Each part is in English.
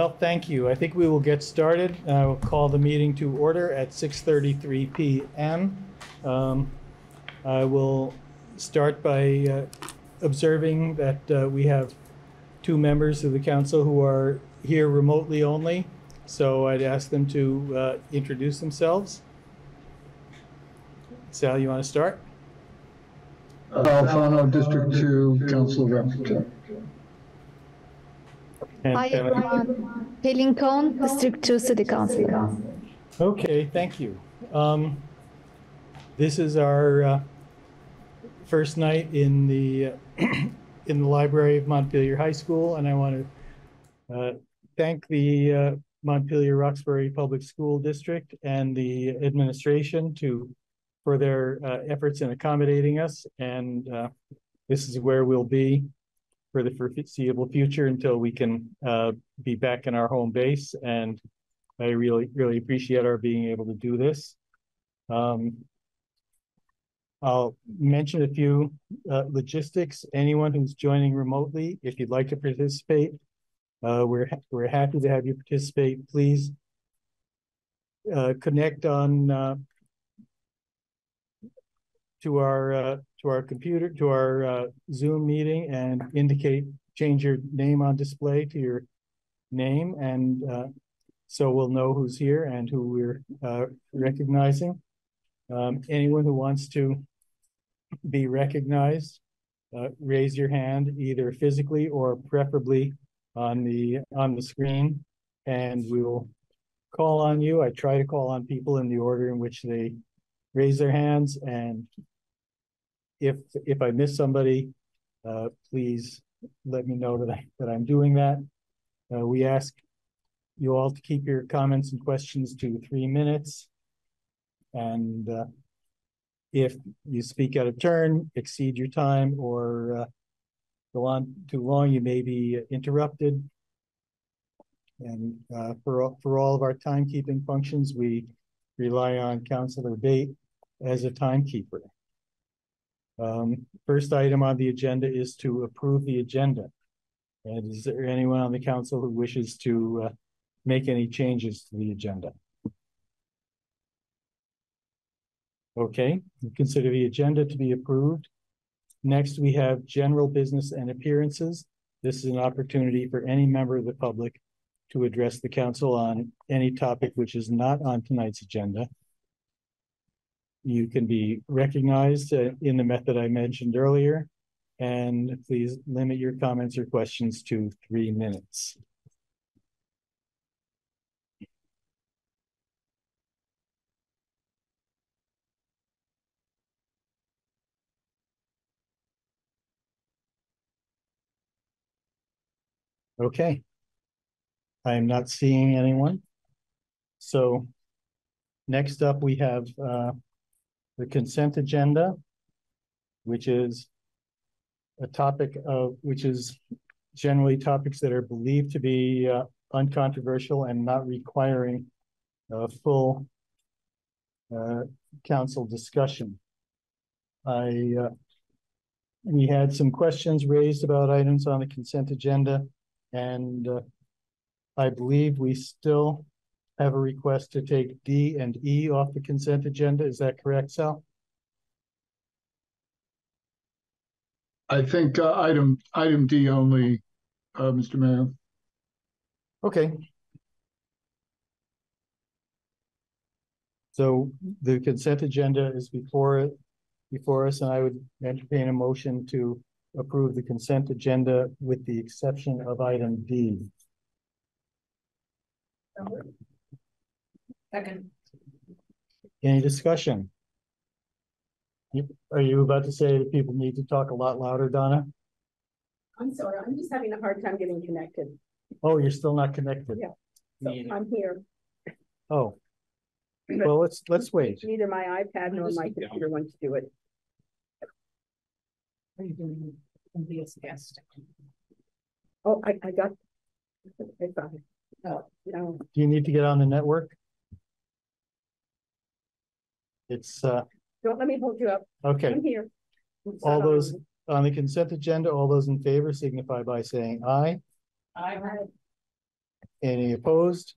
Well, thank you. I think we will get started. I will call the meeting to order at 6:33 PM. Um, I will start by uh, observing that uh, we have two members of the council who are here remotely only. So I'd ask them to uh, introduce themselves. Sal, you want to start? Alfano, District Two, Council Representative. And Hi Kevin? everyone, Pelin Kohn, District 2 City Council. Okay, thank you. Um, this is our, uh, first night in the, uh, in the library of Montpelier High School, and I want to, uh, thank the, uh, Montpelier Roxbury Public School District and the administration to, for their, uh, efforts in accommodating us, and, uh, this is where we'll be for the foreseeable future until we can, uh, be back in our home base, and I really, really appreciate our being able to do this. Um, I'll mention a few uh, logistics. Anyone who's joining remotely, if you'd like to participate, uh, we're ha- we're happy to have you participate. Please uh, connect on uh, to our uh, to our computer to our uh, Zoom meeting and indicate change your name on display to your name and uh, so we'll know who's here and who we're uh, recognizing. Um, anyone who wants to be recognized, uh, raise your hand either physically or preferably on the on the screen, and we will call on you. I try to call on people in the order in which they raise their hands, and if if I miss somebody, uh, please let me know that I that I'm doing that. Uh, we ask you all to keep your comments and questions to three minutes. And uh, if you speak out of turn, exceed your time, or uh, go on too long, you may be interrupted. And uh, for, all- for all of our timekeeping functions, we rely on Councilor Bate as a timekeeper. Um, First item on the agenda is to approve the agenda. And is there anyone on the council who wishes to uh, make any changes to the agenda? Okay, we consider the agenda to be approved. Next, we have general business and appearances. This is an opportunity for any member of the public to address the council on any topic which is not on tonight's agenda. You can be recognized uh, in the method I mentioned earlier. And please limit your comments or questions to three minutes. Okay. I am not seeing anyone. So next up, we have uh the consent agenda, which is a topic of, which is generally topics that are believed to be uh uncontroversial and not requiring full uh council discussion. I uh we had some questions raised about items on the consent agenda. And uh, I believe we still have a request to take D and E off the consent agenda. Is that correct, Sal? I think uh, item, item D only, uh, Mr. Mayor. Okay. So the consent agenda is before it, before us, and I would entertain a motion to approve the consent agenda with the exception of item D. Second. Any discussion? You- Are you about to say that people need to talk a lot louder, Donna? I'm sorry, I'm just having a hard time getting connected. Oh, you're still not connected? Yeah. So I'm here. Oh. Well, let's, let's wait. Neither my iPad nor my computer want to do it. Are you doing be as guest? Oh, I, I got. I found it. Oh. No, Do you need to get on the network? It's, uh, don't let me hold you up. okay. I'm here. It's All not on. those on the consent agenda, all those in favor signify by saying aye. I, Any opposed?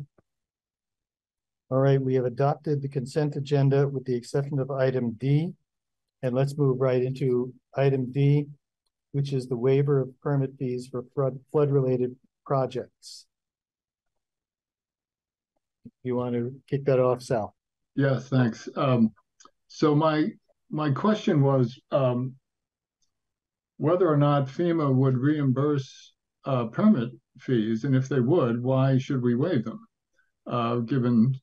All right, we have adopted the consent agenda with the exception of item D. And let's move right into item D, which is the waiver of permit fees for flood, flood-related projects. You want to kick that off, Sal? Yes, thanks. Um, so my, my question was, um, whether or not FEMA would reimburse, uh, permit fees, and if they would, why should we waive them? Uh, given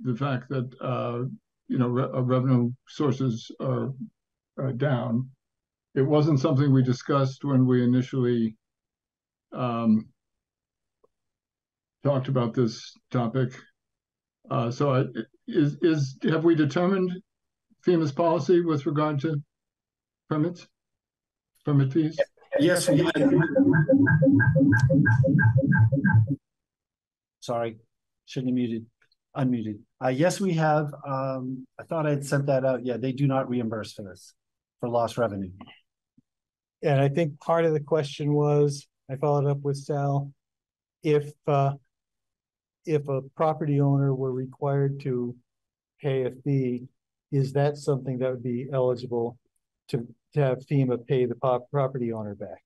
the fact that, uh, you know, re- uh, revenue sources are, are down. It wasn't something we discussed when we initially, um, talked about this topic. Uh, so I, is, is, have we determined FEMA's policy with regard to permits? Permit fees? Yes, we Sorry, shouldn't have muted, unmuted. Uh, yes, we have, um, I thought I had sent that out. Yeah, they do not reimburse for this, for lost revenue. And I think part of the question was, I followed up with Sal. If, uh, if a property owner were required to pay a fee, is that something that would be eligible to, to have FEMA pay the pop, property owner back?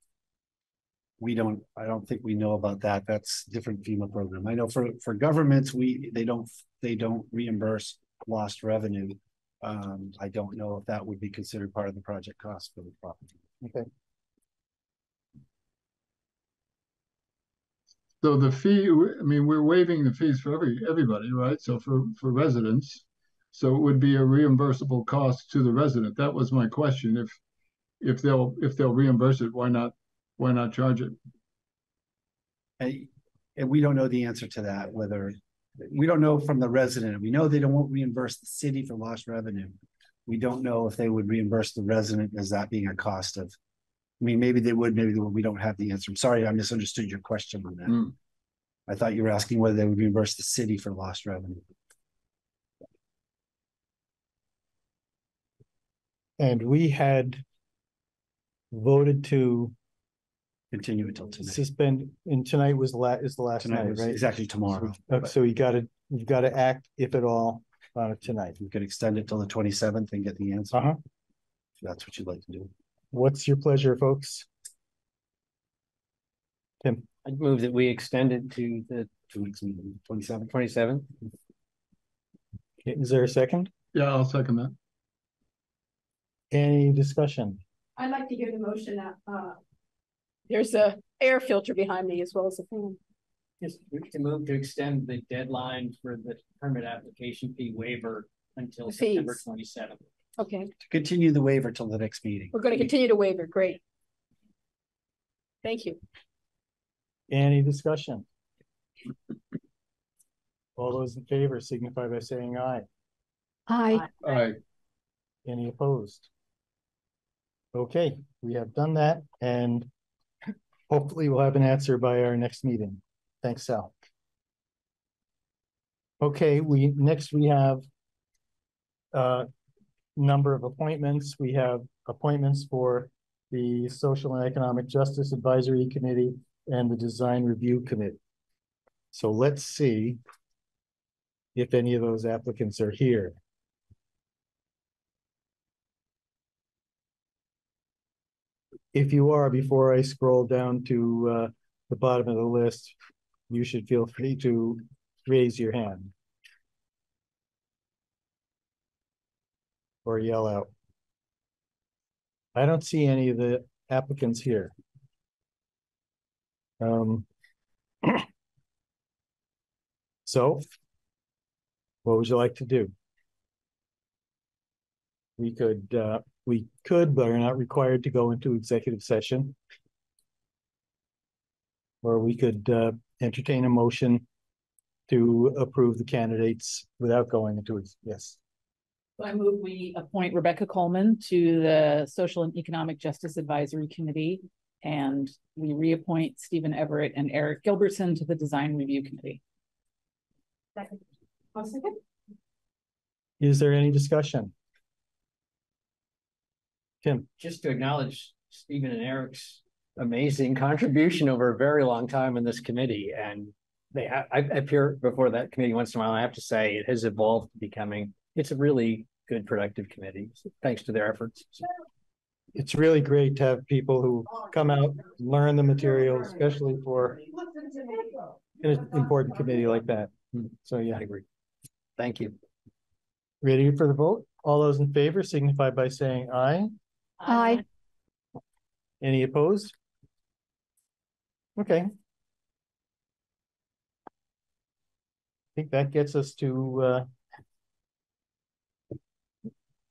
We don't, I don't think we know about that. That's different FEMA program. I know for, for governments, we, they don't, they don't reimburse lost revenue. Um, I don't know if that would be considered part of the project cost for the property. Okay, So the fee, I mean, we're waiving the fees for every, everybody, right? So for, for residents. So it would be a reimbursable cost to the resident. That was my question. If, if they'll, if they'll reimburse it, why not, why not charge it? And, and we don't know the answer to that, whether, we don't know from the resident. We know they don't won't reimburse the city for lost revenue. We don't know if they would reimburse the resident as that being a cost of. I mean, maybe they would, maybe they would. We don't have the answer. I'm sorry, I misunderstood your question on that. Hmm. I thought you were asking whether they would reimburse the city for lost revenue. and we had voted to Continue until tonight. suspend, and tonight was la, is the last Tonight night, was, right? it's actually tomorrow. Uh, So you gotta, you've gotta act, if at all, on it tonight. We could extend it till the twenty seventh and get the answer. Uh-huh. If that's what you'd like to do. What's your pleasure, folks? Tim, I'd move that we extend it to the Two weeks, twenty seventh. twenty seventh. is there a second? Yeah, I'll second that. Any discussion? I'd like to hear the motion that, uh, there's a air filter behind me as well as a fan. Yes, we can move to extend the deadline for the permit application fee waiver until The September fees. twenty seventh. Okay, To continue the waiver till the next meeting. we're gonna continue to waiver, great. Thank you. Any discussion? All those in favor signify by saying aye. Aye. Aye. Any opposed? Okay, we have done that and hopefully we'll have an answer by our next meeting. Thanks, Sal. Okay, we, next we have uh, number of appointments. We have appointments for the Social and Economic Justice Advisory Committee and the Design Review Committee. So let's see if any of those applicants are here. If you are, before I scroll down to uh the bottom of the list, you should feel free to raise your hand. Or yell out. I don't see any of the applicants here. Um. So. What would you like to do? We could, uh, we could, but are not required to go into executive session. Or we could, uh, entertain a motion to approve the candidates without going into, yes. I move we appoint Rebecca Coleman to the Social and Economic Justice Advisory Committee. And we reappoint Stephen Everett and Eric Gilbertson to the Design Review Committee. Second. I'll second. Is there any discussion? Tim, Just to acknowledge Stephen and Eric's amazing contribution over a very long time in this committee and they, I, I appear before that committee once in a while. I have to say it has evolved to becoming, it's a really good productive committee, thanks to their efforts. It's really great to have people who come out, learn the material, especially for an important committee like that. So, yeah. I agree. Thank you. Ready for the vote? All those in favor signify by saying aye. Aye. Any opposed? Okay. I think that gets us to uh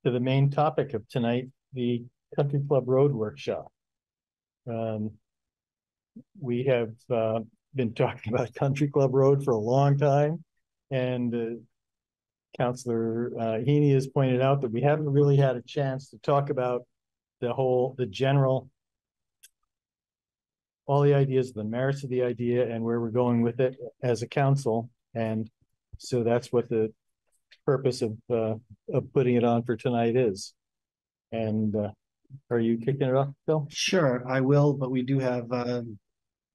to the main topic of tonight, the Country Club Road Workshop. Um, we have uh been talking about Country Club Road for a long time and uh Councilor uh Heney has pointed out that we haven't really had a chance to talk about the whole, the general all the ideas, the merits of the idea and where we're going with it as a council. And so that's what the purpose of uh of putting it on for tonight is. And uh are you kicking it off, Bill? Sure, I will, but we do have um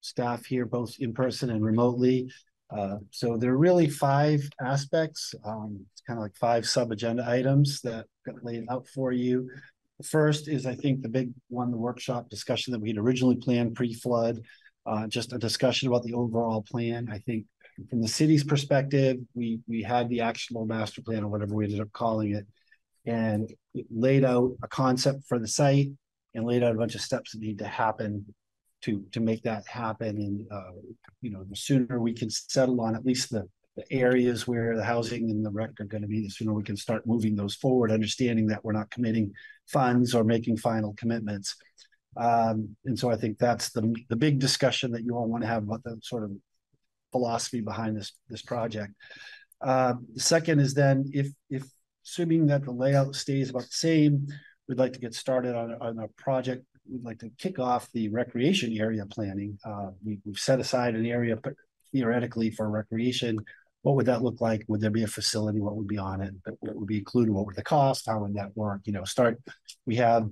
staff here both in person and remotely. Uh, so there are really five aspects, um, it's kind of like five sub-agenda items that got laid out for you. The First is, I think, the big one, the workshop discussion that we had originally planned pre-flood. Uh, just a discussion about the overall plan. I think from the city's perspective, we, we had the actionable master plan or whatever we ended up calling it. And it laid out a concept for the site and laid out a bunch of steps that need to happen to, to make that happen. And, uh, you know, the sooner we can settle on at least the, the areas where the housing and the rec are gonna be, the sooner we can start moving those forward, understanding that we're not committing funds or making final commitments. Um, and so I think that's the, the big discussion that you all want to have about the sort of philosophy behind this, this project. Uh, the second is then if, if, assuming that the layout stays about the same, we'd like to get started on, on a project. We'd like to kick off the recreation area planning. Uh, we, we've set aside an area theoretically for recreation. What would that look like? Would there be a facility? What would be on it? What would be included? What would the cost? How would that work? You know, start, we have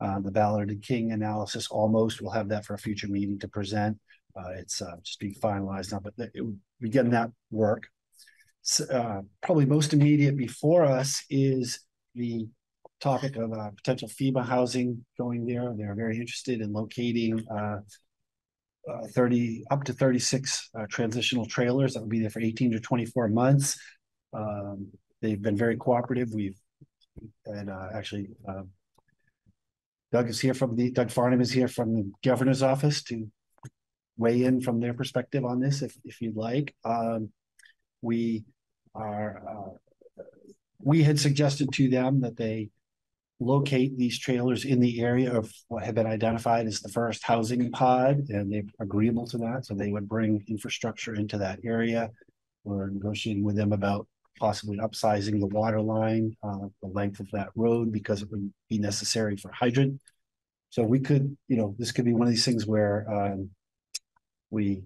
uh, the Ballard and King analysis almost. We'll have that for a future meeting to present. Uh, it's uh, just being finalized now, but it would begin that work. S- uh, probably most immediate before us is the topic of uh, potential FEMA housing going there. They're very interested in locating uh, uh, 30 up to 36 uh, transitional trailers that will be there for 18 to 24 months. Um, they've been very cooperative. We've and actually Doug is here from the Doug Farnham is here from the governor's office to weigh in from their perspective on this if if you'd like. Um, we are uh, we had suggested to them that they locate these trailers in the area of what had been identified as the first housing pod, and they're agreeable to that, so they would bring infrastructure into that area. We're negotiating with them about possibly upsizing the water line, uh, the length of that road, because it would be necessary for hydrant. So we could, you know, this could be one of these things where, um, we,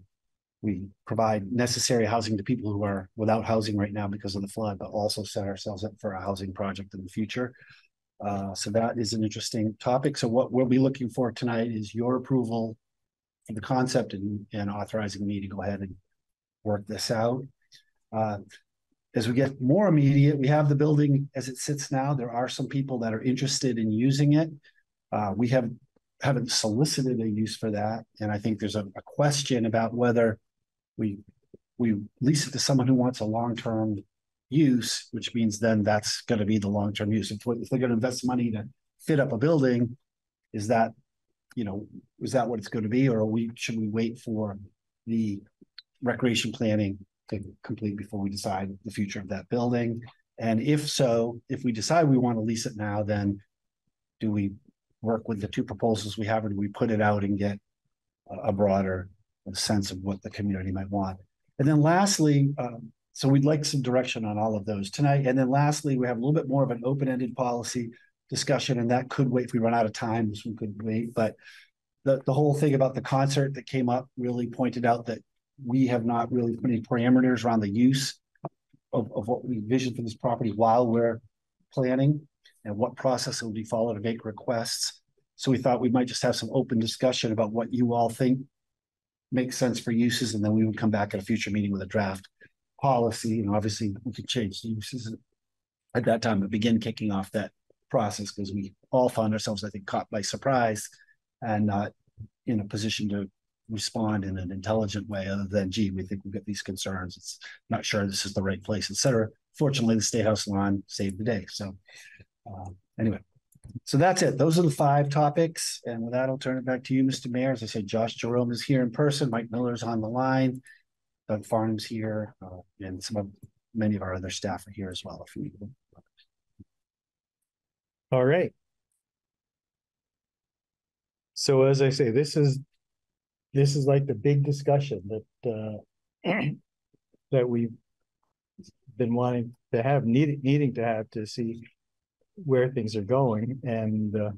we provide necessary housing to people who are without housing right now because of the flood, but also set ourselves up for a housing project in the future. Uh, so that is an interesting topic. So what we'll be looking for tonight is your approval for the concept and, and authorizing me to go ahead and work this out. Uh, as we get more immediate, we have the building as it sits now. There are some people that are interested in using it. Uh, we have haven't solicited a use for that, and I think there's a, a question about whether we we lease it to someone who wants a long term use, which means then that's going to be the long term use. If, if they're going to invest money to fit up a building, is that you know is that what it's going to be, or we should we wait for the recreation planning to complete before we decide the future of that building? And if so, if we decide we want to lease it now, then do we work with the two proposals we have, and we put it out and get a, broader sense of what the community might want? And then lastly, um, so we'd like some direction on all of those tonight. And then lastly, we have a little bit more of an open-ended policy discussion, and that could wait if we run out of time. This one could wait, but the, the whole thing about the concert that came up really pointed out that we have not really put any parameters around the use of, of what we envision for this property while we're planning and what process will be followed to make requests. So we thought we might just have some open discussion about what you all think makes sense for uses, and then we would come back at a future meeting with a draft policy, and obviously we could change the uses at that time, but begin kicking off that process, because we all found ourselves, I think, caught by surprise and not in a position to respond in an intelligent way, other than, gee, we think we've got these concerns, it's not sure this is the right place, etc. Fortunately, the State House lawn saved the day, so uh, anyway. So that's it. Those are the five topics. And with that, I'll turn it back to you, Mr. Mayor. As I said, Josh Jerome is here in person. Mike Miller's on the line. Doug Farnham's here, uh, and some of, many of our other staff are here as well. If you need them. All right. So as I say, this is, this is like the big discussion that, uh, that we've been wanting to have, needing, needing to have to see where things are going and, uh,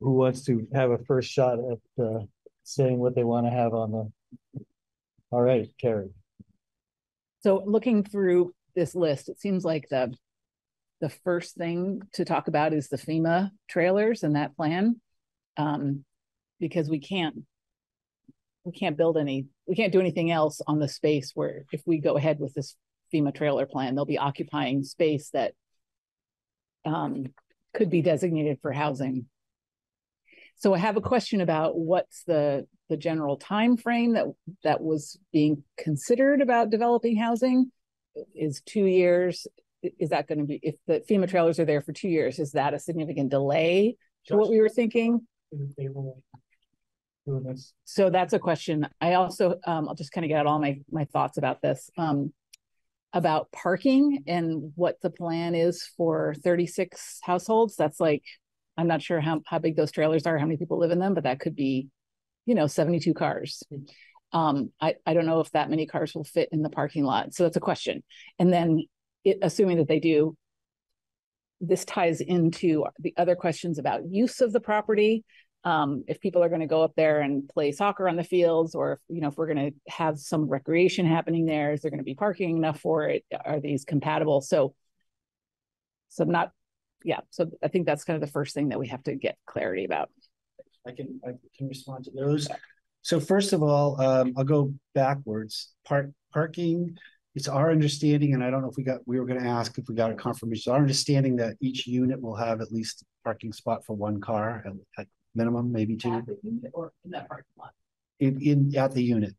who wants to have a first shot at, uh, saying what they want to have on the, all right, Cary. So looking through this list, it seems like the the first thing to talk about is the FEMA trailers and that plan. Um, because we can't we can't build any we can't do anything else on the space where if we go ahead with this FEMA trailer plan, they'll be occupying space that um, could be designated for housing. So I have a question about what's the the general time frame that that was being considered about developing housing? Is two years is that going to be if the FEMA trailers are there for two years is that a significant delay to what we were thinking? So that's a question. I also um, I'll just kind of get out all my my thoughts about this. Um, about parking and what the plan is for 36 households. That's like I'm not sure how, how big those trailers are how many people live in them but that could be you know 72 cars. Um, I, I don't know if that many cars will fit in the parking lot. So that's a question. And then it, assuming that they do, this ties into the other questions about use of the property. Um, if people are going to go up there and play soccer on the fields, or if, you know, if we're going to have some recreation happening there, is there going to be parking enough for it? Are these compatible? So, so I'm not, yeah. So I think that's kind of the first thing that we have to get clarity about. I can I can respond to those. So first of all, um, I'll go backwards. Park parking it's our understanding, and I don't know if we got, we were gonna ask if we got a confirmation, our understanding that each unit will have at least parking spot for one car at, at minimum, maybe two. Or in that parking lot. In, in, at the unit.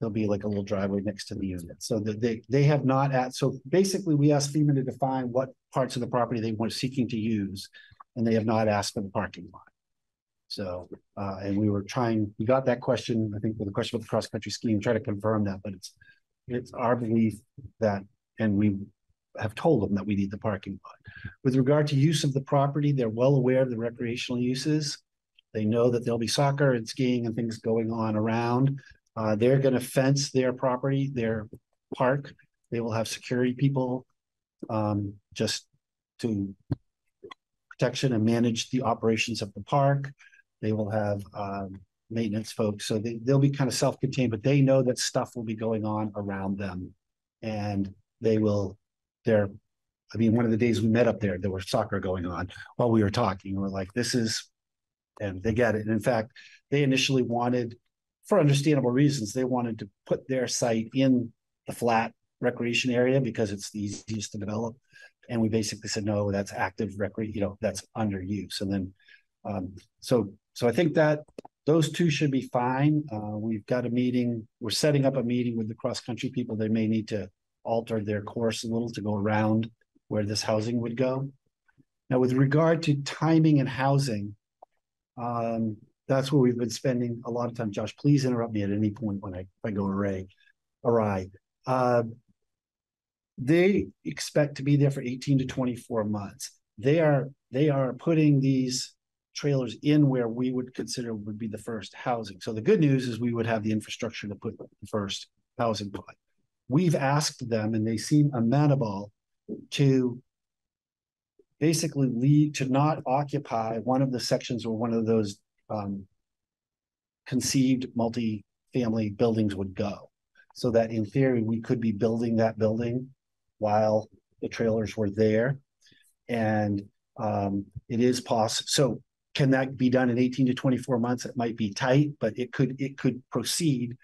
There'll be like a little driveway next to the unit, so that they, they have not at, so basically we asked FEMA to define what parts of the property they were seeking to use. And they have not asked for the parking lot. So, uh, and we were trying, we got that question, I think with the question about the cross-country skiing, try to confirm that, but it's it's our belief that, and we have told them that we need the parking lot. With regard to use of the property, they're well aware of the recreational uses. They know that there'll be soccer and skiing and things going on around. Uh, they're going to fence their property, their park. They will have security people um, just to protection and manage the operations of the park. They will have um, maintenance folks. So they, they'll be kind of self-contained, but they know that stuff will be going on around them. And they will, they're, I mean, one of the days we met up there, there was soccer going on while we were talking. We're like, this is, and they get it. And in fact, they initially wanted, for understandable reasons, they wanted to put their site in the flat recreation area because it's the easiest to develop. And we basically said, no, that's active recre, you know, that's under use. And then, um, so, so I think that those two should be fine. Uh, we've got a meeting, we're setting up a meeting with the cross-country people. They may need to alter their course a little to go around where this housing would go. Now, with regard to timing and housing, um, that's where we've been spending a lot of time. Josh, please interrupt me at any point when I, I go array, awry. Uh, they expect to be there for 18 to 24 months. They are they are putting these trailers in where we would consider would be the first housing. So the good news is we would have the infrastructure to put the first housing pod. We've asked them and they seem amenable to basically lead to not occupy one of the sections where one of those um, conceived multi-family buildings would go. So that in theory, we could be building that building while the trailers were there. And Um, it is possible. So can that be done in eighteen to twenty-four months? It might be tight, but it could, it could proceed.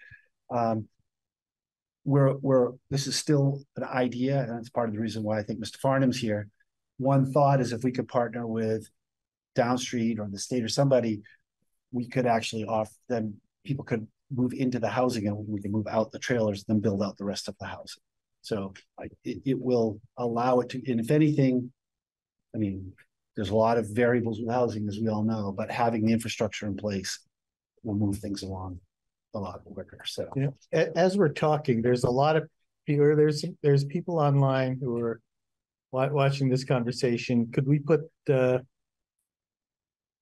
Um, we're, we're, this is still an idea, and that's part of the reason why I think Mr. Farnham's here. One thought is if we could partner with Downstreet or the state or somebody, we could actually offer them, people could move into the housing and we can move out the trailers, then build out the rest of the house. So it, it will allow it to, and if anything, I mean, there's a lot of variables with housing, as we all know, but having the infrastructure in place will move things along a lot quicker, so. Yeah, as we're talking, there's a lot of people, there's, there's people online who are watching this conversation. Could we put, uh,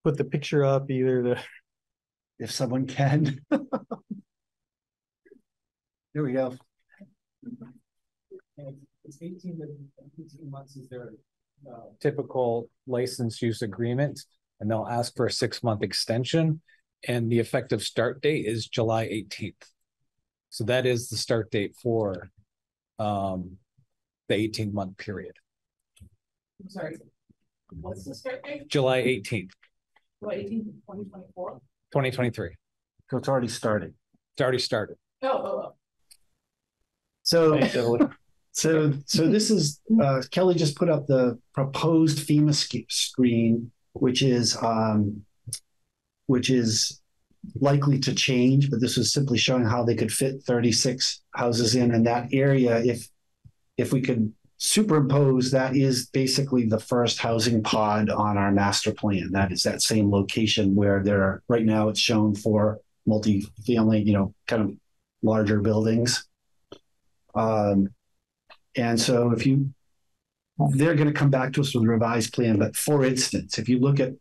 put the picture up, either the, If someone can. Here we go. It's eighteen to eighteen months is their uh typical license use agreement. And they'll ask for a six month extension and the effective start date is July eighteenth. So that is the start date for um the eighteen month period, I'm sorry. What's the start date? July eighteenth, What, eighteenth, twenty twenty-four? twenty twenty three. So it's already started. It's already started. Oh, oh, oh. So, so, so this is, uh, Kelly just put up the proposed FEMA sk- screen, which is, um, which is likely to change, but this was simply showing how they could fit thirty-six houses in in that area. If, if we could superimpose, that is basically the first housing pod on our master plan. That is that same location where there are, right now it's shown for multi-family, you know, kind of larger buildings. Um, and so if you, they're going to come back to us with a revised plan. But for instance, if you look at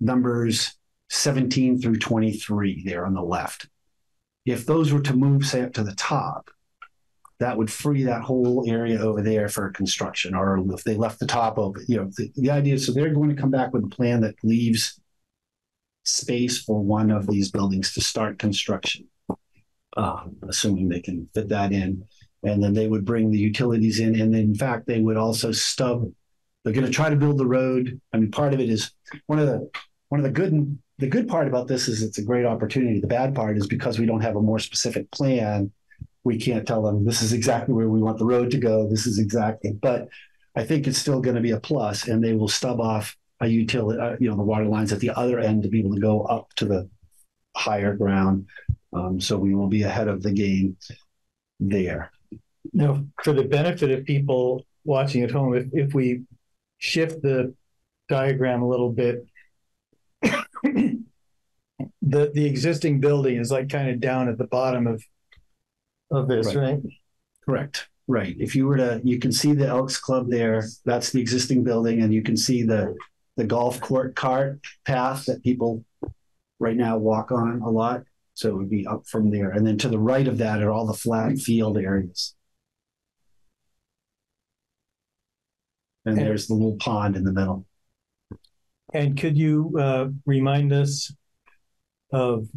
numbers 17 through 23 there on the left, if those were to move, say, up to the top, that would free that whole area over there for construction. Or if they left the top open, you know, the, the idea is so they're going to come back with a plan that leaves space for one of these buildings to start construction. Um, assuming they can fit that in and then they would bring the utilities in and in fact they would also stub they're going to try to build the road i mean part of it is one of the one of the good the good part about this is it's a great opportunity the bad part is because we don't have a more specific plan we can't tell them this is exactly where we want the road to go this is exactly but i think it's still going to be a plus and they will stub off a utility uh, you know the water lines at the other end to be able to go up to the higher ground. Um, so we will be ahead of the game there. Now, for the benefit of people watching at home, if, if we shift the diagram a little bit, the, the existing building is like kind of down at the bottom of, of this, Right. Correct. Right. If you were to, you can see the Elks Club there. That's the existing building, and you can see the the golf court cart path that people right now walk on a lot. So it would be up from there, and then to the right of that are all the flat field areas. And Okay. there's the little pond in the middle. And could you uh, remind us of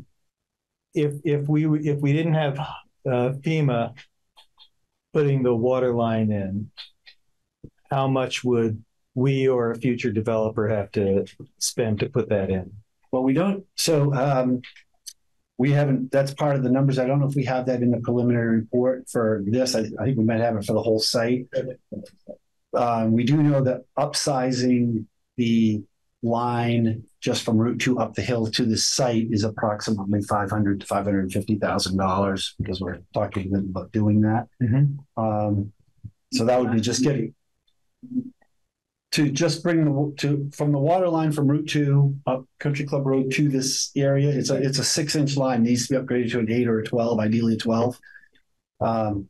if if we if we didn't have uh, FEMA putting the water line in, how much would we or a future developer have to spend to put that in? Well, we don't. So um, we haven't. That's part of the numbers. I don't know if we have that in the preliminary report for this. I, I think we might have it for the whole site. Um, we do know that upsizing the line just from Route Two up the hill to the site is approximately five hundred to five hundred fifty thousand dollars because we're talking about doing that. Um, so that would be just getting to just bring the to from the water line from Route Two up Country Club Road to this area. It's a it's a six inch line needs to be upgraded to an eight or a twelve, ideally a twelve. Um,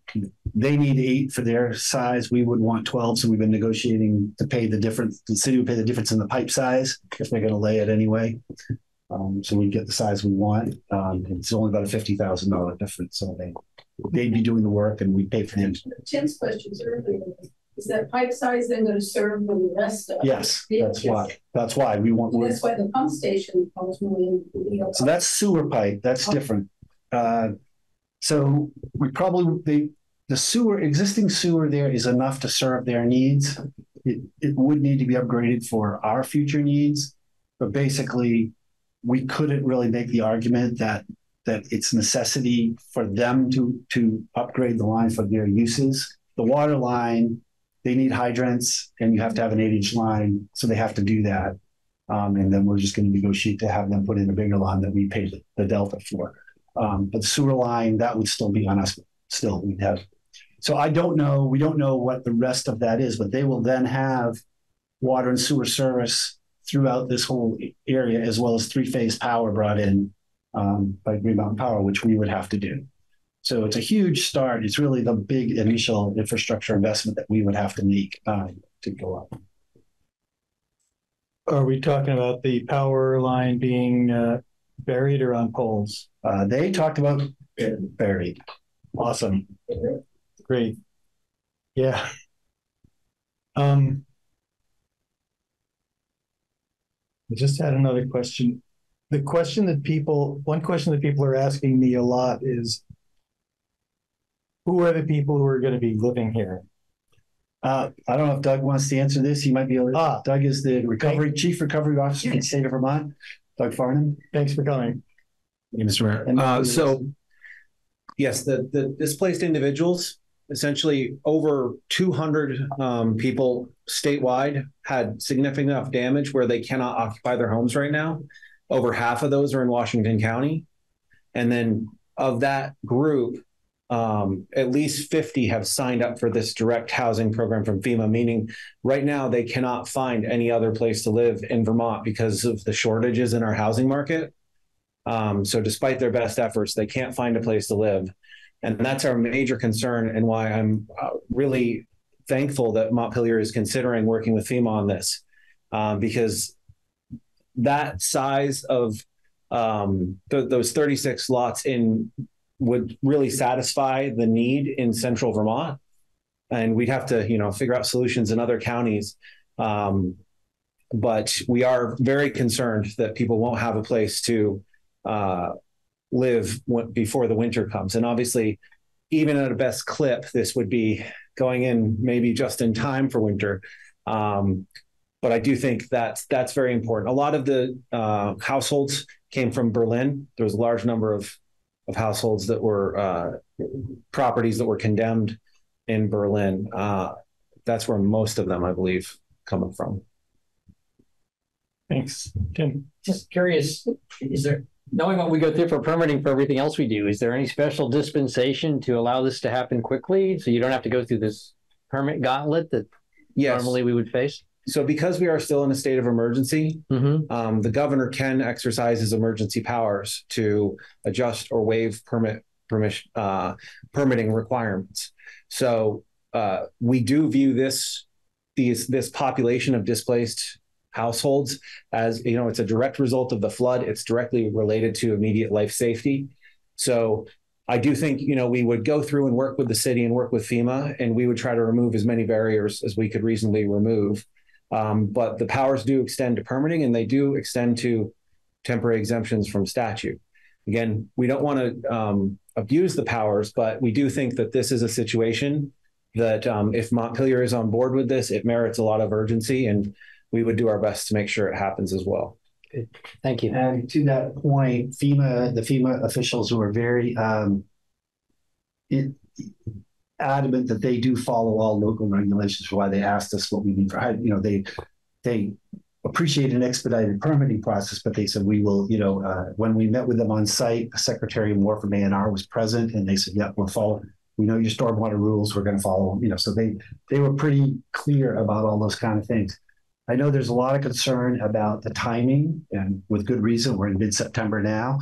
they need eight for their size. We would want twelve, so we've been negotiating to pay the difference. The city would pay the difference in the pipe size if they're going to lay it anyway. Um, so we get the size we want. Um, it's only about a fifty thousand dollar difference, so they they'd be doing the work and we pay for them. Tim's questions earlier, is that pipe size then gonna serve the rest of? Yes, that's why. That's why we want. That's why the pump station ultimately. you know, So that's sewer pipe, that's different. Uh, so we probably, the, the sewer, existing sewer there is enough to serve their needs. it, it would need to be upgraded for our future needs. But basically, we couldn't really make the argument that that it's necessity for them to to upgrade the line for their uses. The water line, they need hydrants, and you have to have an eight inch line, so they have to do that. Um, and then we're just going to negotiate to have them put in a bigger line that we pay the delta for. Um, but the sewer line that would still be on us. Still, we'd have. So I don't know. We don't know what the rest of that is, but they will then have water and sewer service throughout this whole area, as well as three phase power brought in um, by Green Mountain Power, which we would have to do. So it's a huge start. It's really the big initial infrastructure investment that we would have to make uh, to go up. Are we talking about the power line being uh, buried or on poles? Uh, they talked about buried. Awesome. Great. Yeah. Um, I just had another question. The question that people, one question that people are asking me a lot is who are the people who are going to be living here? Uh, I don't know if Doug wants to answer this. He might be able to. Ah. Doug is the recovery chief recovery officer in the state of Vermont. Doug Farnham. Thanks for coming. Yeah, Mr. Mayor. And Uh, so, yes, the, the displaced individuals, essentially over two hundred, um, people statewide had significant enough damage where they cannot occupy their homes right now. Over half of those are in Washington County. And then of that group, um, at least 50 have signed up for this direct housing program from FEMA, meaning right now they cannot find any other place to live in Vermont because of the shortages in our housing market. Um, so despite their best efforts, they can't find a place to live. And that's our major concern and why I'm uh, really thankful that Montpelier is considering working with FEMA on this. Um, because that size of um, th- those 36 lots in would really satisfy the need in central Vermont. And we'd have to, you know, figure out solutions in other counties. Um, but we are very concerned that people won't have a place to uh, live w- before the winter comes. And obviously, even at a best clip, this would be going in maybe just in time for winter. Um, but I do think that's that's very important. A lot of the uh, households came from Berlin. There was a large number of of households that were uh, properties that were condemned in Berlin. Uh, that's where most of them, I believe, coming from. Thanks. Tim. Just curious, is there, knowing what we go through for permitting for everything else we do, is there any special dispensation to allow this to happen quickly? So you don't have to go through this permit gauntlet that Yes. normally we would face? So because we are still in a state of emergency, Mm-hmm. um, the governor can exercise his emergency powers to adjust or waive permit permission uh, permitting requirements. So uh, we do view this these this population of displaced households as you know it's a direct result of the flood. It's directly related to immediate life safety. So I do think you know we would go through and work with the city and work with FEMA, and we would try to remove as many barriers as we could reasonably remove. Um, but the powers do extend to permitting and they do extend to temporary exemptions from statute. Again, we don't want to um, abuse the powers, but we do think that this is a situation that um, if Montpelier is on board with this, it merits a lot of urgency and we would do our best to make sure it happens as well. Thank you. And to that point, FEMA, the FEMA officials who are very um, it, adamant that they do follow all local regulations for why they asked us what we need for, you know, they they appreciate an expedited permitting process, but they said we will, you know, uh, when we met with them on site, Secretary Moore from ANR was present, and they said, "Yeah, we'll follow. We know your stormwater rules. We're going to follow them." You know, so they they were pretty clear about all those kind of things. I know there's a lot of concern about the timing, and with good reason. We're in mid-September now.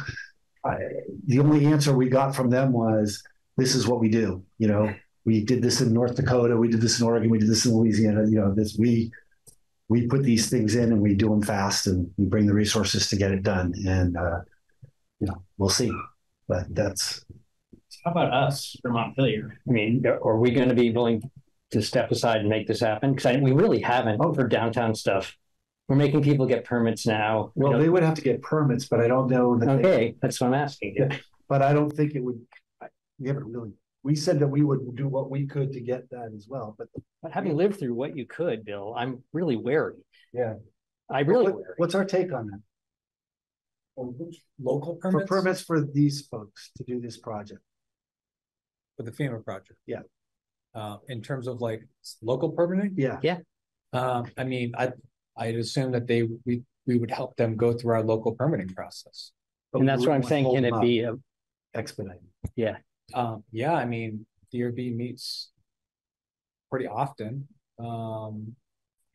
I, the only answer we got from them was, "This is what we do." You know, we did this in North Dakota, we did this in Oregon, we did this in Louisiana. You know, this we we put these things in and we do them fast, and we bring the resources to get it done. And uh, you know, we'll see. But that's How about us for Montpelier? I mean, are we going to be willing to step aside and make this happen? Because we really haven't for downtown stuff. We're making people get permits now. Well, don't- they would have to get permits, but I don't know that. they- Okay, that's what I'm asking. Yeah. but I don't think it would. We haven't really We said that we would do what we could to get that as well, but. But having lived through what you could, Bill, I'm really wary. Yeah. I really What- wary. What's our take on that? Local permits? For permits? permits for these folks to do this project? For the FEMA project? Yeah. Uh, in terms of like local permitting? Yeah. Yeah. Um, I mean, I, I'd assume that they, we, we would help them go through our local permitting process. but And that's what I'm saying, can it up, be, a Expedite. yeah, Um, yeah, I mean, DRB meets pretty often. Um,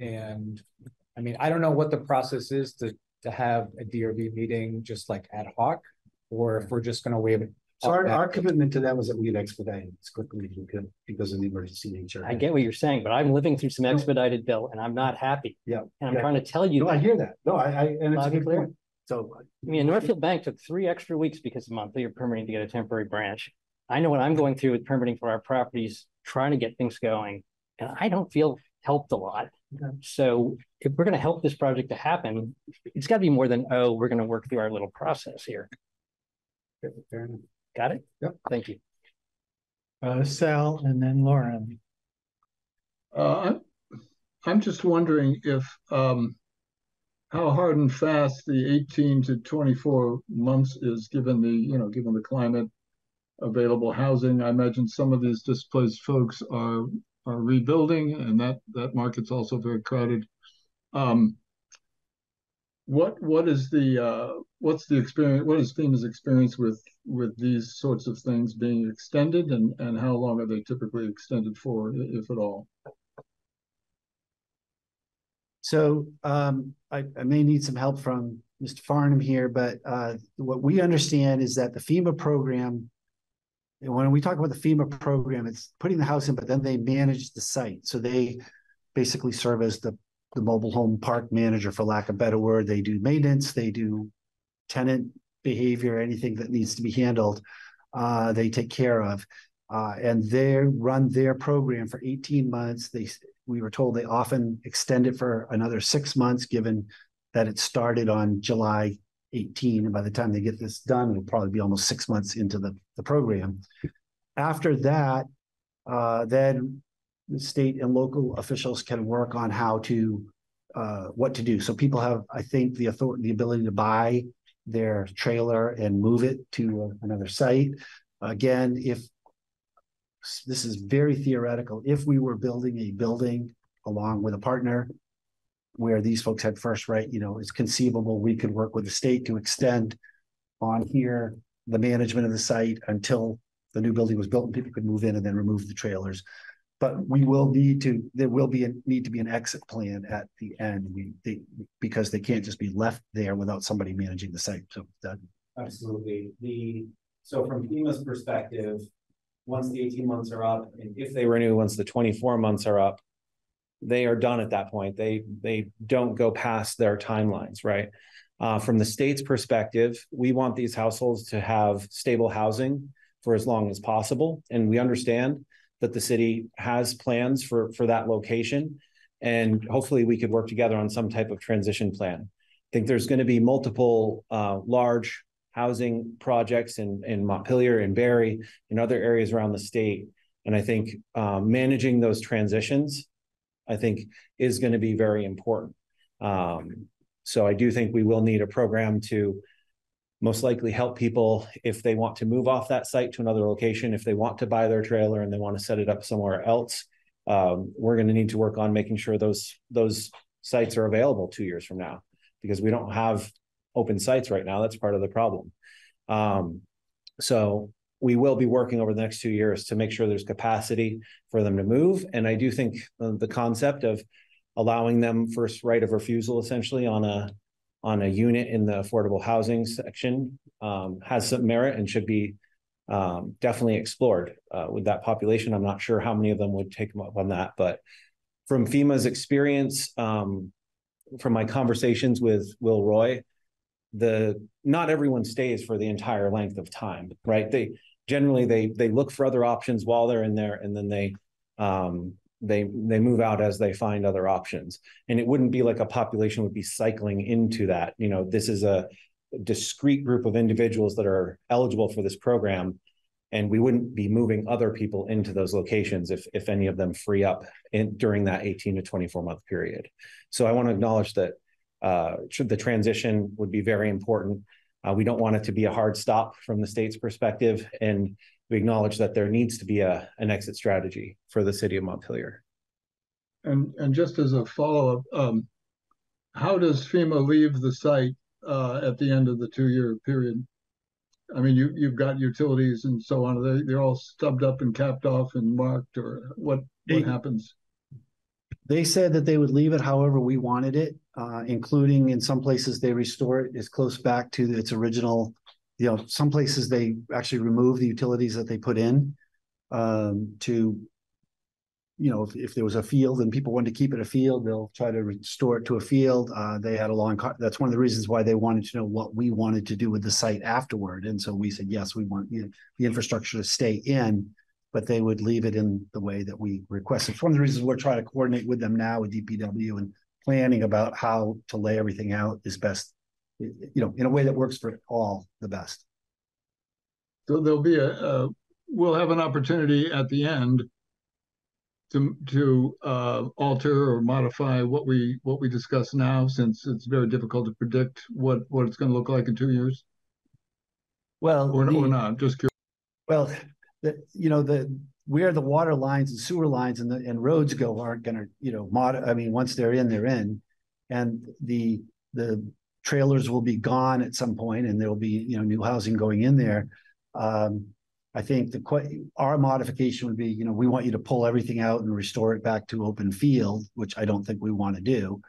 and I mean, I don't know what the process is to, to have a DRB meeting just like ad hoc, or if we're just gonna waive it. So our, our commitment to them was that we'd expedite it as quickly as we could because of the emergency nature. I get what you're saying, but I'm living through some expedited bill and I'm not happy. Yeah. And I'm Yeah. trying to tell you, No, I that. hear that. No, I, I, and it's a good clear. point. So. I mean, Northfield Bank took three extra weeks because of Montpelier permitting to get a temporary branch. I know what I'm going through with permitting for our properties, trying to get things going, and I don't feel helped a lot. So if we're gonna help this project to happen, it's gotta be more than, oh, we're gonna work through our little process here. Fair enough. Got it? Yep. Thank you. Uh, Sal and then Lauren. Uh, I'm, I'm just wondering if, um, how hard and fast the eighteen to twenty-four months is, given the, you know, given the climate, available housing. I imagine some of these displaced folks are, are rebuilding and that, that market's also very crowded. Um, what, what is the, uh, what's the experience, what is FEMA's experience with, with these sorts of things being extended and, and how long are they typically extended for, if at all? So um, I, I may need some help from Mr. Farnham here, but uh, what we understand is that the FEMA program. When we talk about the FEMA program, it's putting the house in, but then they manage the site. So they basically serve as the, the mobile home park manager, for lack of a better word. They do maintenance, they do tenant behavior, anything that needs to be handled. Uh, they take care of. Uh, and they run their program for 18 months. They, we were told they often extend it for another six months, given that it started on July 18. And by the time they get this done, it'll probably be almost six months into the, the program. After that, uh, then the state and local officials can work on how to, uh, what to do. So people have, I think, the authority, the ability to buy their trailer and move it to another site. Again, if this is very theoretical. If we were building a building along with a partner where these folks had first right, you know, it's conceivable we could work with the state to extend on here the management of the site until the new building was built and people could move in and then remove the trailers. But we will need to, there will be, a need to be an exit plan at the end. We, they, because they can't just be left there without somebody managing the site. So that, Absolutely. The, so from FEMA's perspective, once the eighteen months are up, and if they renew, once the twenty-four months are up, they are done at that point. They, they don't go past their timelines, right? Uh, from the state's perspective, we want these households to have stable housing for as long as possible. And we understand that the city has plans for, for that location. And hopefully we could work together on some type of transition plan. I think there's going to be multiple, uh, large housing projects in, in Montpelier and Barre and other areas around the state. And I think um, managing those transitions, I think, is going to be very important. Um, so I do think we will need a program to most likely help people if they want to move off that site to another location, if they want to buy their trailer and they want to set it up somewhere else. Um, we're going to need to work on making sure those those sites are available two years from now because we don't have open sites right now. That's part of the problem. Um, so we will be working over the next two years to make sure there's capacity for them to move. And I do think uh, the concept of allowing them first right of refusal essentially on a on a unit in the affordable housing section um, has some merit and should be um, definitely explored uh, with that population. I'm not sure how many of them would take them up on that, but from FEMA's experience, um, from my conversations with Will Roy, the not everyone stays for the entire length of time, right? They generally they they look for other options while they're in there, and then they um, they they move out as they find other options. And it wouldn't be like a population would be cycling into that. You know, this is a discrete group of individuals that are eligible for this program. And we wouldn't be moving other people into those locations if, if any of them free up in, during that eighteen to twenty-four month period. So I want to acknowledge that uh, the transition would be very important. Uh, we don't want it to be a hard stop from the state's perspective, and we acknowledge that there needs to be a, an exit strategy for the city of Montpelier. And, and just as a follow-up, um, how does FEMA leave the site, uh, at the end of the two-year period? I mean, you, you've got utilities and so on, they, they're all stubbed up and capped off and marked, or what, They- what happens? They said that they would leave it however we wanted it, uh, including in some places they restore it as close back to its original. You know, some places they actually remove the utilities that they put in, um, to. You know, if, if there was a field and people wanted to keep it a field, they'll try to restore it to a field. Uh, they had a long, that's one of the reasons why they wanted to know what we wanted to do with the site afterward. And so we said, yes, we want the, the infrastructure to stay in but they would leave it in the way that we requested. It's one of the reasons we're trying to coordinate with them now with DPW and planning about how to lay everything out is best, you know, in a way that works for all the best. So there'll be a, uh, we'll have an opportunity at the end to, to, uh, alter or modify what we, what we discuss now, since it's very difficult to predict what, what it's gonna look like in two years, Well, or, or not, just curious. well, the, you know, the, where the water lines and sewer lines and the, and roads go aren't gonna, you know, mod, I mean, once they're in, they're in. And the, the trailers will be gone at some point and there will be, you know, new housing going in there. Um, I think the our modification would be, you know, we want you to pull everything out and restore it back to open field, which I don't think we want to do.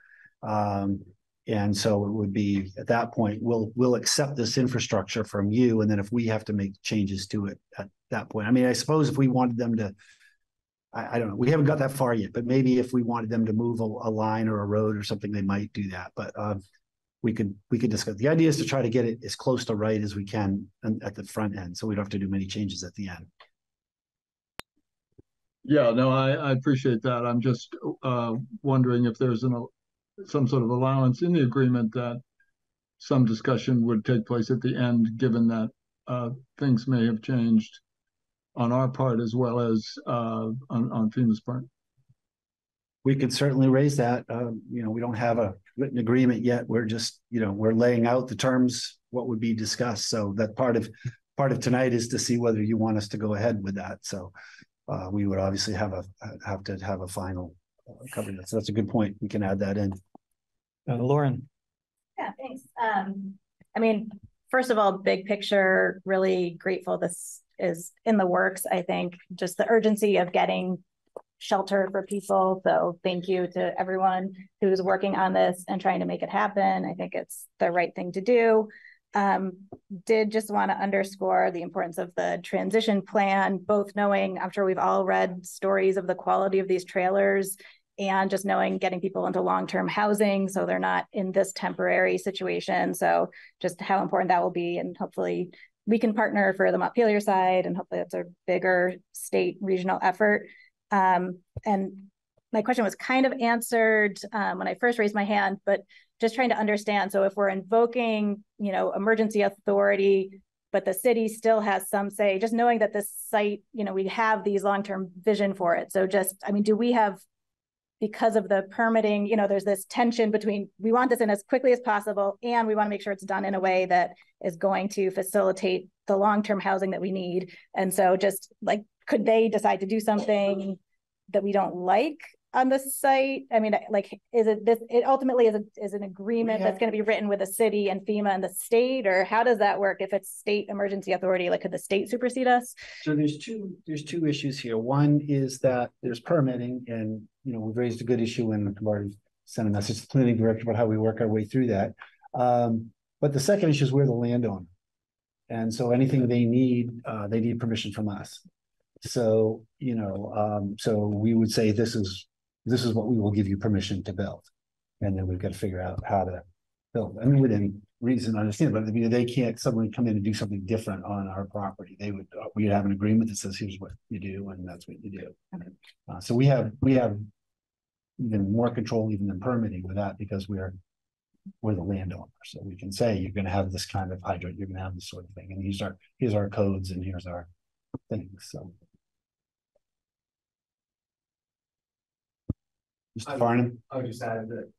Um, and so it would be, at that point, we'll, we'll accept this infrastructure from you, and then if we have to make changes to it at that point, I mean, I suppose if we wanted them to. I, I don't know, we haven't got that far yet, but maybe if we wanted them to move a, a line or a road or something, they might do that, but, um. We could, we could discuss, the idea is to try to get it as close to right as we can at the front end, so we don't have to do many changes at the end. Yeah, no, I, I appreciate that. I'm just, uh, wondering if there's an, some sort of allowance in the agreement that some discussion would take place at the end, given that, uh, things may have changed on our part as well as, uh, on, on FEMA's part. We could certainly raise that, um, you know, we don't have a written agreement yet, we're just, you know, we're laying out the terms, what would be discussed, so that part of. Part of tonight is to see whether you want us to go ahead with that, so. Uh, we would obviously have a, have to have a final uh, covenant, so that's a good point, we can add that in. Uh, Lauren, Yeah, thanks. Um, I mean, first of all, big picture, really grateful this is in the works. I think just the urgency of getting shelter for people. So thank you to everyone who's working on this and trying to make it happen. I think it's the right thing to do. Um, did just want to underscore the importance of the transition plan, both knowing, I'm sure we've all read stories of the quality of these trailers and just knowing getting people into long-term housing so they're not in this temporary situation. So just how important that will be and hopefully we can partner for the Montpelier side and hopefully that's a bigger state regional effort. Um, and my question was kind of answered um, when I first raised my hand, but just trying to understand. So if we're invoking, you know, emergency authority, but the city still has some say, just knowing that this site, you know, we have these long-term vision for it. So just, I mean, do we have because of the permitting, you know, there's this tension between we want this in as quickly as possible and we want to make sure it's done in a way that is going to facilitate the long-term housing that we need. And so just like, could they decide to do something that we don't like on the site? I mean, like, is it this, it ultimately is a, is an agreement that's going to be written with the city and FEMA and the state, or how does that work? If it's state emergency authority, like could the state supersede us? So there's two, there's two issues here. One is that there's permitting and, you know, we've raised a good issue and I've already sent a message to the planning director about how we work our way through that. Um, but the second issue is we're the landowner. And so anything they need, uh, they need permission from us. So, you know, um, so we would say this is, this is what we will give you permission to build. And then we've got to figure out how to build, I mean, within reason, I understand, but I mean, they can't suddenly come in and do something different on our property. They would, uh, we'd have an agreement that says, here's what you do, and that's what you do. Uh, so we have, we have even more control even than permitting with that, because we're, we're the landowner, so we can say, you're gonna have this kind of hydrant, you're gonna have this sort of thing, and here's our, here's our codes, and here's our, things, so. I- Mr. Farnham? I would just add that.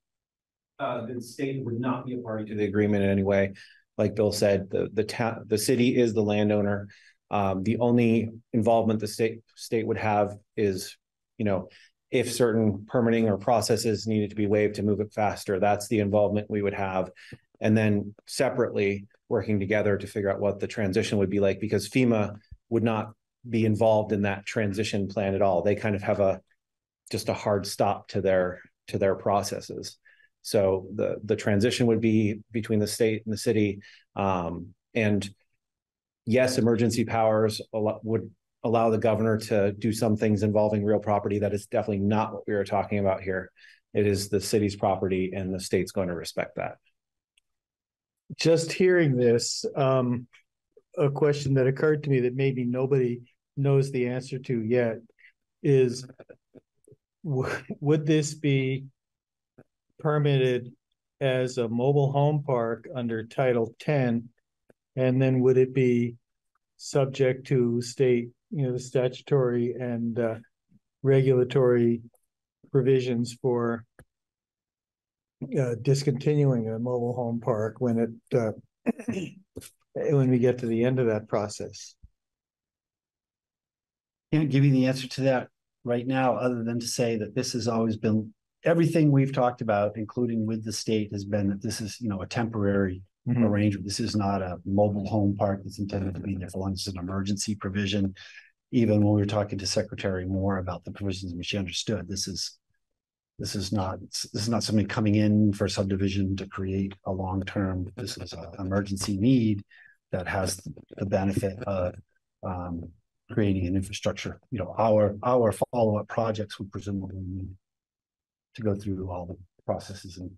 Uh, the state would not be a party to the agreement in any way. Like Bill said, the, the town, the city is the landowner. Um, the only involvement the state, state would have is, you know. If certain permitting or processes needed to be waived to move it faster, that's the involvement we would have. And then separately, working together to figure out what the transition would be like, because FEMA would not be involved in that transition plan at all. They kind of have a just a hard stop to their to their processes. So the the transition would be between the state and the city. Um, and yes, emergency powers lot would allow the governor to do some things involving real property. That is definitely not what we were talking about here. It is the city's property and the state's going to respect that. just hearing this, um, a question that occurred to me that maybe nobody knows the answer to yet is would this be permitted as a mobile home park under Title ten? And then would it be subject to state, you know, the statutory and uh regulatory provisions for uh, discontinuing a mobile home park when it, uh, when we get to the end of that process. Can't give you the answer to that right now, other than to say that this has always been, everything we've talked about, including with the state, has been that this is, you know, a temporary Mhm. arrangement. This is not a mobile home park that's intended to be there for long as it's an emergency provision. Even when we were talking to Secretary Moore about the provisions, she understood, this is. This is not, this is not somebody coming in for subdivision to create a long-term, this is an emergency need. That has the benefit of um creating an infrastructure, you know, our, our follow-up projects would presumably need. To go through all the processes and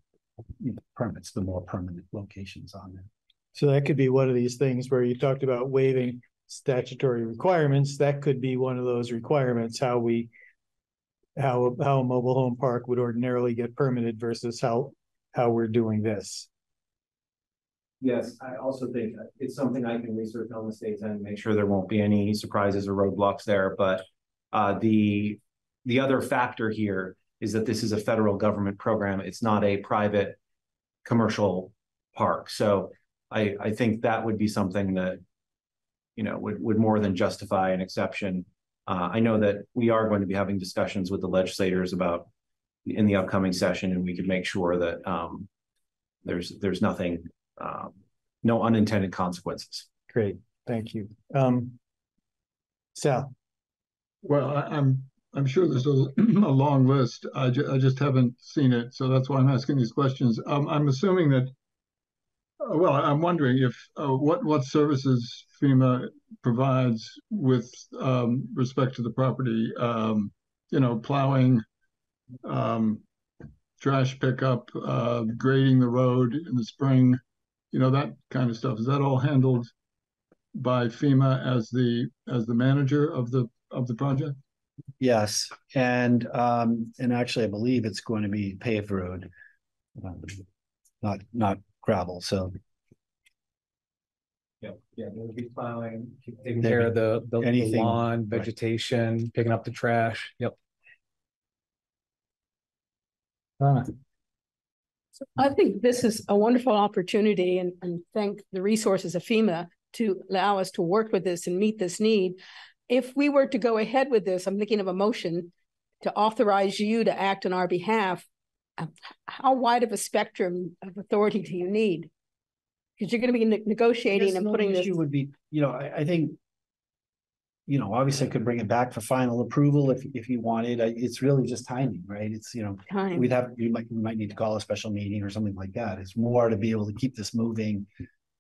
permits, the more permanent locations on there. So that could be one of these things where you talked about waiving statutory requirements. That could be one of those requirements, how we. How, how a mobile home park would ordinarily get permitted versus how, how we're doing this. Yes, I also think it's something I can research on the state's end, make sure there won't be any surprises or roadblocks there, but. Uh, the, the other factor here is that this is a federal government program. It's not a private. Commercial park, so I, I think that would be something that. You know, would, would more than justify an exception. Uh, I know that we are going to be having discussions with the legislators about. In the upcoming session, and we could make sure that, um. There's, there's nothing, um, no unintended consequences. Great, thank you. Um. Sal, Well, I, I'm, I'm sure there's a, a long list. I ju- I just haven't seen it, so that's why I'm asking these questions. Um, I'm assuming that. uh, Well, I'm wondering if, uh, what, what services FEMA provides with, um, respect to the property, um, you know, plowing. Um, trash pickup, uh, grading the road in the spring, you know, that kind of stuff. Is that all handled? By FEMA as the, as the manager of the, of the project? Yes, and um, and actually, I believe it's going to be paved road. um, Not, not gravel, so Yeah, yeah, we'll be plowing, taking There care of the, the- the anything- lawn, right. vegetation, picking up the trash. Yep. Donna, I think this is a wonderful opportunity and, and thank the resources of FEMA to allow us to work with this and meet this need. If we were to go ahead with this, I'm thinking of a motion to authorize you to act on our behalf. uh, How wide of a spectrum of authority do you need? Because you're gonna be ne- negotiating and putting this, issue Would be, you know, I, I think. You know, obviously I could bring it back for final approval if, if you wanted. I, it's really just timing, right? It's, you know, time. we'd have, we might, we might need to call a special meeting or something like that. It's more to be able to keep this moving.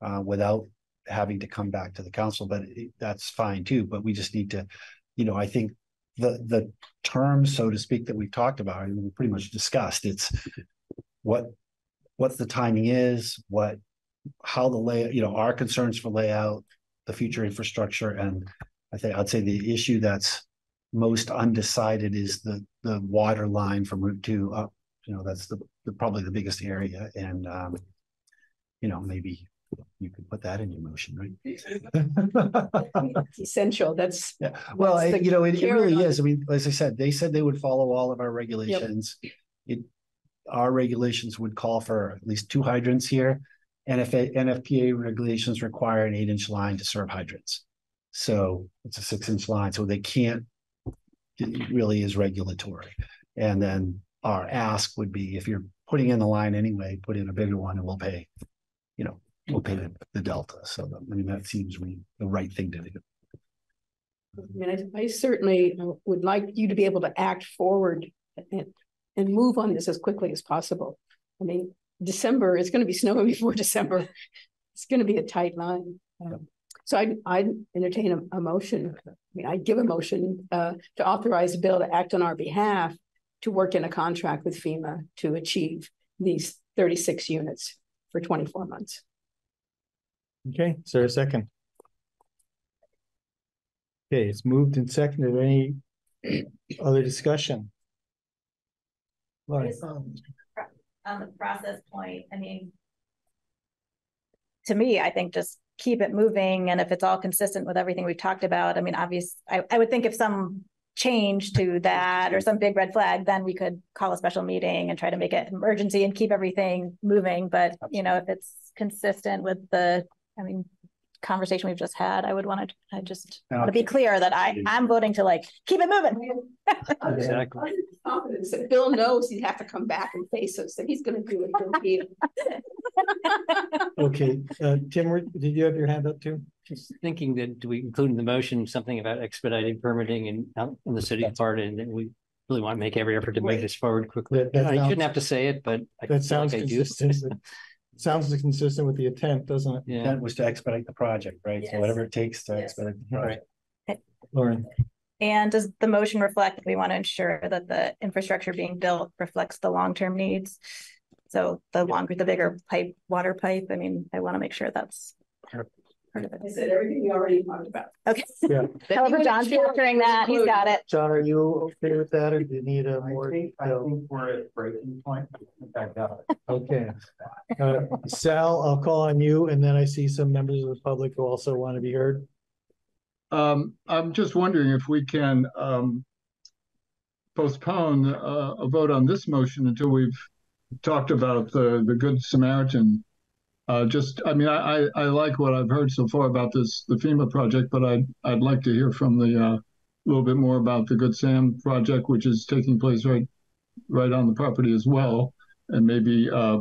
Uh, without having to come back to the council, but it- that's fine too, but we just need to, you know, I think. The, the terms, so to speak, that we've talked about, and we pretty much discussed, it's. What, what the timing is, what, how the lay, you know, our concerns for layout, the future infrastructure, and. I think I'd say the issue that's most undecided is the, the water line from Route Two up. You know, that's the, the, probably the biggest area and, um. You know, maybe You could put that in your motion, right? It's essential. That's, Yeah, well, That's I- the you know, it, it really is. I mean, as I said, they said they would follow all of our regulations. It, our regulations would call for at least two hydrants here. NFA, NFPA regulations require an eight inch line to serve hydrants. So it's a six inch line, so they can't. It really is regulatory. And then our ask would be if you're putting in the line anyway, put in a bigger one and we'll pay. You know, we'll pay the, the delta. So I mean, that seems re- the right thing to do. I mean, I, I certainly uh, would like you to be able to act forward and, and move on this as quickly as possible. I mean, December, it's gonna be snowing before December. It's gonna be a tight line. Um, So I, I entertain a, a motion, I mean, I give a motion, uh, to authorize Bill to act on our behalf to work in a contract with FEMA to achieve these thirty-six units for twenty-four months. Okay, is there a second? Okay, it's moved and seconded. Any other discussion? Lauren? On the process point, I mean. To me, I think just keep it moving and if it's all consistent with everything we've talked about, I mean, obvious, I, I would think if some. Change to that or some big red flag, then we could call a special meeting and try to make it an emergency and keep everything moving, but you know, if it's consistent with the, I mean. Conversation we've just had, I would want to, I just want to be clear that I, I'm voting to like, keep it moving. Exactly. Confidence that Bill knows he'd have to come back and face us, that he's gonna do it. for you. Okay, uh, Tim, were- did you have your hand up too? Just thinking that, do we include in the motion something about expediting permitting and out in the city part and that we really want to make every effort to make this forward quickly? That- that I shouldn't have to say it, but. I feel That sounds like I do. consistent. Sounds consistent with the intent, doesn't it? Yeah, That was to expedite the project, right? So Yes. whatever it takes to Yes. expedite the Right. project. Lauren? And does the motion reflect that we want to ensure that the infrastructure being built reflects the long-term needs? So the longer, the bigger pipe, water pipe, I mean, I want to make sure that's. Part of I said everything we already talked about. Okay. Yeah. However, John's capturing that, he's got it. John, are you okay with that or do you need a more? detailed- we're at breaking point. Okay. Uh, Sal, I'll call on you and then I see some members of the public who also want to be heard. Um, I'm just wondering if we can, um, postpone, uh, a vote on this motion until we've talked about the, the Good Samaritan. Uh, just, I mean, I, I, like what I've heard so far about this, the FEMA project, but I'd, I'd like to hear from the, uh, a little bit more about the Good Sam project, which is taking place right, right on the property as well. And maybe, uh,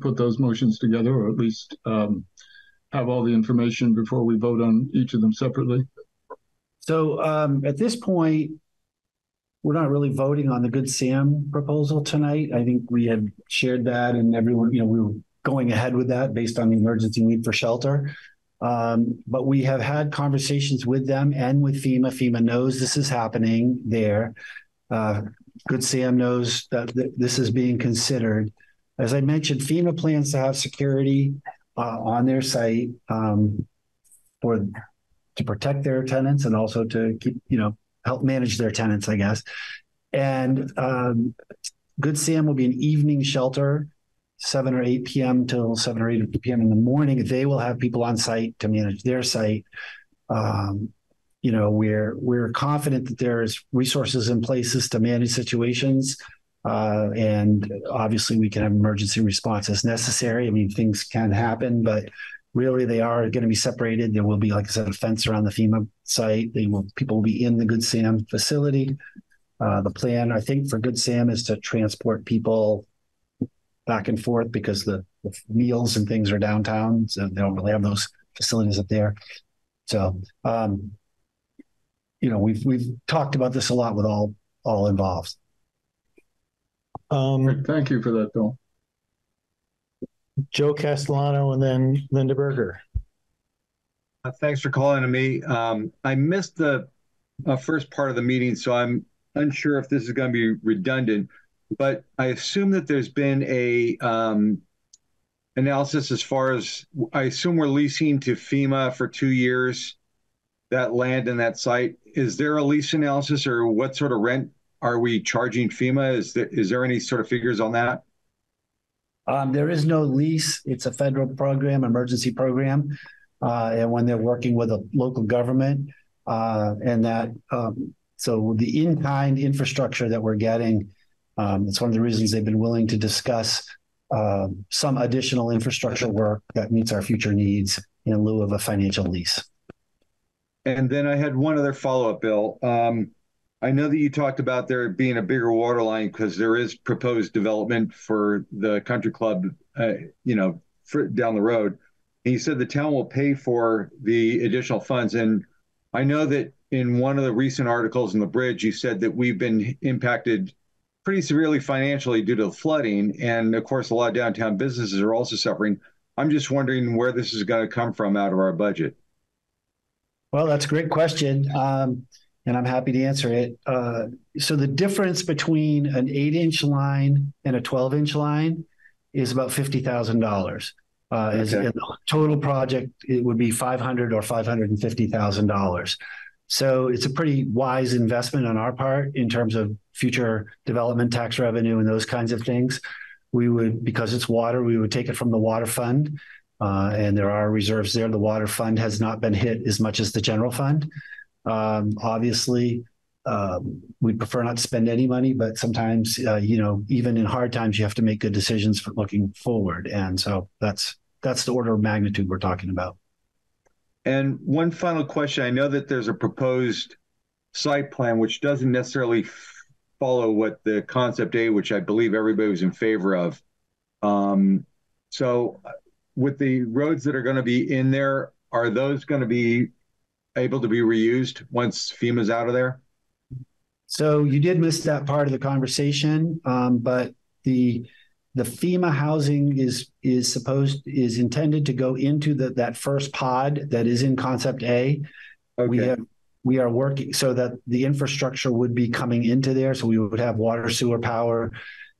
put those motions together or at least, um, have all the information before we vote on each of them separately. So um, at this point, we're not really voting on the Good Sam proposal tonight. I think we had shared that and everyone, you know, we were going ahead with that based on the emergency need for shelter. Um, but we have had conversations with them and with FEMA. FEMA knows this is happening there. Uh, Good Sam knows that th- this is being considered. As I mentioned, FEMA plans to have security uh, on their site um, for to protect their tenants and also to keep, you know, help manage their tenants, I guess. And um, Good Sam will be an evening shelter, seven or eight p.m. till seven or eight p.m. in the morning. They will have people on site to manage their site. Um, you know, we're we're confident that there's resources in places to manage situations. Uh, and obviously, we can have emergency response as necessary. I mean, things can happen, but really they are going to be separated. There will be, like I said, a fence around the FEMA site. They will people will be in the Good Sam facility. Uh, the plan, I think, for Good Sam is to transport people back and forth because the, the meals and things are downtown, so they don't really have those facilities up there. So, um, you know, we've we've talked about this a lot with all all involved. Um, Thank you for that, Bill. Joe Castellano and then Linda Berger. Uh, Thanks for calling to me. Um, I missed the uh, first part of the meeting, so I'm unsure if this is going to be redundant, but I assume that there's been a um, analysis as far as, I assume we're leasing to FEMA for two years, that land and that site. Is there a lease analysis or what sort of rent are we charging FEMA? Is there, is there any sort of figures on that? Um, there is no lease. It's a federal program, emergency program. Uh, and when they're working with a local government, uh, and that, um, so the in-kind infrastructure that we're getting, um, it's one of the reasons they've been willing to discuss uh, some additional infrastructure work that meets our future needs in lieu of a financial lease. And then I had one other follow-up, Bill. Um, I know that you talked about there being a bigger water line because there is proposed development for the country club, uh, you know, for, down the road. And you said the town will pay for the additional funds. And I know that in one of the recent articles in the bridge, you said that we've been impacted pretty severely financially due to the flooding. And of course, a lot of downtown businesses are also suffering. I'm just wondering where this is going to come from out of our budget. Well, that's a great question. Um, and I'm happy to answer it. Uh, so the difference between an eight inch line and a 12 inch line is about $50,000. Uh, okay. Is in the total project, it would be 500 or $550,000. So it's a pretty wise investment on our part in terms of future development tax revenue and those kinds of things. We would, because it's water, we would take it from the water fund. Uh, and there are reserves there. The water fund has not been hit as much as the general fund. Um, obviously, um, we prefer not to spend any money, but sometimes, uh, you know, even in hard times, you have to make good decisions for looking forward. And so that's that's the order of magnitude we're talking about. And one final question: I know that there's a proposed site plan which doesn't necessarily follow what the concept A, which I believe everybody was in favor of. Um, so, with the roads that are going to be in there, are those going to be able to be reused once FEMA's out of there? So you did miss that part of the conversation, um, but the the FEMA housing is is supposed is intended to go into the, that first pod that is in concept A. Okay. We have we are working so that the infrastructure would be coming into there. So we would have water, sewer, power,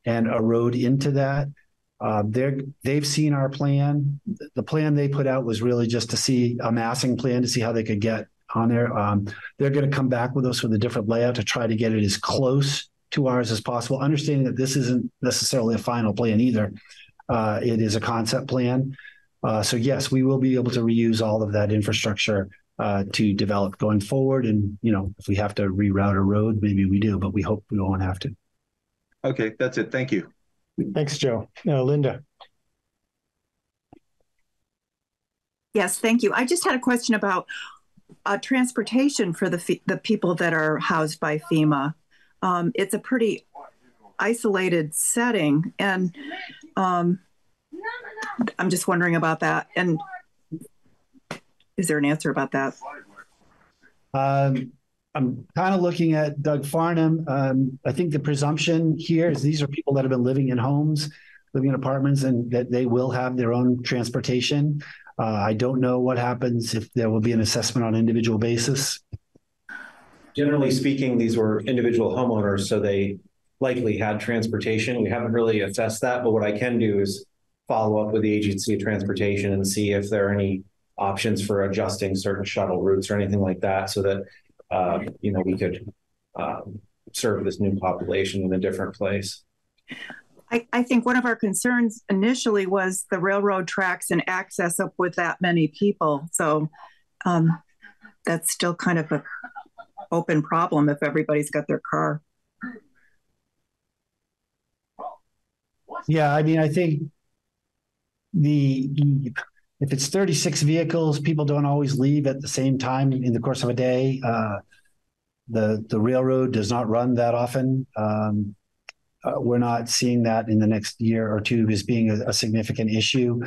and a road into that. Uh, they're they've seen our plan. The plan they put out was really just to see a massing plan to see how they could get on there. Um, they're going to come back with us with a different layout to try to get it as close to hours as possible. Understanding that this isn't necessarily a final plan either. Uh, it is a concept plan. Uh, so yes, we will be able to reuse all of that infrastructure uh, to develop going forward. And you know, if we have to reroute a road, maybe we do, but we hope we won't have to. Okay, that's it. Thank you. Thanks, Joe. Uh, Linda. Yes, thank you. I just had a question about uh, transportation for the the people that are housed by FEMA. Um, it's a pretty isolated setting, and um, I'm just wondering about that. And is there an answer about that? Um, I'm kind of looking at Doug Farnham. Um, I think the presumption here is these are people that have been living in homes, living in apartments, and that they will have their own transportation. Uh, I don't know what happens if there will be an assessment on an individual basis. Generally speaking, these were individual homeowners, so they likely had transportation. We haven't really assessed that, but what I can do is follow up with the agency of transportation and see if there are any options for adjusting certain shuttle routes or anything like that so that uh, you know, we could um, serve this new population in a different place. I, I, think one of our concerns initially was the railroad tracks and access up with that many people. So um, that's still kind of a open problem if everybody's got their car. Yeah, I mean, I think the if it's 36 vehicles, people don't always leave at the same time in the course of a day. Uh, the the railroad does not run that often. Um, uh, we're not seeing that in the next year or two as being a, a significant issue.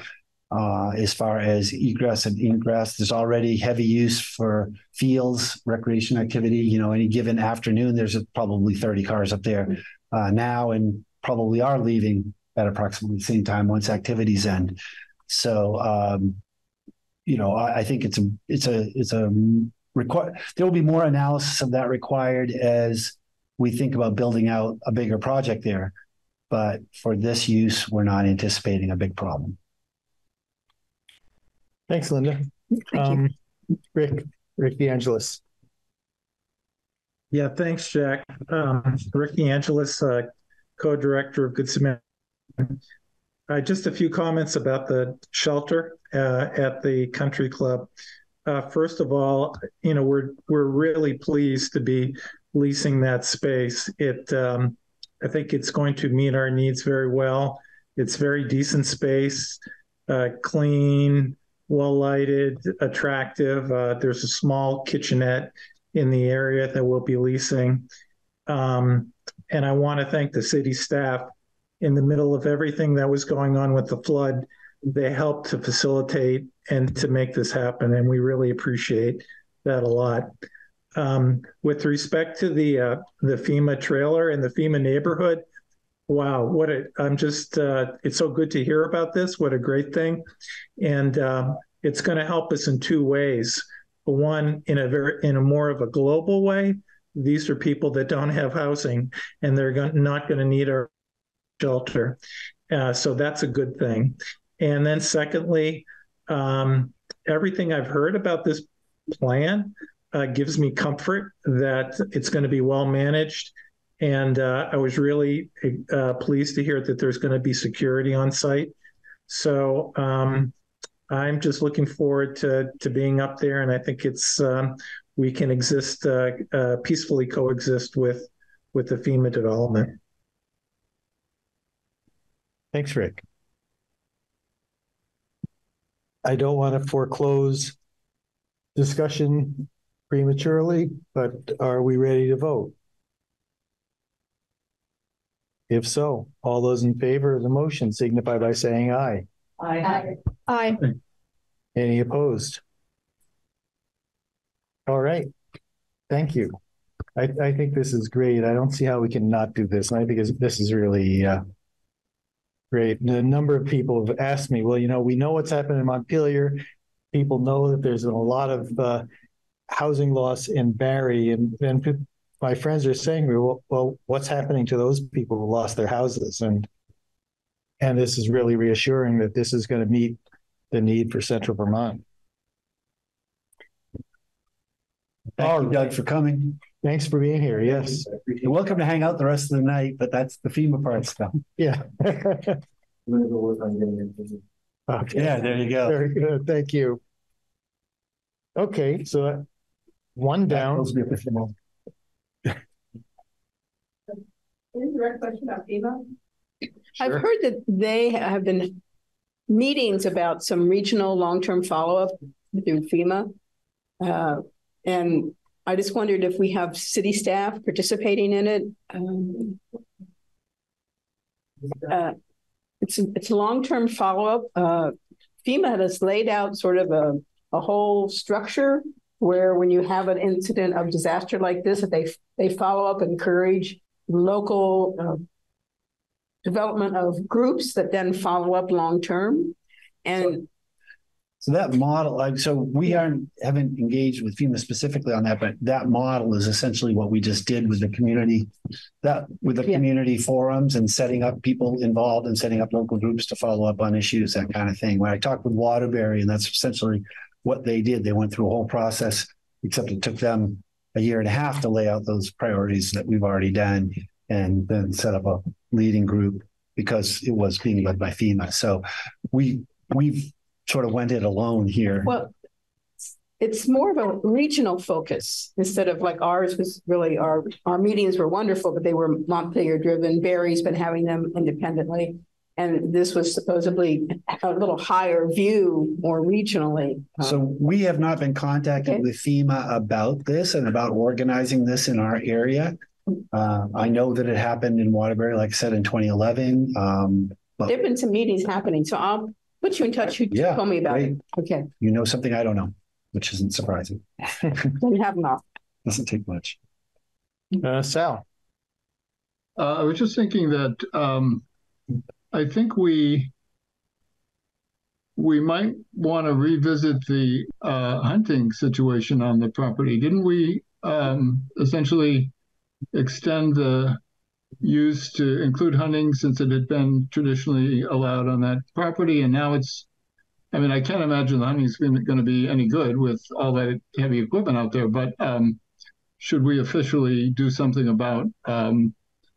Uh, as far as egress and ingress, there's already heavy use for fields, recreation activity. You know, any given afternoon, there's probably 30 cars up there uh, now, and probably are leaving at approximately the same time once activities end. So, um, you know, I, I, think it's a it's a it's a require. There will be more analysis of that required as we think about building out a bigger project there. But for this use, we're not anticipating a big problem. Thanks, Linda. Thank um, you. Rick, Rick DeAngelis. Yeah, thanks, Jack. Um, Rick DeAngelis, uh, co-director of Good Samaritan Uh, just a few comments about the shelter uh, at the country club. Uh, first of all, you know we're we're really pleased to be leasing that space. It um, I think it's going to meet our needs very well. It's very decent space, uh, clean, well lighted, attractive. Uh, there's a small kitchenette in the area that we'll be leasing. Um, and I want to thank the city staff in the middle of everything that was going on with the flood. They helped to facilitate and to make this happen. And we really appreciate that a lot. Um, with respect to the uh, the FEMA trailer and the FEMA neighborhood, wow, what a! I'm just uh, it's so good to hear about this. What a great thing, and um, it's going to help us in two ways. One, in a very in a more of a global way. These are people that don't have housing, and they're go- not going to need our shelter. Uh, so that's a good thing. And then secondly, um, everything I've heard about this plan uh, gives me comfort that it's going to be well managed. And uh, I was really uh, pleased to hear that there's going to be security on site. So um, I'm just looking forward to to being up there, and I think it's um, we can exist uh, uh, peacefully coexist with with the FEMA development. Thanks, Rick. I don't want to foreclose discussion prematurely, but are we ready to vote? If so, all those in favor of the motion signify by saying aye. Aye. Aye. Any opposed? All right. Thank you. I, I think this is great. I don't see how we can not do this. And I think this is really uh, great. And a number of people have asked me, well, you know, we know what's happening in Montpelier. People know that there's a lot of uh, housing loss in Barre, And then my friends are saying, well, well, what's happening to those people who lost their houses? And and this is really reassuring that this is going to meet the need for central Vermont. Thank you, Doug, for coming. Thanks for being here. Yes. You're welcome to hang out the rest of the night, but that's the FEMA part stuff. Yeah. Okay. Yeah, there you go. Very good. Thank you. Okay, so uh, one down. Direct question about FEMA? I've heard that they have been meetings about some regional long-term follow-up through FEMA. Uh, and I just wondered if we have city staff participating in it. Um, uh, it's it's long-term follow-up. Uh, FEMA has laid out sort of a, a whole structure where when you have an incident of disaster like this, that they they follow up, and encourage local uh, development of groups that then follow up long term. And so that model, like, so we aren't haven't engaged with FEMA specifically on that, but that model is essentially what we just did with the community, that with the yeah. community forums and setting up people involved and setting up local groups to follow up on issues, that kind of thing. When I talked with Waterbury, and that's essentially what they did, they went through a whole process, except it took them a year and a half to lay out those priorities that we've already done and then set up a leading group because it was being led by FEMA. So we we've sort of went it alone here. Well, it's more of a regional focus instead of like ours was really our our meetings were wonderful, but they were Montpelier driven. Barre's been having them independently. And this was supposedly a little higher view more regionally. So we have not been contacted okay. with FEMA about this and about organizing this in our area. Uh, I know that it happened in Waterbury, like I said, in 2011. Um, but there have been some meetings happening, so I'll put you in touch. You yeah, told me about great. it. Okay. You know something I don't know, which isn't surprising. you have not. Doesn't take much. Uh, Sal. Uh, I was just thinking that um, I think we we might want to revisit the uh, hunting situation on the property. Didn't we um, essentially extend the use to include hunting since it had been traditionally allowed on that property. And now it's, I mean, I can't imagine the hunting's going to be any good with all that heavy equipment out there, but um, should we officially do something about um,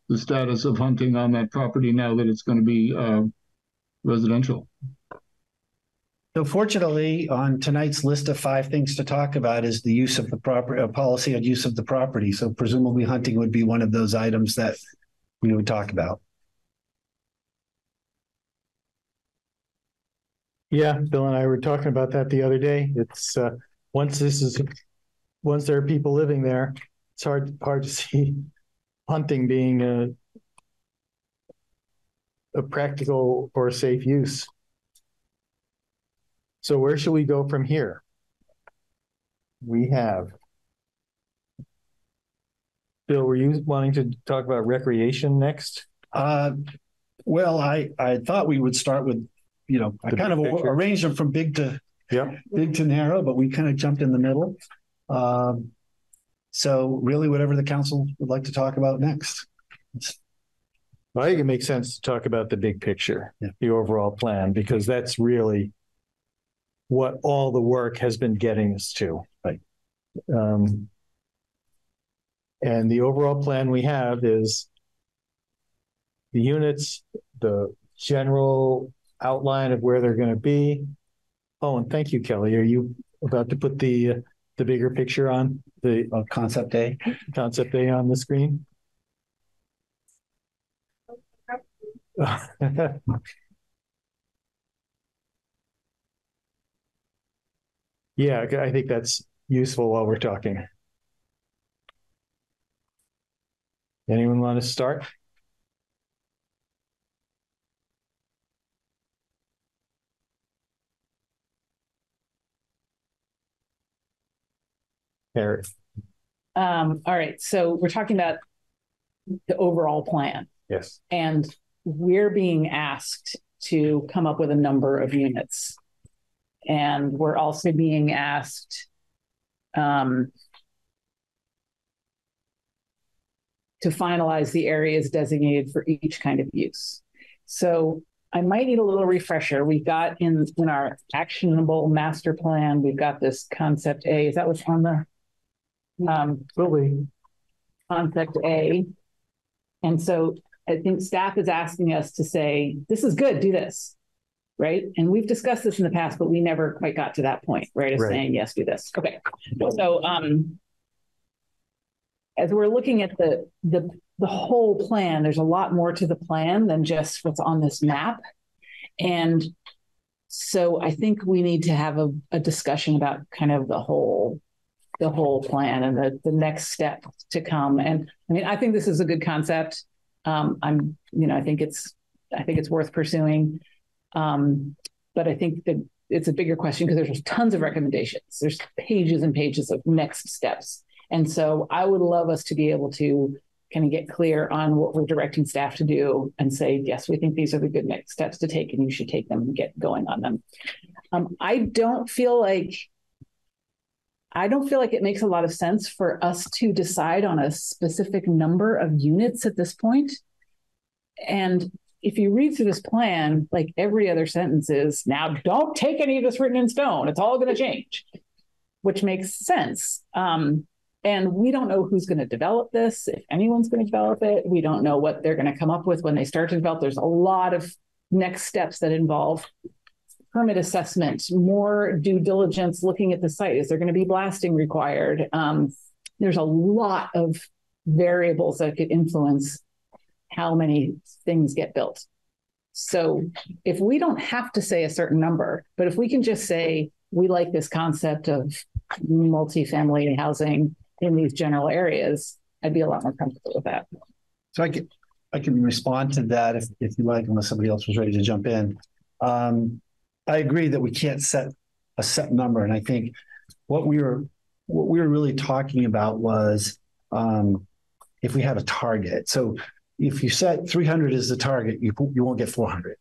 the status of hunting on that property now that it's going to be uh, residential. So fortunately, on tonight's list of five things to talk about is the use of the property, uh, policy on use of the property. So presumably hunting would be one of those items that we would talk about. Yeah, Bill and I were talking about that the other day. It's, uh, once this is, once there are people living there, it's hard, hard to see hunting being a a practical or safe use. So where should we go from here? We have. Bill, were you wanting to talk about recreation next? Uh, well, I, I thought we would start with, you know, I kind of picture. arranged them from big to Yeah. big to narrow, but we kind of jumped in the middle. Um, so really whatever the council would like to talk about next. I think it makes sense to talk about the big picture, the overall plan, because that's really what all the work has been getting us to. Right. Um, and the overall plan we have is the units, the general outline of where they're going to be. Oh, and thank you, Kelly. Are you about to put the uh, the bigger picture on the uh, concept A? Concept A on the screen. yeah, I think that's useful while we're talking. Anyone want to start? Um, all right, so we're talking about the overall plan. Yes. And we're being asked to come up with a number of units. And we're also being asked um, to finalize the areas designated for each kind of use. So I might need a little refresher. We've got in in our actionable master plan, we've got this concept A. Is that what's on the um Really? concept A? And so I think staff is asking us to say, this is good, do this. Right. And we've discussed this in the past, but we never quite got to that point, right? Of Right. saying, yes, do this. Okay. So um as we're looking at the the the whole plan, there's a lot more to the plan than just what's on this map. And so I think we need to have a, a discussion about kind of the whole the whole plan and the the next step to come. And I mean, I think this is a good concept. Um, I'm, you know, I think it's I think it's worth pursuing. Um, but I think that it's a bigger question because there's tons of recommendations. There's pages and pages of next steps. And so I would love us to be able to kind of get clear on what we're directing staff to do and say, yes, we think these are the good next steps to take and you should take them and get going on them. Um, I don't feel like I don't feel like it makes a lot of sense for us to decide on a specific number of units at this point. And if you read through this plan, like every other sentence is now don't take any of this written in stone. It's all going to change, which makes sense. Um, and we don't know who's going to develop this, if anyone's going to develop it. We don't know what they're going to come up with when they start to develop. There's a lot of next steps that involve permit assessment, more due diligence looking at the site. Is there going to be blasting required? Um, there's a lot of variables that could influence how many things get built. So if we don't have to say a certain number, but if we can just say we like this concept of multifamily housing in these general areas, I'd be a lot more comfortable with that. So I can, I can respond to that if, if you like, unless somebody else was ready to jump in. Um, I agree that we can't set a set number. And I think what we were, what we were really talking about was, um, if we have a target. So if you set 300 as the target, you, you won't get 400,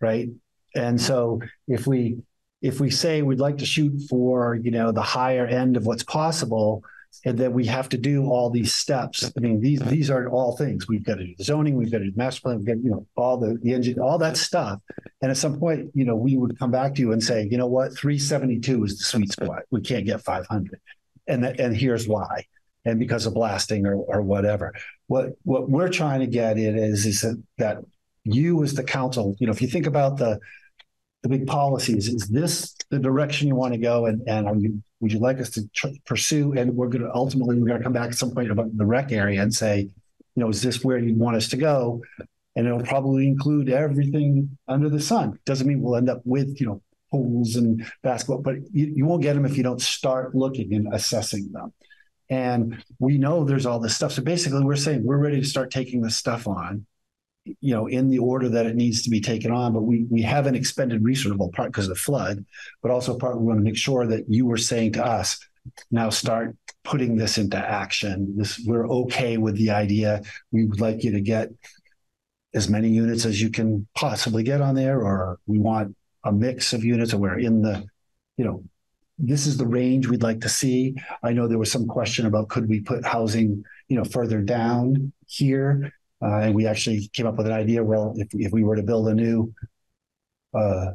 right? And so if we, if we say we'd like to shoot for, you know, the higher end of what's possible, and that we have to do all these steps. I mean, these these are all things. We've got to do the zoning, we've got to do the master plan, we've got, you know, all the the engine, all that stuff. And at some point, you know, we would come back to you and say, you know what, 372 is the sweet spot. We can't get 500. And that, and here's why. And because of blasting or or whatever. What what we're trying to get in is is that you as the council, you know, if you think about the the big policies, is this the direction you want to go? And and are you would you like us to tr- pursue? And we're going to ultimately we're going to come back at some point about the rec area and say, you know, is this where you want us to go? And it'll probably include everything under the sun. Doesn't mean we'll end up with you know pools and basketball, but you, you won't get them if you don't start looking and assessing them. And we know there's all this stuff. So basically, we're saying we're ready to start taking this stuff on, you know, in the order that it needs to be taken on. But we we haven't expended resources, part because of the flood, but also part we want to make sure that you were saying to us, now start putting this into action. This we're okay with the idea. We would like you to get as many units as you can possibly get on there, or we want a mix of units, and we're in the, you know, this is the range we'd like to see. I know there was some question about could we put housing, you know, further down here, uh, and we actually came up with an idea. Well, if if we were to build a new uh,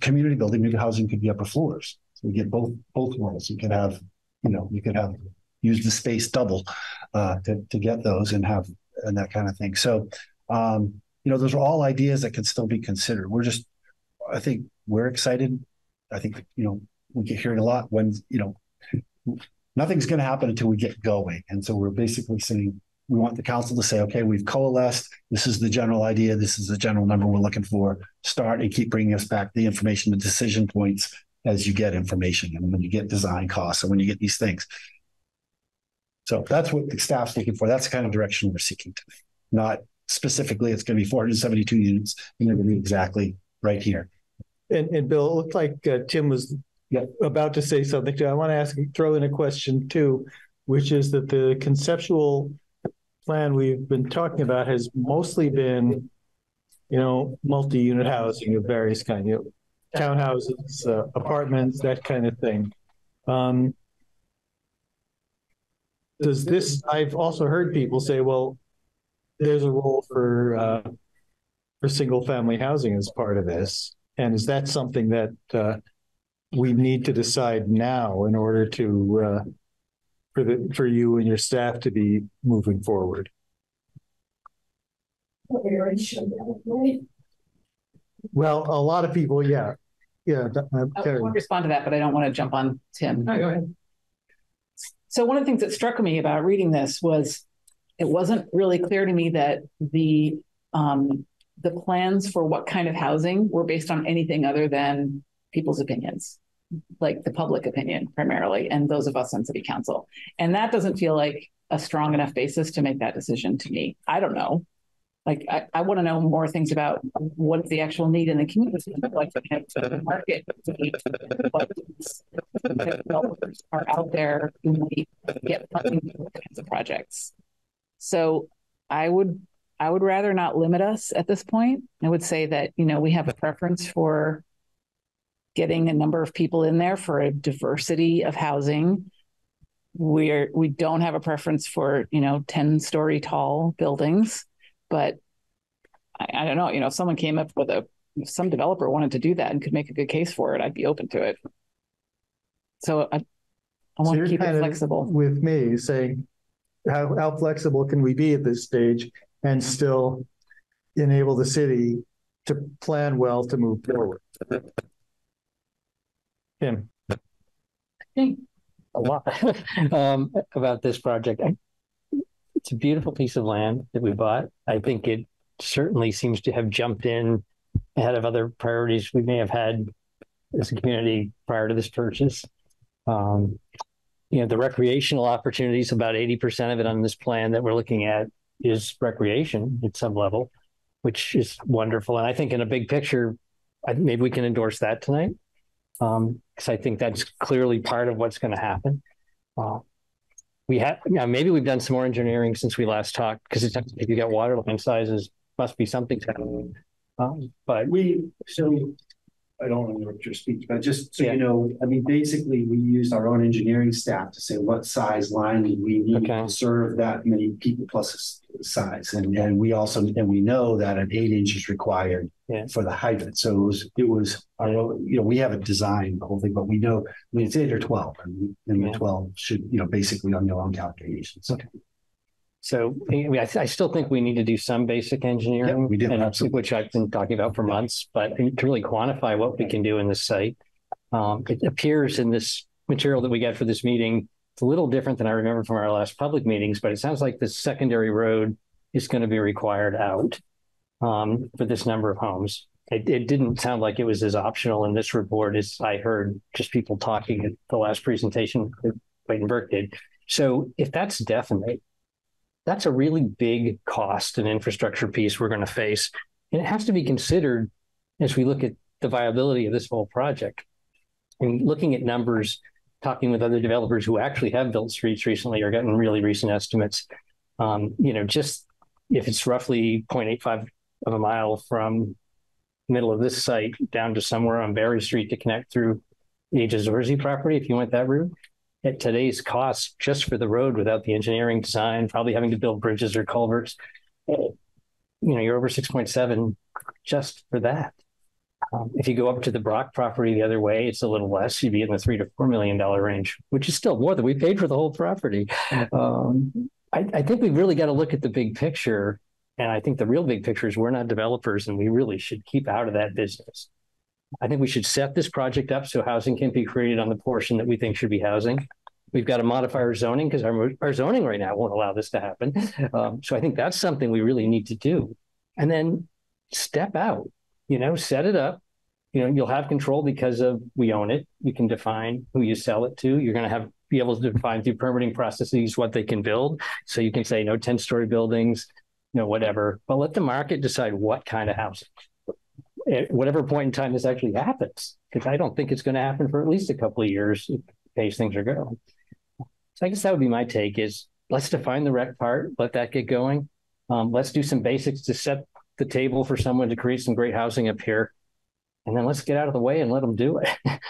community building, new housing could be upper floors. So we get both both worlds. You could have, you know, you could have use the space double uh, to to get those and have and that kind of thing. So, um, you know, those are all ideas that can still be considered. We're just, I think we're excited. I think you know we get hearing a lot when you know nothing's going to happen until we get going, and so we're basically saying we want the council to say, okay, we've coalesced. This is the general idea. This is the general number we're looking for. Start and keep bringing us back the information, the decision points as you get information, and when you get design costs, and when you get these things. So that's what the staff's looking for. That's the kind of direction we're seeking today. Not specifically, it's going to be 472 units, and they're going to be exactly right here. And, and Bill, it looked like uh, Tim was yeah. about to say something too. I want to ask, throw in a question too, which is that the conceptual plan we've been talking about has mostly been, you know, multi-unit housing of various kinds, you know, townhouses, uh, apartments, that kind of thing. Um, does this? I've also heard people say, well, there's a role for uh, for single-family housing as part of this, and is that something that uh, we need to decide now in order to uh, for the for you and your staff to be moving forward? Well, a lot of people, yeah, yeah. I want to respond to that, but I don't want to jump on Tim. go ahead. So one of the things that struck me about reading this was it wasn't really clear to me that the um, the plans for what kind of housing were based on anything other than people's opinions, like the public opinion primarily, and those of us on city council. And that doesn't feel like a strong enough basis to make that decision to me. I don't know. Like I, I want to know more things about what's the actual need in the community, like the market, what developers are out there who might get funding for kinds of projects. So I would I would rather not limit us at this point. I would say that you know we have a preference for getting a number of people in there for a diversity of housing. We're we don't have a preference for you know ten story tall buildings but I, I don't know, you know, if someone came up with a, some developer wanted to do that and could make a good case for it, I'd be open to it. So I, I want you're to keep it flexible. With me saying, how, how flexible can we be at this stage and still enable the city to plan well to move forward? Tim. I think a lot um, about this project. I, it's a beautiful piece of land that we bought. I think it certainly seems to have jumped in ahead of other priorities we may have had as a community prior to this purchase. Um, you know, the recreational opportunities, about 80% of it on this plan that we're looking at is recreation at some level, which is wonderful. And I think in a big picture, I, maybe we can endorse that tonight. Um, because I think that's clearly part of what's going to happen. Uh, we have, yeah, maybe we've done some more engineering since we last talked because if you got water line sizes, must be something happening. Um, but we so I don't want to interrupt your speech, but just so you know, I mean, basically, we used our own engineering staff to say what size line we need Okay. to serve that many people plus size, and and we also and we know that an eight inch is required Yeah. for the hydrant. So it was it was our own, you know we haven't designed the whole thing, but we know I mean it's eight or twelve, and, and Yeah. the twelve should you know basically on your own calculations. Okay. So I, mean, I, I still think we need to do some basic engineering, we do, and absolutely. which I've been talking about for months. But to really quantify what we can do in this site, um, it appears in this material that we got for this meeting, it's a little different than I remember from our last public meetings. But it sounds like the secondary road is going to be required out um, for this number of homes. It, it didn't sound like it was as optional in this report as I heard just people talking at the last presentation that Clayton Burke did. So if that's definite, that's a really big cost and infrastructure piece we're going to face. And it has to be considered as we look at the viability of this whole project. And looking at numbers, talking with other developers who actually have built streets recently or gotten really recent estimates, um, you know, just if it's roughly 0.85 of a mile from middle of this site down to somewhere on Barre Street to connect through the Zorzi property, if you went that route, at today's cost just for the road without the engineering design, probably having to build bridges or culverts, you know, you're over 6.7 just for that. Um, if you go up to the Brock property the other way, it's a little less. You'd be in the three to four million dollar range, which is still more than we paid for the whole property. Um, I, I think we've really got to look at the big picture. And I think the real big picture is we're not developers and we really should keep out of that business. I think we should set this project up so housing can be created on the portion that we think should be housing. We've got to modify our zoning because our, our zoning right now won't allow this to happen. Um, so I think that's something we really need to do. And then step out, you know, set it up. You know, you'll have control because of we own it. You can define who you sell it to. You're going to have be able to define through permitting processes what they can build. So you can say no 10 story buildings, you know, whatever, but let the market decide what kind of housing at whatever point in time this actually happens, because I don't think it's going to happen for at least a couple of years if pace things are going. So I guess that would be my take is let's define the rec part, let that get going. Um, let's do some basics to set the table for someone to create some great housing up here. And then let's get out of the way and let them do it.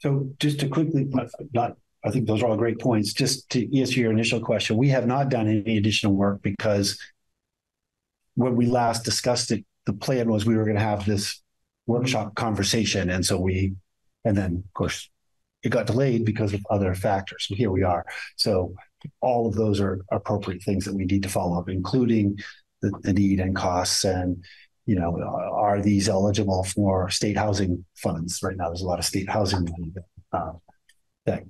So just to quickly, not, I think those are all great points. Just to answer your initial question, we have not done any additional work because when we last discussed it, the plan was we were going to have this workshop conversation. And so we, and then of course it got delayed because of other factors. So here we are. So all of those are appropriate things that we need to follow up, including the, the need and costs and you know, are these eligible for state housing funds? Right now, there's a lot of state housing money uh, that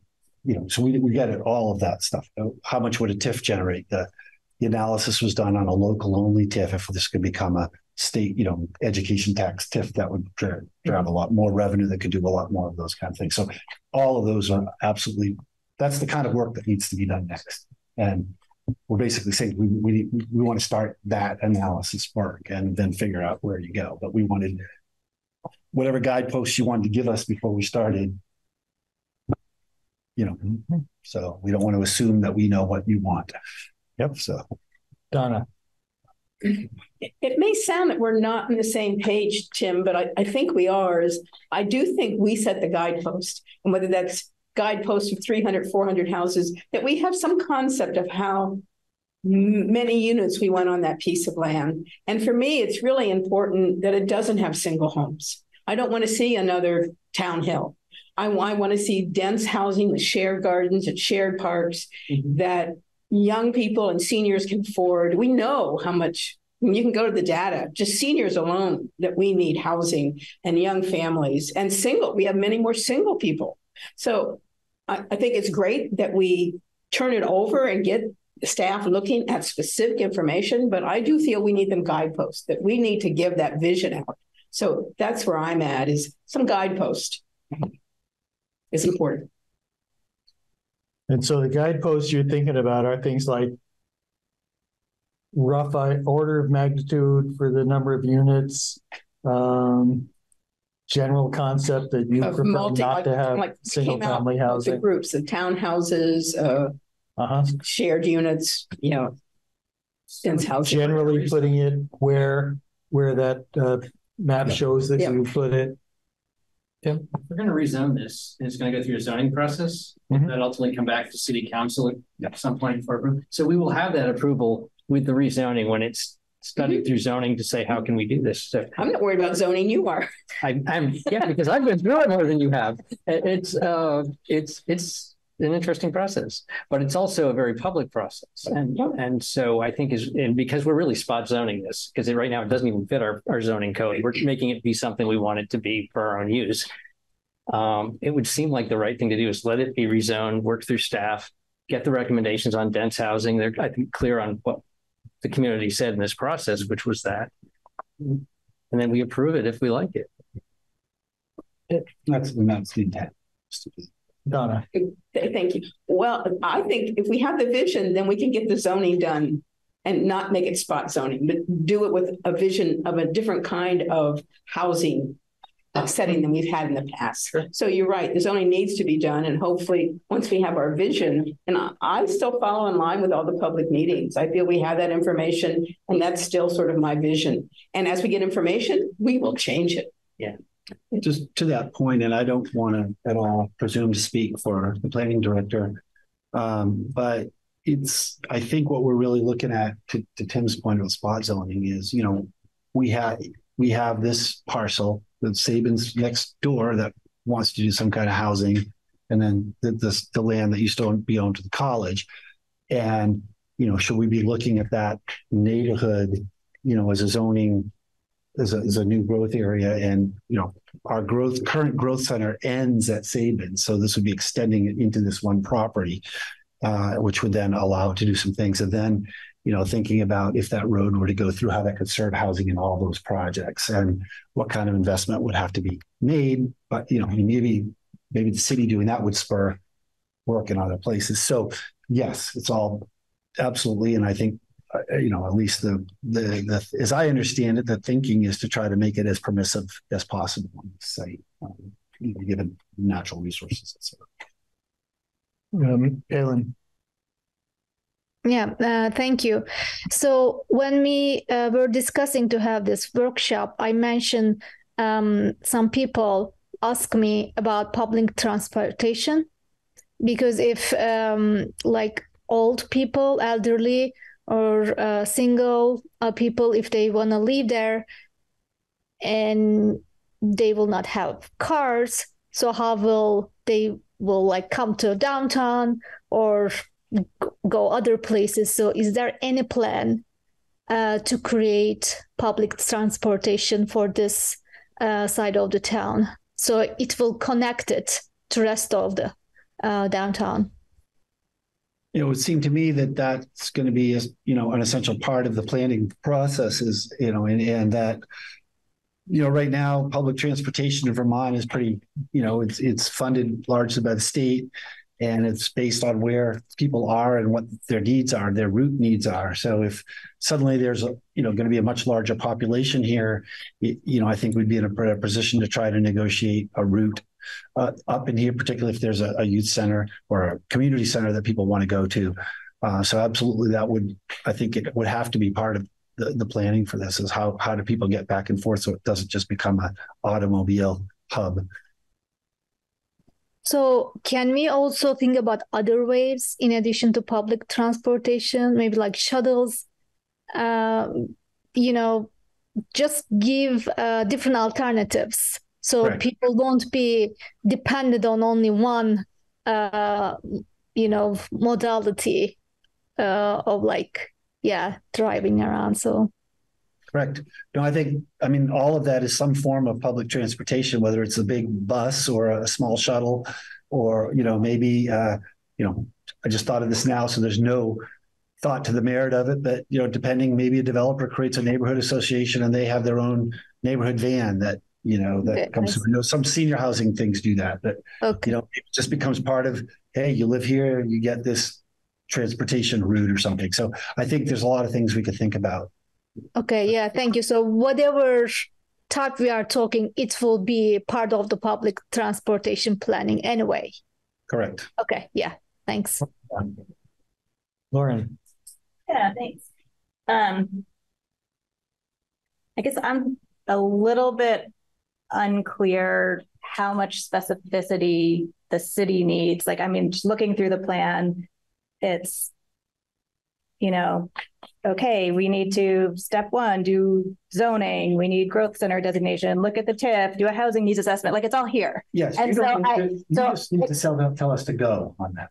you know, so we, we get it, all of that stuff. How much would a TIF generate? The, the analysis was done on a local only TIF. If this could become a state, you know, education tax TIF, that would drive, drive a mm-hmm. lot more revenue that could do a lot more of those kind of things. So all of those are absolutely, that's the kind of work that needs to be done next. And we're basically saying we, we, we want to start that analysis work and then figure out where you go. But we wanted whatever guideposts you wanted to give us before we started, you know, mm-hmm. so we don't want to assume that we know what you want. Yep. So, Donna. It may sound that we're not on the same page, Tim, but I, I think we are. Is I do think we set the guidepost, and whether that's guidepost of 300, 400 houses, that we have some concept of how many units we want on that piece of land. And for me, it's really important that it doesn't have single homes. I don't want to see another Towne Hill. I, I want to see dense housing with shared gardens and shared parks mm-hmm. that young people and seniors can afford. We know how much you can go to the data, just seniors alone, that we need housing and young families and single. We have many more single people. So I, I think it's great that we turn it over and get staff looking at specific information, but I do feel we need them guideposts, that we need to give that vision out. So that's where I'm at is some guidepost is important. And so the guideposts you're thinking about are things like rough order of magnitude for the number of units, um, general concept that you Of prefer multi- not like- to have like single family with the housing. Groups of townhouses, uh, Uh-huh. shared units, you know, dense housing. Generally putting it where, where that, uh, map shows that Yeah. you put it. Tim? We're going to rezone this, and it's going to go through a zoning process Mhm. that ultimately come back to city council at some point for approval. So we will have that approval with the rezoning when it's studied through zoning to say, how can we do this? So I'm not worried about zoning, you are. I, I'm, yeah, because I've been through it more than you have. It's, uh, it's, it's, an interesting process, but it's also a very public process. And, and so I think is, and because we're really spot zoning this, because right now it doesn't even fit our, our zoning code, we're making it be something we want it to be for our own use. Um, it would seem like the right thing to do is let it be rezoned, work through staff, get the recommendations on dense housing. They're, I think, clear on what the community said in this process, which was that. And then we approve it if we like it. That's, that's the intent. Donna. Thank you. Well, I think if we have the vision, then we can get the zoning done and not make it spot zoning, but do it with a vision of a different kind of housing uh, setting than we've had in the past. So you're right, the zoning needs to be done and hopefully once we have our vision, and I, I still follow in line with all the public meetings. I feel we have that information and that's still sort of my vision. And as we get information, we will change it. Yeah. Just to that point, and I don't want to at all presume to speak for the planning director, um, but it's I think what we're really looking at to, to Tim's point about spot zoning is you know we have we have this parcel that Sabin's next door that wants to do some kind of housing, and then the, the the land that used to be owned to the college, and you know should we be looking at that neighborhood you know as a zoning as a, as a new growth area and you know our growth current growth center ends at Sabin. So this would be extending it into this one property uh, which would then allow to do some things. And then you know thinking about if that road were to go through how that could serve housing in all those projects and what kind of investment would have to be made. But you know maybe maybe the city doing that would spur work in other places. So yes it's all absolutely. And i think you know, at least the, the, the, as I understand it, the thinking is to try to make it as permissive as possible on the site, um, given natural resources, et cetera. Um, Ellen. Yeah, uh, thank you. So when we uh, were discussing to have this workshop, I mentioned um, some people ask me about public transportation because if um, like old people, elderly, or uh, single uh, people, if they want to live there, and they will not have cars, so how will they will like come to downtown or go other places. So, is there any plan uh, to create public transportation for this uh, side of the town? So it will connect it to rest of the uh, downtown. It would seem to me that that's going to be, you know, an essential part of the planning process is, you know, and, and that, you know, right now, public transportation in Vermont is pretty, you know, it's it's funded largely by the state and it's based on where people are and what their needs are, their route needs are. So if suddenly there's a, you know going to be a much larger population here, you know, I think we'd be in a, position to try to negotiate a route uh, up in here, particularly if there's a, a, youth center or a community center that people want to go to. Uh, so absolutely, that would I think it would have to be part of the, the planning for this is how how do people get back and forth so it doesn't just become an automobile hub. So, can we also think about other ways in addition to public transportation, maybe like shuttles? Uh, you know, just give uh, different alternatives so right. people won't be dependent on only one, uh, you know, modality uh, of like, yeah, driving around. So, Correct. No, I think, I mean, all of that is some form of public transportation, whether it's a big bus or a small shuttle, or, you know, maybe, uh, you know, I just thought of this now, so there's no thought to the merit of it, but, you know, depending, maybe a developer creates a neighborhood association and they have their own neighborhood van that, you know, that okay, comes, you know, some senior housing things do that, but, okay. you know, it just becomes part of, hey, you live here, you get this transportation route or something. So I think there's a lot of things we could think about. Okay, yeah, thank you. So whatever type we are talking, it will be part of the public transportation planning anyway. Correct. Okay, yeah, thanks. Lauren. Yeah, thanks. Um, I guess I'm a little bit unclear how much specificity the city needs. Like, I mean, just looking through the plan, it's you know, okay, we need to step one, do zoning, we need growth center designation, look at the TIF, do a housing needs assessment, like it's all here. Yes, And you so don't need I- to, you so just need to tell, tell us to go on that.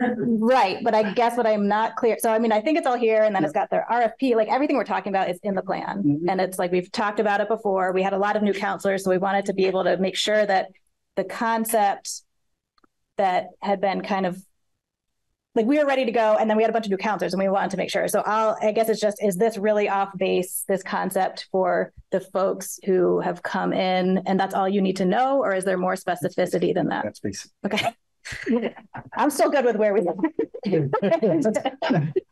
Right, but I guess what I'm not clear, so I mean, I think it's all here and then it's got their RFP, like everything we're talking about is in the plan. Mhm. And it's like, we've talked about it before, we had a lot of new councilors, so we wanted to be able to make sure that the concept that had been kind of like we were ready to go and then we had a bunch of new councilors and we wanted to make sure. So I'll, I guess it's just, is this really off base, this concept for the folks who have come in and that's all you need to know? Or is there more specificity than that? That's basic. Okay. I'm still good with where we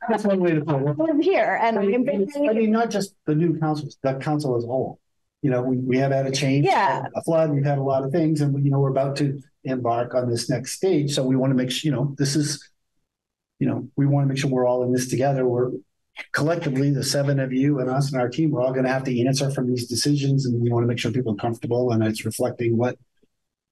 That's one way to put it. live here and I mean, I mean, not just the new councils, the council as a whole. You know, we, we have had a change. Yeah. A flood, we've had a lot of things and, you know, we're about to embark on this next stage. So we want to make sure, you know, this is, you know, we want to make sure we're all in this together. We're collectively, the seven of you and us and our team, we're all going to have to answer from these decisions and we want to make sure people are comfortable and it's reflecting what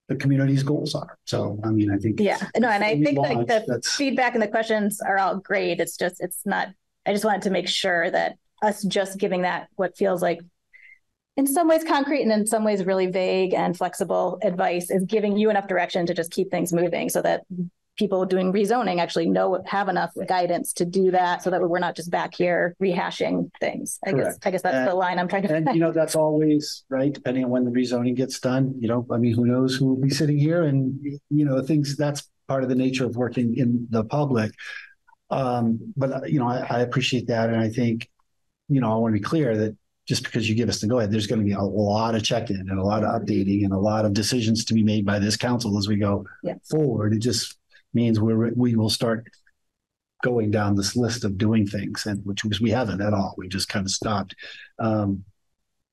the community's goals are. So, I mean, I think. Yeah, no, and I think like the that's- feedback and the questions are all great. It's just, it's not, I just wanted to make sure that us just giving that what feels like in some ways concrete and in some ways really vague and flexible advice is giving you enough direction to just keep things moving so that people doing rezoning actually know, have enough guidance to do that so that we're not just back here rehashing things. I guess, I guess that's the line I'm trying to. And you know, that's always right, depending on when the rezoning gets done, you know, I mean, who knows who will be sitting here and, you know, things, that's part of the nature of working in the public. Um, but uh, you know, I, I appreciate that. And I think, you know, I want to be clear that just because you give us the go ahead, there's going to be a lot of check-in and a lot of updating and a lot of decisions to be made by this council as we go Yeah. forward. It just means we're, we will start going down this list of doing things and which was, we haven't at all. We just kind of stopped. Um,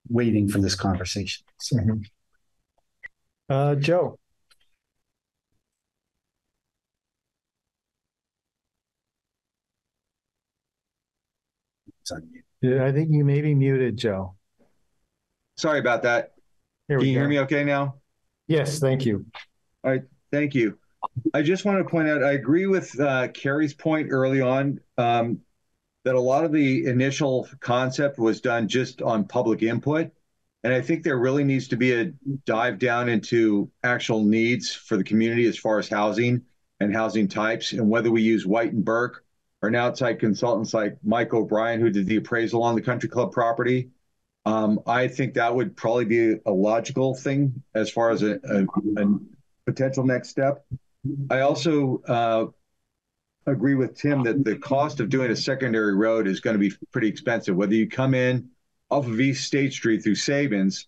waiting for this conversation. So, Uh, Joe, it's on you. yeah, I think you may be muted, Joe. Sorry about that. Here Can we you hear me okay now? Yes, thank you. All right, Thank you. I just want to point out, I agree with uh, Cary's point early on um, that a lot of the initial concept was done just on public input. And I think there really needs to be a dive down into actual needs for the community as far as housing and housing types and whether we use White and Burke or an outside consultants like Mike O'Brien, who did the appraisal on the country club property. Um, I think that would probably be a logical thing as far as a, a, a potential next step. I also uh, agree with Tim that the cost of doing a secondary road is going to be pretty expensive. Whether you come in off of East State Street through Sabins,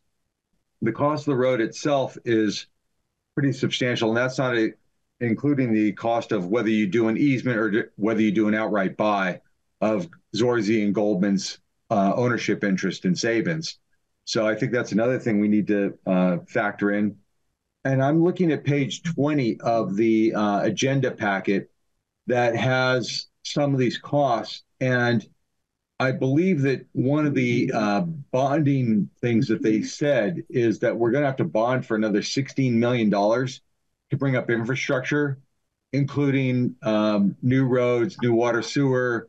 the cost of the road itself is pretty substantial, and that's not a, including the cost of whether you do an easement or whether you do an outright buy of Zorzi and Goldman's uh, ownership interest in Sabins. So I think that's another thing we need to uh, factor in. And I'm looking at page 20 of the uh, agenda packet that has some of these costs. And I believe that one of the uh, bonding things that they said is that we're going to have to bond for another $16 million to bring up infrastructure, including um, new roads, new water sewer,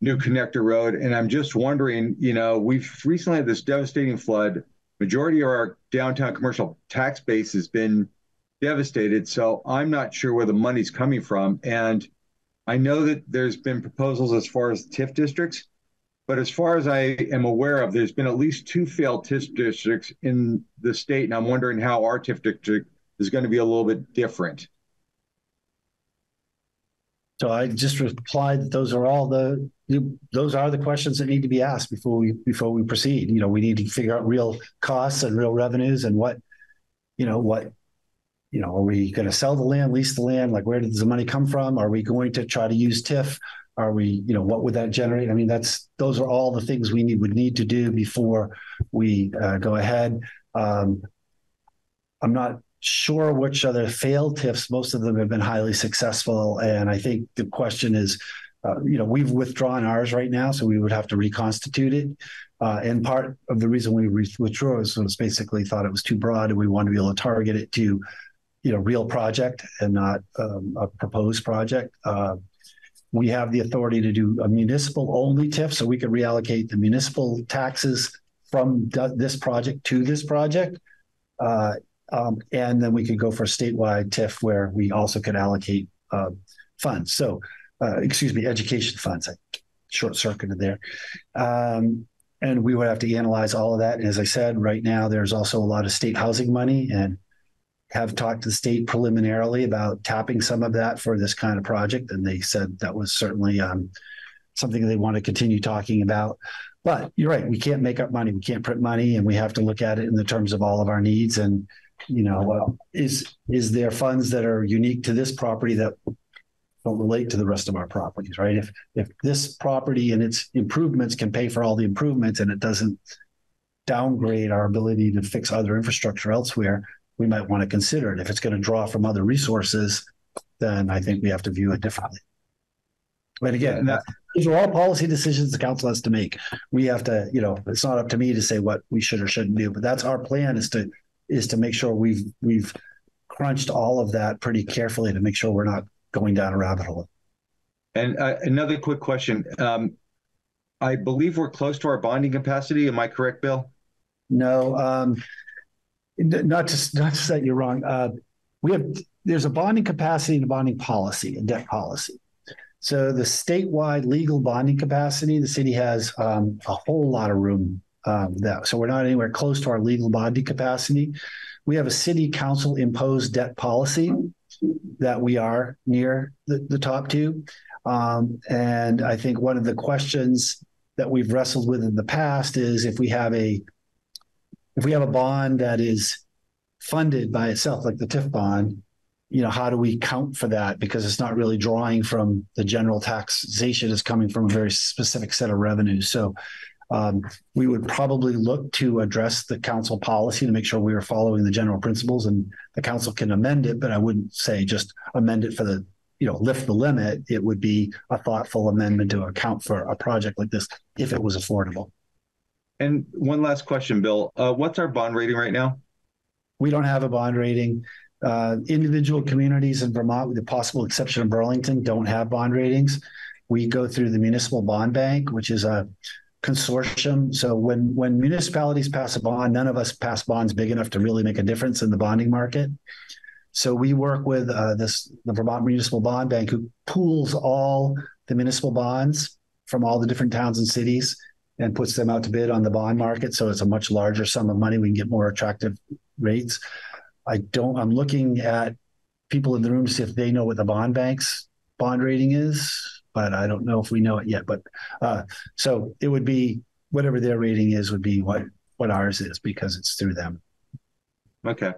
new connector road. And I'm just wondering, you know, we've recently had this devastating flood majority of our downtown commercial tax base has been devastated. So I'm not sure where the money's coming from. And I know that there's been proposals as far as TIF districts, but as far as I am aware of, there's been at least two failed TIF districts in the state. And I'm wondering how our TIF district is going to be a little bit different. So I just replied that those are all the, those are the questions that need to be asked before we, before we proceed. You know, we need to figure out real costs and real revenues and what, you know, what, you know, are we going to sell the land, lease the land? Like, where does the money come from? Are we going to try to use TIF? Are we, you know, what would that generate? I mean, that's, those are all the things we need, would need to do before we uh, go ahead. Um, I'm not sure which are other failed TIFs. Most of them have been highly successful. And I think the question is, uh, you know, we've withdrawn ours right now, so we would have to reconstitute it. Uh, and part of the reason we re- withdrew is was basically thought it was too broad and we wanted to be able to target it to, you know, real project and not um, a proposed project. Uh, we have the authority to do a municipal only TIF, so we could reallocate the municipal taxes from th- this project to this project. Um, and then we could go for a statewide TIF where we also could allocate uh, funds. So, uh, excuse me, education funds. I short circuited there. Um, and we would have to analyze all of that. And as I said, right now there's also a lot of state housing money and have talked to the state preliminarily about tapping some of that for this kind of project. And they said that was certainly um, something they want to continue talking about. But you're right, we can't make up money. We can't print money, and we have to look at it in the terms of all of our needs. And you know, well, is is there funds that are unique to this property that don't relate to the rest of our properties, right? If if this property and its improvements can pay for all the improvements and it doesn't downgrade our ability to fix other infrastructure elsewhere, we might want to consider it. If it's going to draw from other resources, then I think we have to view it differently. But again, that, these are all policy decisions the council has to make. We have to, you know, it's not up to me to say what we should or shouldn't do, but that's our plan is to is to make sure we've we've crunched all of that pretty carefully to make sure we're not going down a rabbit hole. And uh, another quick question. Um, I believe we're close to our bonding capacity. Am I correct, Bill? No, um, not to not to set you wrong. Uh, we have there's a bonding capacity and a bonding policy, a debt policy. So the statewide legal bonding capacity, the city has um, a whole lot of room. Um, that so we're not anywhere close to our legal bonding capacity. We have a city council imposed debt policy that we are near the, the top two. Um, and I think one of the questions that we've wrestled with in the past is if we have a if we have a bond that is funded by itself, like the TIF bond, you know, how do we count for that? Because it's not really drawing from the general taxation; it's coming from a very specific set of revenues. So um, we would probably look to address the council policy to make sure we are following the general principles and the council can amend it, but I wouldn't say just amend it for the, you know, lift the limit. It would be a thoughtful amendment to account for a project like this if it was affordable. And one last question, Bill. Uh, what's our bond rating right now? We don't have a bond rating. Uh, individual communities in Vermont, with the possible exception of Burlington, don't have bond ratings. We go through the municipal bond bank, which is a consortium. So when when municipalities pass a bond, none of us pass bonds big enough to really make a difference in the bonding market. So we work with uh, this the Vermont Municipal Bond Bank, who pools all the municipal bonds from all the different towns and cities and puts them out to bid on the bond market. So it's a much larger sum of money. We can get more attractive rates. I don't. I'm looking at people in the room to see if they know what the bond bank's bond rating is but I don't know if we know it yet. But uh, so it would be whatever their rating is would be what what ours is because it's through them. Okay.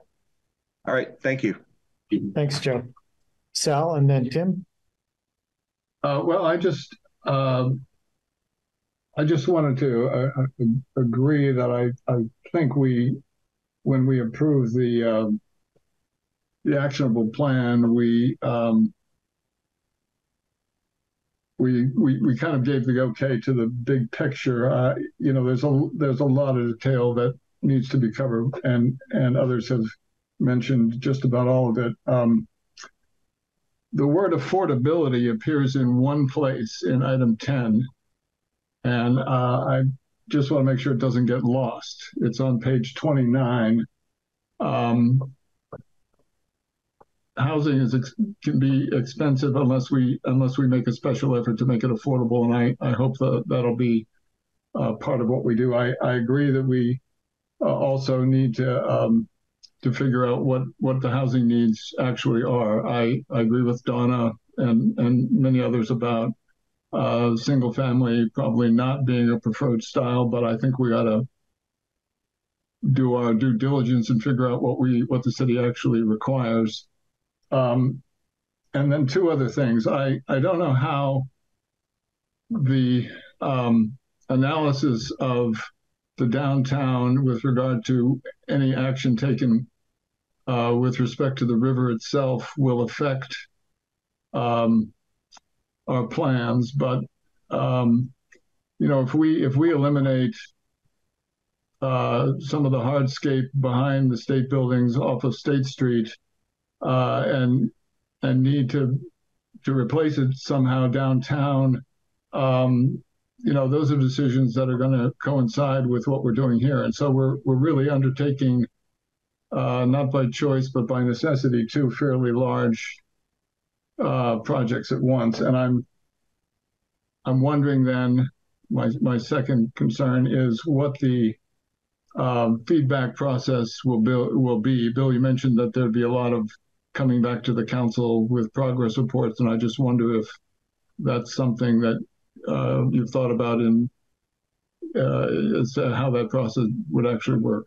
All right. Thank you. Thanks, Joe. Sal, and then Tim. Uh, well, I just um, I just wanted to uh, uh agree that I I think we when we approve the um, the actionable plan we um, we, we we kind of gave the okay to the big picture. Uh, you know, there's a there's a lot of detail that needs to be covered, and and others have mentioned just about all of it. Um, the word affordability appears in one place in item 10, and uh, I just want to make sure it doesn't get lost. It's on page 29. Um, housing is can be expensive unless we unless we make a special effort to make it affordable, and I I hope that that'll be uh, part of what we do. I I agree that we uh, also need to um, to figure out what what the housing needs actually are. I I agree with Donna and and many others about uh, single family probably not being a preferred style, but I think we ought to do our due diligence and figure out what we what the city actually requires. Um, and then two other things. I, I don't know how the um, analysis of the downtown with regard to any action taken uh, with respect to the river itself will affect um, our plans. But um, you know, if we if we eliminate uh, some of the hardscape behind the state buildings off of State Street, uh, and and need to to replace it somehow downtown. Um, you know, those are decisions that are going to coincide with what we're doing here. And so we're, we're really undertaking, uh, not by choice, but by necessity, two fairly large uh, projects at once. And I'm, I'm wondering then, my, my second concern is what the um, feedback process will be, will be. Bill, you mentioned that there'd be a lot of coming back to the council with progress reports, and I just wonder if that's something that uh, you've thought about in uh, as how that process would actually work.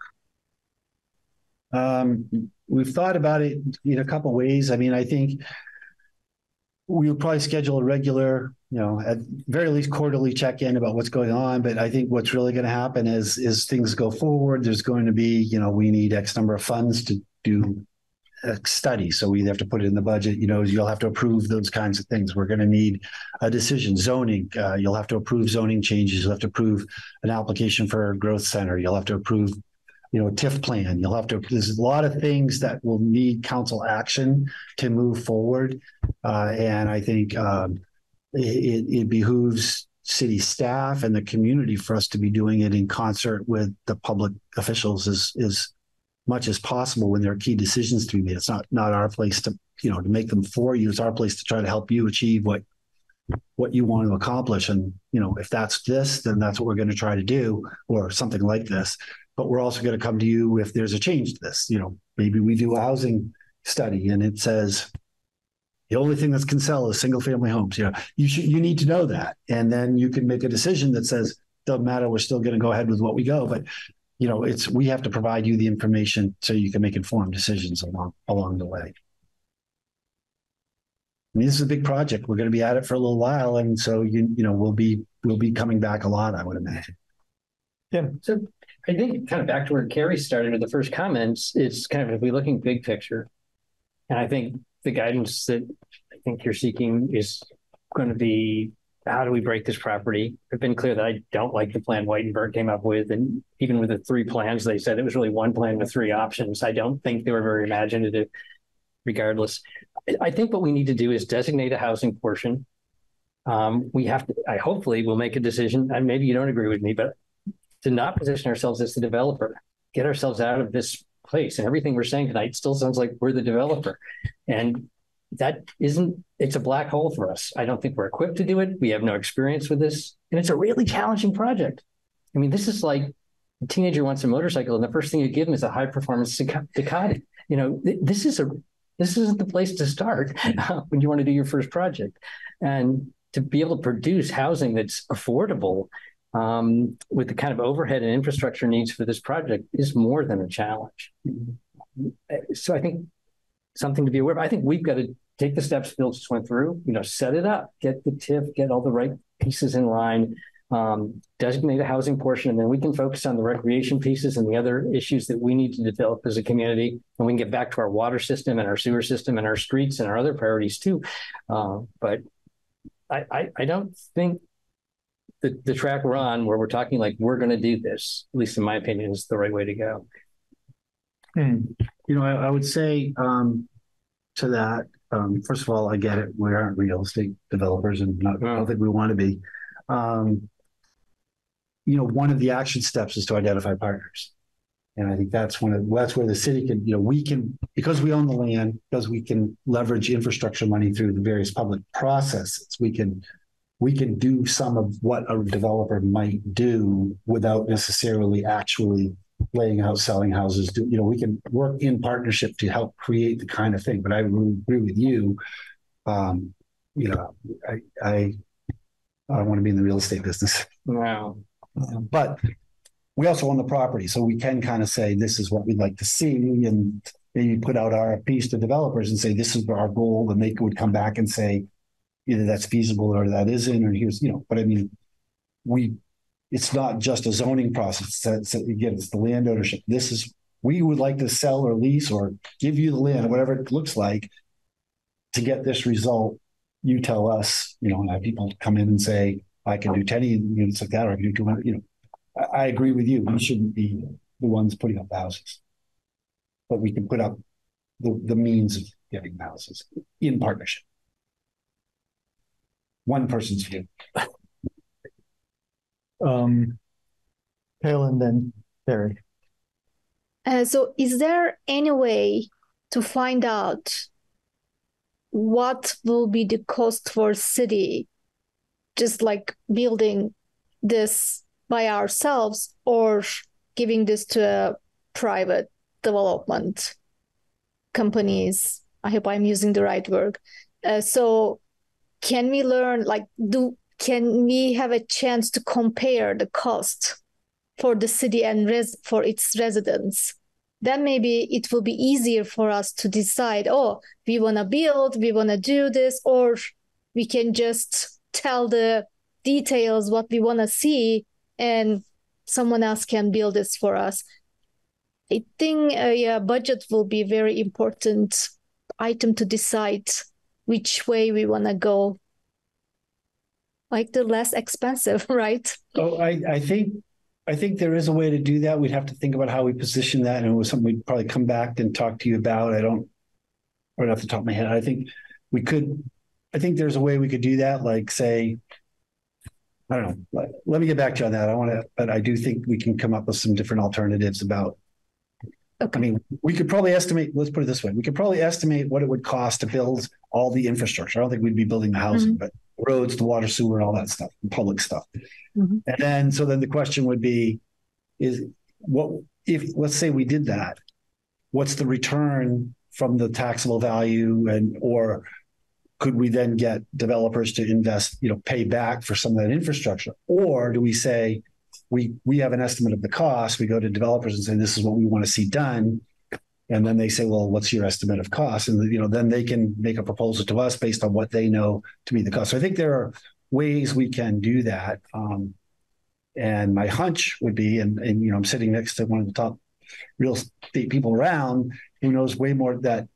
Um, we've thought about it in a couple ways. I mean, I think we'll probably schedule a regular, you know, at very least quarterly check-in about what's going on. But I think what's really going to happen is is things go forward. There's going to be, you know, we need X number of funds to do study. So we have to put it in the budget. You know, you'll have to approve those kinds of things. We're going to need a decision. Zoning. Uh, you'll have to approve zoning changes. You'll have to approve an application for a growth center. You'll have to approve you know, TIF plan. You'll have to, there's a lot of things that will need council action to move forward. Uh, and I think um, it, it behooves city staff and the community for us to be doing it in concert with the public officials is as much as possible when there are key decisions to be made. It's not, not our place to, you know, to make them for you. It's our place to try to help you achieve what what you want to accomplish. And, you know, if that's this, then that's what we're going to try to do, or something like this but we're also going to come to you if there's a change to this. You know, maybe we do a housing study and it says the only thing that can sell is single family homes. You know, you should you need to know that, and then you can make a decision that says doesn't matter. We're still going to go ahead with what we go, but you know, it's we have to provide you the information so you can make informed decisions along along the way. I mean, this is a big project. We're going to be at it for a little while, and so you you know we'll be we'll be coming back a lot. I would imagine. Yeah. So I think kind of back to where Cary started with the first comments, it's kind of if we're looking big picture. And I think the guidance that I think you're seeking is going to be how do we break this property? I've been clear that I don't like the plan Whitenberg came up with. And even with the three plans, they said it was really one plan with three options. I don't think they were very imaginative, regardless. I think what we need to do is designate a housing portion. Um, we have to, I hopefully will make a decision, and maybe you don't agree with me, but to not position ourselves as the developer, get ourselves out of this place. And everything we're saying tonight still sounds like we're the developer. And that isn't, it's a black hole for us. I don't think we're equipped to do it. We have no experience with this. And it's a really challenging project. I mean, this is like a teenager wants a motorcycle, and the first thing you give them is a high performance Ducati. You know, this is a this isn't the place to start when you want to do your first project. And to be able to produce housing that's affordable um, with the kind of overhead and infrastructure needs for this project is more than a challenge. So I think something to be aware of. I think we've got to take the steps Bill just went through, you know, set it up, get the TIF, get all the right pieces in line, um, designate a housing portion, and then we can focus on the recreation pieces and the other issues that we need to develop as a community. And we can get back to our water system and our sewer system and our streets and our other priorities too. Uh, but I, I, I don't think the, the track we're on where we're talking like we're going to do this, at least in my opinion, is the right way to go. And, you know, I, I would say um, to that, um, first of all, I get it. We aren't real estate developers and not, I don't think we want to be. Um, you know, one of the action steps is to identify partners. And I think that's one of that's where the city can, you know, we can because we own the land, because we can leverage infrastructure money through the various public processes, we can we can do some of what a developer might do without necessarily actually laying out selling houses do you know we can work in partnership to help create the kind of thing but i really agree with you. Um you know i i i don't want to be in the real estate business. Wow um, but we also own the property so we can kind of say this is what we'd like to see and maybe put out our rfps to developers and say this is our goal and they would come back and say either that's feasible or that isn't, or here's, you know, but I mean, we, it's not just a zoning process. It's, it's, again, it's the land ownership. This is, we would like to sell or lease or give you the land, whatever it looks like to get this result. You tell us, you know, and have people come in and say, I can do 10 units like that, or I can do 200, you know, I, I agree with you. We shouldn't be the ones putting up the houses, but we can put up the, the means of getting the houses in partnership. one person's view. Um, Pelin, then Terry. Uh, so, is there any way to find out what will be the cost for city, just like building this by ourselves or giving this to a private development companies? I hope I'm using the right word. Uh, so, can we learn like do can we have a chance to compare the cost for the city and res- for its residents? Then maybe it will be easier for us to decide oh we want to build we want to do this or we can just tell the details what we want to see and someone else can build this for us. I think uh, yeah budget will be a very important item to decide which way we want to go like the less expensive right Oh, I, I think, I think there is a way to do that. We'd have to think about how we position that and it was something we'd probably come back and talk to you about. I don't, right off the top of my head, I think we could, I think there's a way we could do that, like say, I don't know, let, me get back to you on that. I want to, but I do think we can come up with some different alternatives about. Okay. I mean, we could probably estimate, let's put it this way, we could probably estimate what it would cost to build all the infrastructure. I don't think we'd be building the housing, Mhm. but roads, the water, sewer, and all that stuff, public stuff. Mhm. And then, so then the question would be, is what, if, let's say we did that, what's the return from the taxable value and, or could we then get developers to invest, you know, pay back for some of that infrastructure? Or do we say, we, we have an estimate of the cost, we go to developers and say, this is what we want to see done. And then they say, well, what's your estimate of cost? And, you know, then they can make a proposal to us based on what they know to be the cost. So I think there are ways we can do that. Um, and my hunch would be, and, and, you know, I'm sitting next to one of the top real estate people around who knows way more that,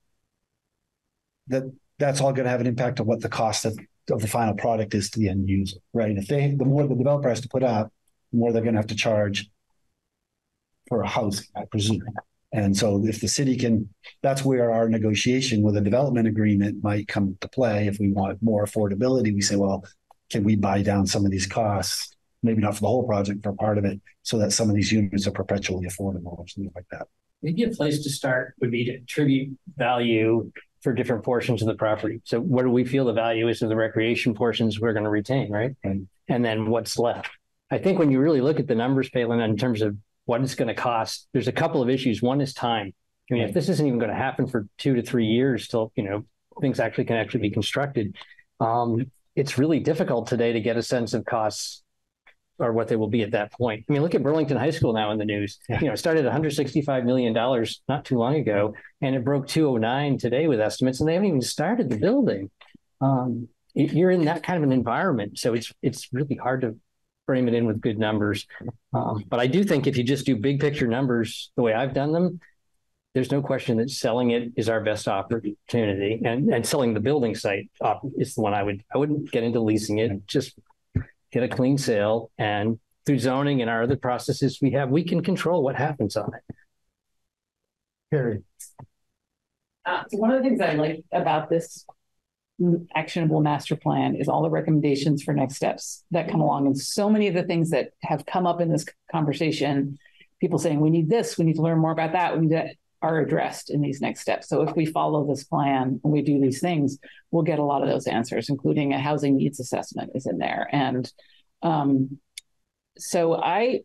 that that's all going to have an impact on what the cost of, of the final product is to the end user, right? If they, the more the developer has to put up, the more they're going to have to charge for a house, I presume. And so if the city can, that's where our negotiation with a development agreement might come to play. If we want more affordability, we say, well, can we buy down some of these costs? Maybe not for the whole project, for part of it, so that some of these units are perpetually affordable or something like that. Maybe a place to start would be to attribute value for different portions of the property. So what do we feel the value is of the recreation portions we're going to retain, right? Right. And then what's left? I think when you really look at the numbers, Pelin, in terms of what it's going to cost, there's a couple of issues. One is time. I mean, if this isn't even going to happen for two to three years till, you know, things actually can actually be constructed, um, it's really difficult today to get a sense of costs or what they will be at that point. I mean, look at Burlington High School now in the news. You know, it started at 165 million dollars not too long ago, and it broke 209 today with estimates, and they haven't even started the building. Um, you're in that kind of an environment, so it's it's really hard to frame it in with good numbers. Um, but I do think if you just do big picture numbers the way I've done them, there's no question that selling it is our best opportunity, and and selling the building site op- is the one I would I wouldn't get into leasing it. Just get a clean sale, and through zoning and our other processes we have, we can control what happens on it. Cary. Uh, so one of the things I like about this actionable master plan is all the recommendations for next steps that come along. And so many of the things that have come up in this conversation, people saying, we need this, we need to learn more about that, we need that are addressed in these next steps. So if we follow this plan and we do these things, we'll get a lot of those answers, including a housing needs assessment is in there. And um, so I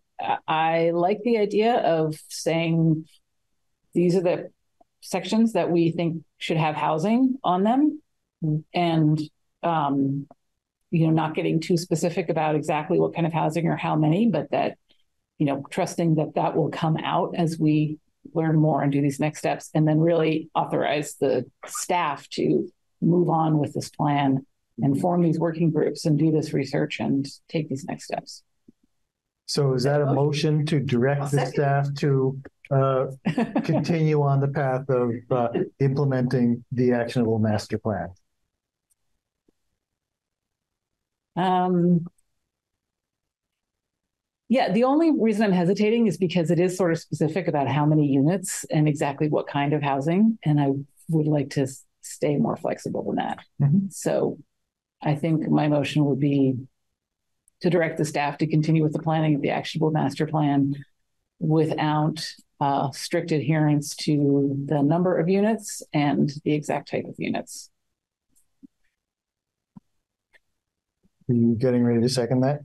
I like the idea of saying these are the sections that we think should have housing on them and um, you know not getting too specific about exactly what kind of housing or how many but that you know trusting that that will come out as we learn more and do these next steps and then really authorize the staff to move on with this plan and form these working groups and do this research and take these next steps So is that a motion to direct the staff to uh, continue on the path of uh, implementing the actionable master plan? Um, yeah, the only reason I'm hesitating is because it is sort of specific about how many units and exactly what kind of housing. And I would like to stay more flexible than that. Mhm. So I think my motion would be to direct the staff to continue with the planning of the actionable master plan without uh, strict adherence to the number of units and the exact type of units. Are you getting ready to second that?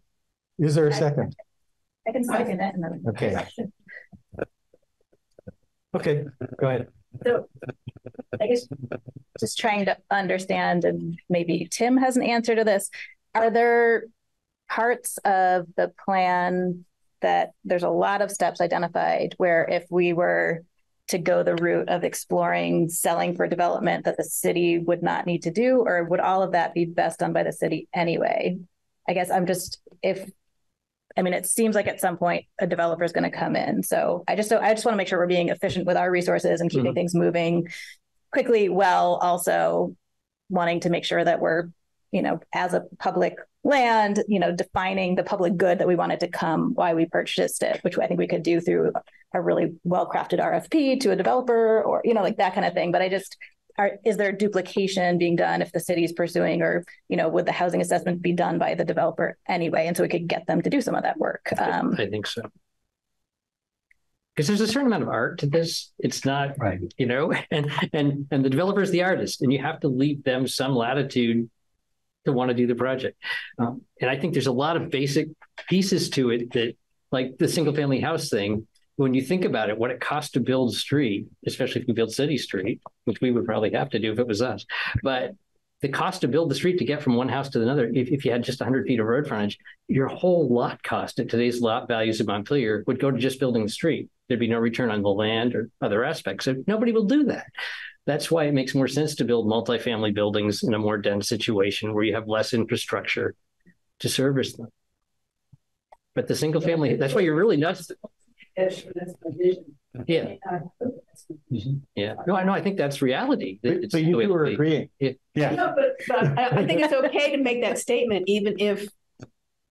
Is there a second? I can second then. Okay. Okay, go ahead. So I guess just trying to understand, and maybe Tim has an answer to this. Are there parts of the plan that there's a lot of steps identified where if we were to go the route of exploring selling for development that the city would not need to do, or would all of that be best done by the city anyway? I guess I'm just if I mean, it seems like at some point a developer is going to come in. So I just so I just want to make sure we're being efficient with our resources and keeping mm-hmm. things moving quickly, while also wanting to make sure that we're, you know, as a public land, you know, defining the public good that we wanted to come, why we purchased it, which I think we could do through a really well crafted RFP to a developer or, you know, like that kind of thing. But I just are, is there duplication being done if the city is pursuing or you know would the housing assessment be done by the developer anyway? And so we could get them to do some of that work um, i think so. Because there's a certain amount of art to this. It's not right. you know and and and the developer is the artist and you have to leave them some latitude to want to do the project. Um, and i think there's a lot of basic pieces to it that like the single family house thing when you think about it, what it costs to build a street, especially if you build City Street, which we would probably have to do if it was us, but the cost to build the street to get from one house to another, if, if you had just 100 feet of road frontage, your whole lot cost at today's lot values in Montpelier would go to just building the street. There'd be no return on the land or other aspects. So nobody will do that. That's why it makes more sense to build multifamily buildings in a more dense situation where you have less infrastructure to service them. But the single family, that's why you're really nuts that's my vision. Yeah. Yeah. No, I know. I think that's reality. so you two are agreeing. Yeah. yeah. No, but, but I, I, think it's okay to make that statement, even if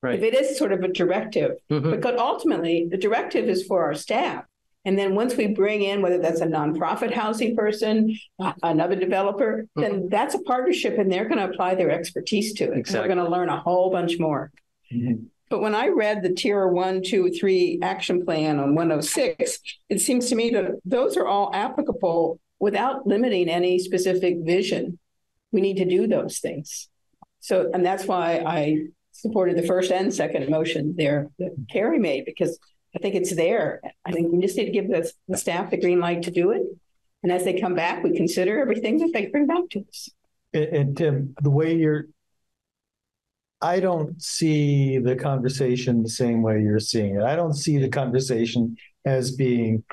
right. if it is sort of a directive. Mm-hmm. Because ultimately, the directive is for our staff. And then once we bring in, whether that's a nonprofit housing person, another developer, mm-hmm. then that's a partnership and they're going to apply their expertise to it. Exactly. We're going to learn a whole bunch more. Mm-hmm. But when I read the tier one, two, three action plan on 106, it seems to me that those are all applicable without limiting any specific vision. We need to do those things. So, and that's why I supported the first and second motion there that Cary made, because I think it's there. I think we just need to give the, the staff the green light to do it. And as they come back, we consider everything that they bring back to us. And, and Tim, the way you're I don't see the conversation the same way you're seeing it. I don't see the conversation as being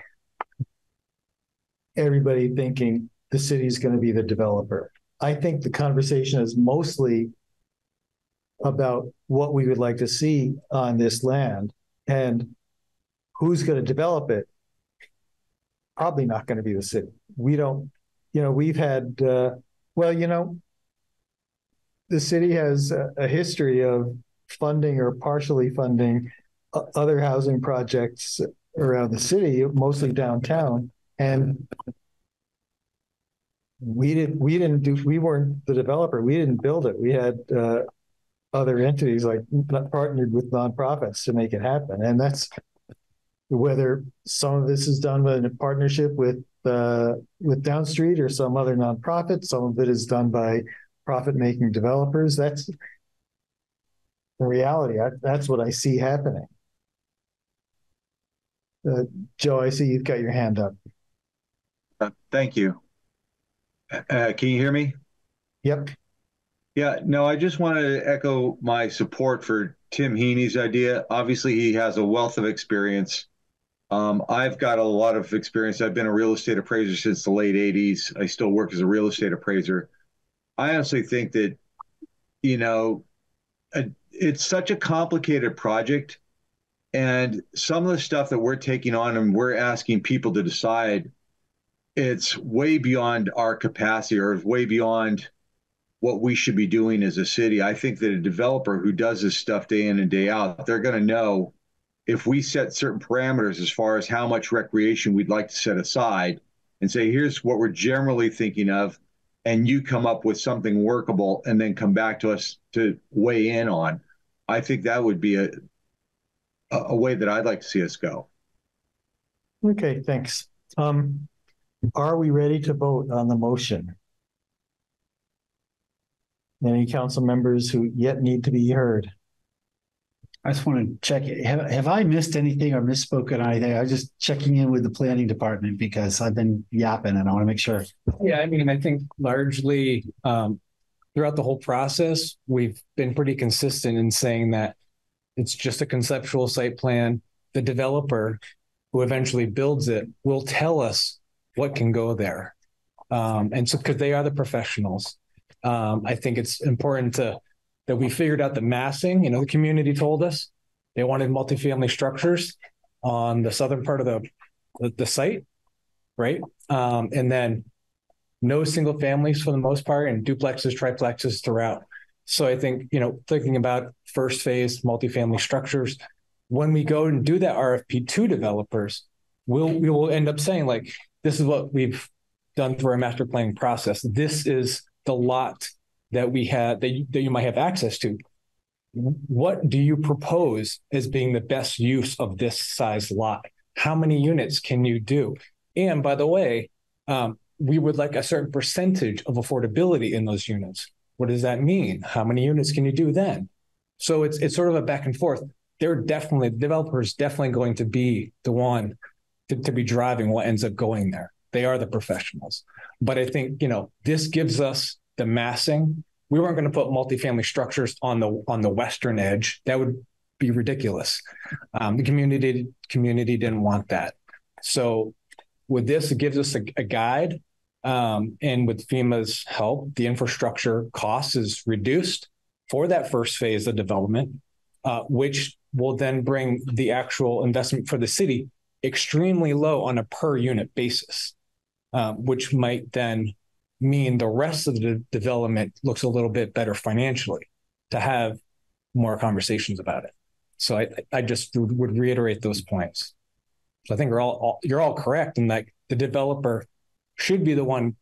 everybody thinking the city's going to be the developer. I think the conversation is mostly about what we would like to see on this land and who's going to develop it. Probably not going to be the city. We don't, you know, we've had, uh, well, you know, the city has a, history of funding or partially funding other housing projects around the city, mostly downtown, and we didn't we didn't do we weren't the developer. We didn't build it. We had uh, other entities like partnered with nonprofits to make it happen, and that's whether some of this is done in a partnership with uh, with Downstreet or some other nonprofit. Some of it is done by profit making developers. That's the reality. I, that's what I see happening. Uh, Joe, I see you've got your hand up. Uh, thank you. Uh, can you hear me? Yep. Yeah, no, I just wanted to echo my support for Tim Heney's idea. Obviously, he has a wealth of experience. Um, I've got a lot of experience. I've been a real estate appraiser since the late 80s. I still work as a real estate appraiser. I honestly think that, you know, a, it's such a complicated project. And some of the stuff that we're taking on and we're asking people to decide, it's way beyond our capacity or way beyond what we should be doing as a city. I think that a developer who does this stuff day in and day out, they're going to know if we set certain parameters as far as how much recreation we'd like to set aside and say, here's what we're generally thinking of and you come up with something workable and then come back to us to weigh in on. I think that would be a a, way that I'd like to see us go. Okay, thanks. Um, are we ready to vote on the motion? Any council members who yet need to be heard? I just want to check, have, have I missed anything or misspoken on anything? I'm just checking in with the planning department because I've been yapping and I want to make sure. Yeah, I mean, I think largely um, throughout the whole process, we've been pretty consistent in saying that it's just a conceptual site plan. The developer who eventually builds it will tell us what can go there. Um, and so, because they are the professionals, um, I think it's important to that we figured out the massing. You know, the community told us they wanted multifamily structures on the southern part of the the, the site, right? Um, and then no single families for the most part, and duplexes, triplexes throughout. So I think, you know, thinking about first phase multifamily structures, when we go and do that RFP to developers, we'll we will end up saying like, this is what we've done through our master planning process. This is the lot that we have that you, that you might have access to. What do you propose as being the best use of this size lot? How many units can you do? And by the way, um, we would like a certain percentage of affordability in those units. What does that mean? How many units can you do then? So it's it's sort of a back and forth. They're definitely the developer is definitely going to be the one to, to be driving what ends up going there. They are the professionals. But I think, you know, this gives us the massing. We weren't going to put multifamily structures on the on the western edge. That would be ridiculous. Um, the community community didn't want that. So with this, it gives us a, a guide um, and with FEMA's help, the infrastructure cost is reduced for that first phase of development, uh, which will then bring the actual investment for the city extremely low on a per unit basis, uh, which might then mean the rest of the development looks a little bit better financially to have more conversations about it. So I, I just would reiterate those points. So I think you're all, all you're all correct in that the developer should be the one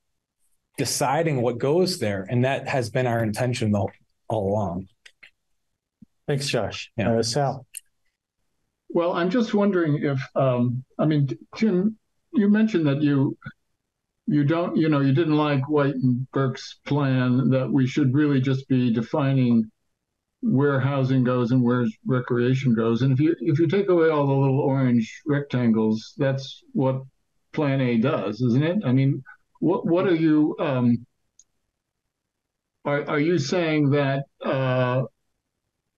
deciding what goes there. And that has been our intention all, all along. Thanks, Josh. Yeah. Uh, Sal. Well, I'm just wondering if, um, I mean, Jim, you mentioned that you you don't, you know, you didn't like White and Burke's plan that we should really just be defining where housing goes and where recreation goes. And if you if you take away all the little orange rectangles, that's what Plan A does, isn't it? I mean, what what are you um, are are you saying that? Uh,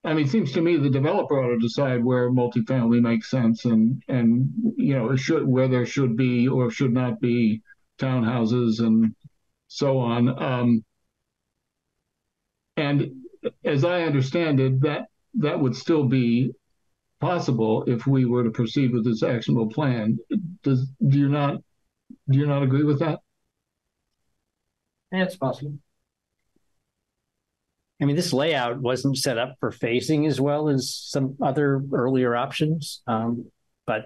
I mean, it seems to me the developer ought to decide where multifamily makes sense and and you know should where there should be or should not be townhouses and so on. Um, and as I understand it, that that would still be possible if we were to proceed with this actionable plan. Does do you not do you not agree with that? Yeah, it's possible. I mean, this layout wasn't set up for phasing as well as some other earlier options. Um, but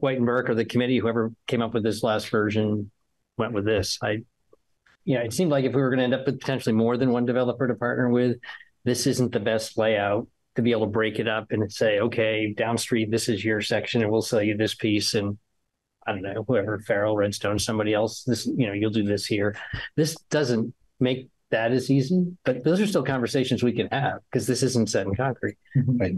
White and Burke or the committee, whoever came up with this last version, went with this. I, you know, it seemed like if we were going to end up with potentially more than one developer to partner with, this isn't the best layout to be able to break it up and say, okay, Downstreet, this is your section, and we'll sell you this piece, and I don't know, whoever, Farrell, Redstone, somebody else, this, you know, you'll do this here. This doesn't make that as easy, but those are still conversations we can have because this isn't set in concrete. Mm-hmm. Right.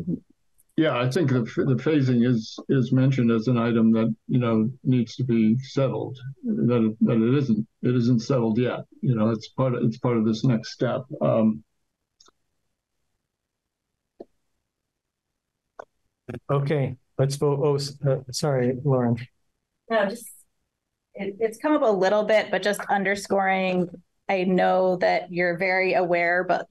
Yeah, I think the the phasing is is mentioned as an item that you know needs to be settled. That it, that it isn't it isn't settled yet. You know, it's part of, it's part of this next step. Um, Okay, let's vote. Oh, uh, sorry, Lauren. No, just it, it's come up a little bit, but just underscoring. I know that you're very aware, but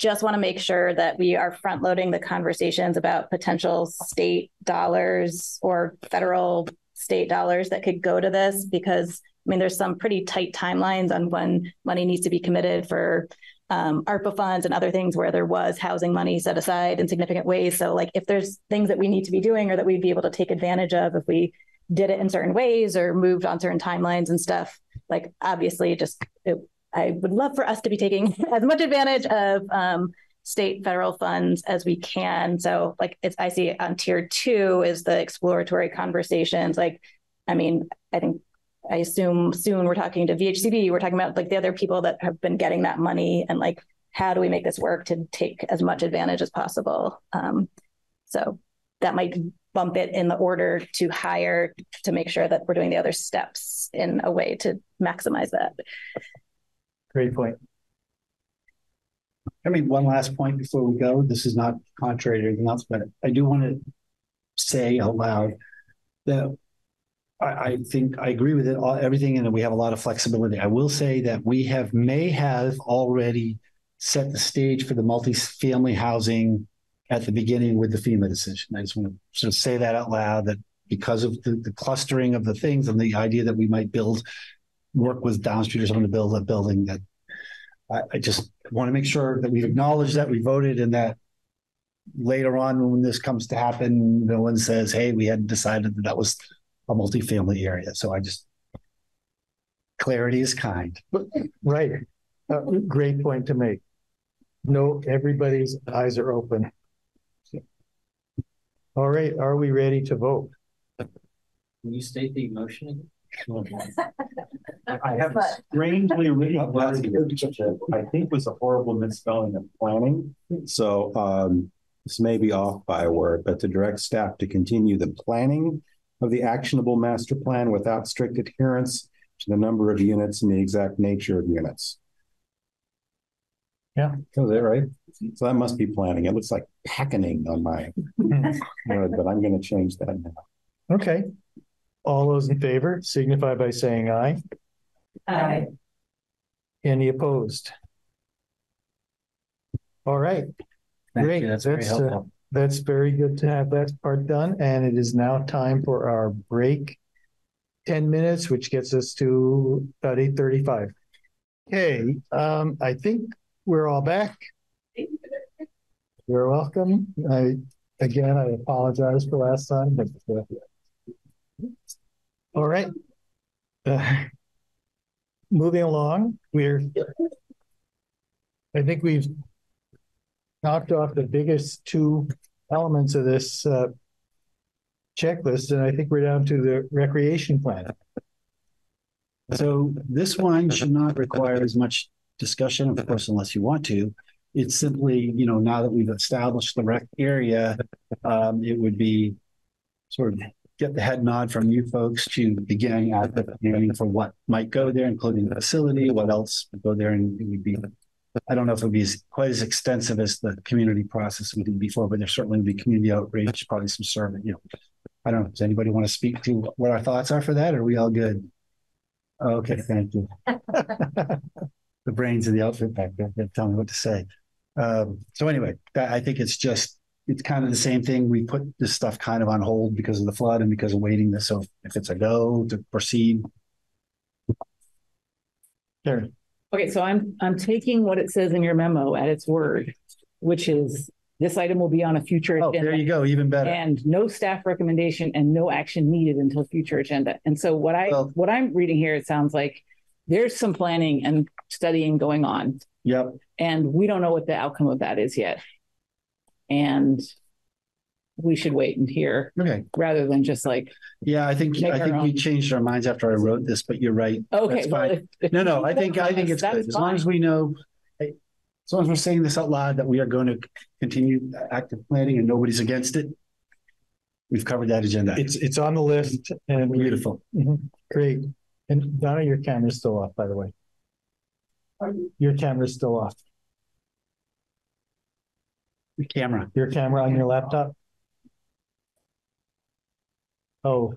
just want to make sure that we are front loading the conversations about potential state dollars or federal state dollars that could go to this because I mean there's some pretty tight timelines on when money needs to be committed for um, ARPA funds and other things where there was housing money set aside in significant ways. So, like, if there's things that we need to be doing or that we'd be able to take advantage of if we did it in certain ways or moved on certain timelines and stuff, like, obviously, just it, I would love for us to be taking as much advantage of um, state federal funds as we can. So like it's I see on tier two is the exploratory conversations. Like, I mean, I think I assume soon we're talking to VHCB, we're talking about like the other people that have been getting that money and like how do we make this work to take as much advantage as possible. Um, so that might bump it in the order to higher to make sure that we're doing the other steps in a way to maximize that. Great point. I mean, one last point before we go. This is not contrary to anything else, but I do want to say out loud that I, I think I agree with it all, everything, and that we have a lot of flexibility. I will say that we have may have already set the stage for the multi-family housing at the beginning with the FEMA decision. I just want to sort of say that out loud that because of the, the clustering of the things and the idea that we might build, work with Downstreet or someone to build a building that I, I just want to make sure that we've acknowledged that we voted and that later on when this comes to happen, no one says, hey, we hadn't decided that that was a multifamily area. So I just, clarity is kind. Right. Uh, great point to make. No, everybody's eyes are open. All right, are we ready to vote? Can you state the motion I have strangely written last year, which I think was a horrible misspelling of planning. So um, this may be off by a word, but to direct staff to continue the planning of the actionable master plan without strict adherence to the number of units and the exact nature of units. Yeah. Is that right? So that must be planning. It looks like packing on my word, but I'm going to change that now. Okay. All those in favor signify by saying aye. Aye. Any opposed? All right. Thank Great. you. That's very uh, helpful. That's very good to have that part done. And it is now time for our break. 10 minutes, which gets us to about 8:35. Okay, um, I think we're all back. You're welcome. I, again, I apologize for last time, but uh, all right. Uh, moving along, we're I think we've knocked off the biggest two elements of this uh, checklist, and I think we're down to the recreation plan. So this one should not require as much discussion, of course, unless you want to. It's simply, you know, now that we've established the rec area, um, it would be sort of get the head nod from you folks to begin at the planning for what might go there, including the facility, what else would go there, and it would be. I don't know if it would be as, quite as extensive as the community process we did before, but there certainly would be community outreach, probably some survey. You know, I don't know. Does anybody want to speak to what our thoughts are for that? Or are we all good? Okay, thank you. the brains of the outfit back there, tell me what to say. Um, so anyway, I I think it's just it's kind of the same thing. We put this stuff kind of on hold because of the flood and because of waiting this. So if it's a go to proceed, Sure. Okay, so I'm, I'm taking what it says in your memo at its word, which is this item will be on a future oh, agenda. there you go, even better. And no staff recommendation and no action needed until future agenda. And so what I, Well- what I'm reading here, it sounds like there's some planning and studying going on. Yep. And we don't know what the outcome of that is yet. And we should wait and hear Okay. rather than just like, Yeah, I think I our think we changed our minds after I wrote this, but you're right. okay, That's well, fine. if- if No, no, I think I think it's that's good. As long as we know, hey, as long as we're saying this out loud that we are going to continue active planning and nobody's against it. We've covered that agenda. It's it's on the list and beautiful. Mhm. Great. And Donna, your camera's still off, by the way. Your camera's still off. Your camera. Your camera on your laptop? Oh.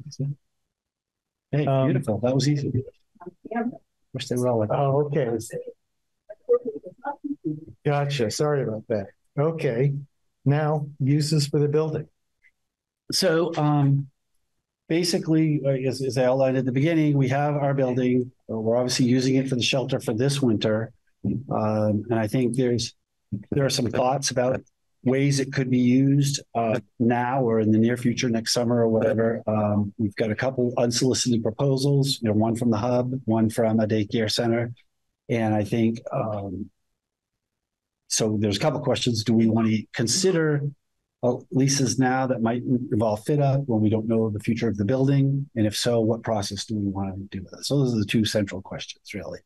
Hey, Um, beautiful. That was easy. Wish they were all like. Oh, okay. Gotcha. Sorry about that. Okay. Now uses for the building. So, um, basically, as, as I outlined at the beginning, we have our building. Uh, We're obviously using it for the shelter for this winter. Um, and I think there's, there are some thoughts about ways it could be used, uh, now or in the near future, next summer or whatever. Um, we've got a couple unsolicited proposals, you know, one from the hub, one from a daycare center. And I think, um, so there's a couple questions. Do we want to consider leases now that might involve fit up when we don't know the future of the building? And if so, what process do we want to do with it? So those are the two central questions, really.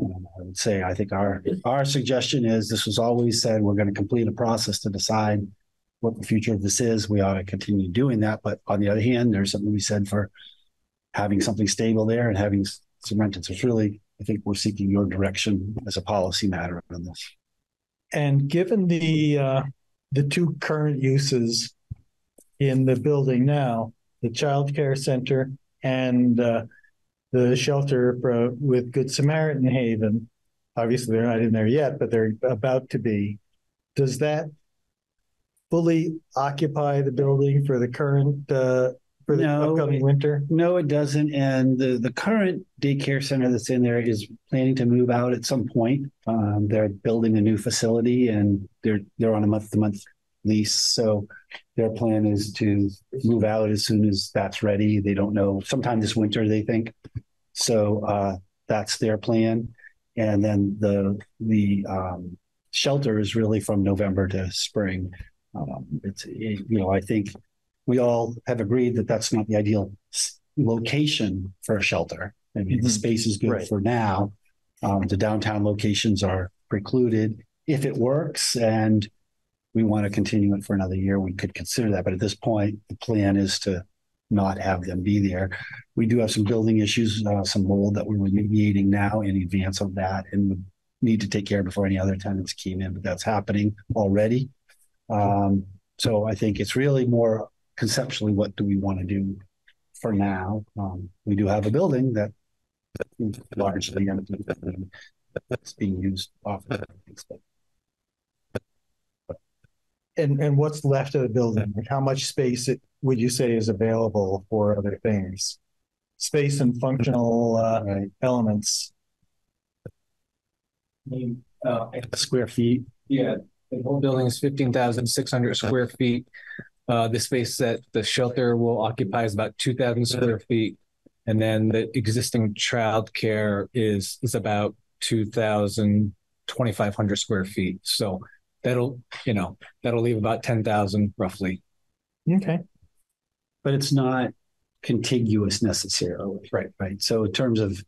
Um, I would say I think our our suggestion is this was always said we're going to complete a process to decide what the future of this is. We ought to continue doing that. But on the other hand, there's something we said for having something stable there and having some rentals. It's really, I think we're seeking your direction as a policy matter on this. And given the uh, the two current uses in the building now, the child care center and uh, the shelter for, with Good Samaritan Haven, obviously they're not in there yet, but they're about to be. Does that fully occupy the building for the current uh, for the No, upcoming winter? No, it doesn't. And the, the current daycare center that's in there is planning to move out at some point. Um, they're building a new facility and they're, they're on a month to month lease. So their plan is to move out as soon as that's ready. They don't know, sometime this winter, they think. So, uh, that's their plan. And then the, the, um, shelter is really from November to spring. Um, it's, it- you know, I think we all have agreed that that's not the ideal location for a shelter. I mean, the Mhm. space is good Right. for now. Um, the downtown locations are precluded. If it works and we want to continue it for another year, we could consider that. But at this point, the plan is to not have them be there. We do have some building issues, uh, some mold that we're remediating now in advance of that and would need to take care of before any other tenants came in, but that's happening already. Um, so I think it's really more conceptually, what do we want to do for now? Um, we do have a building that is largely empty, that's being used often. And and what's left of the building? Like how much space it would you say is available for other things? Space and functional uh, elements. Uh, Square feet. Yeah, the whole building is fifteen thousand six hundred square feet. Uh, the space that the shelter will occupy is about two thousand square feet. And then the existing childcare is, is about two thousand twenty-five hundred square feet. So that'll, you know, that'll leave about ten thousand roughly. Okay. But it's not contiguous necessarily. Right. Right. So in terms of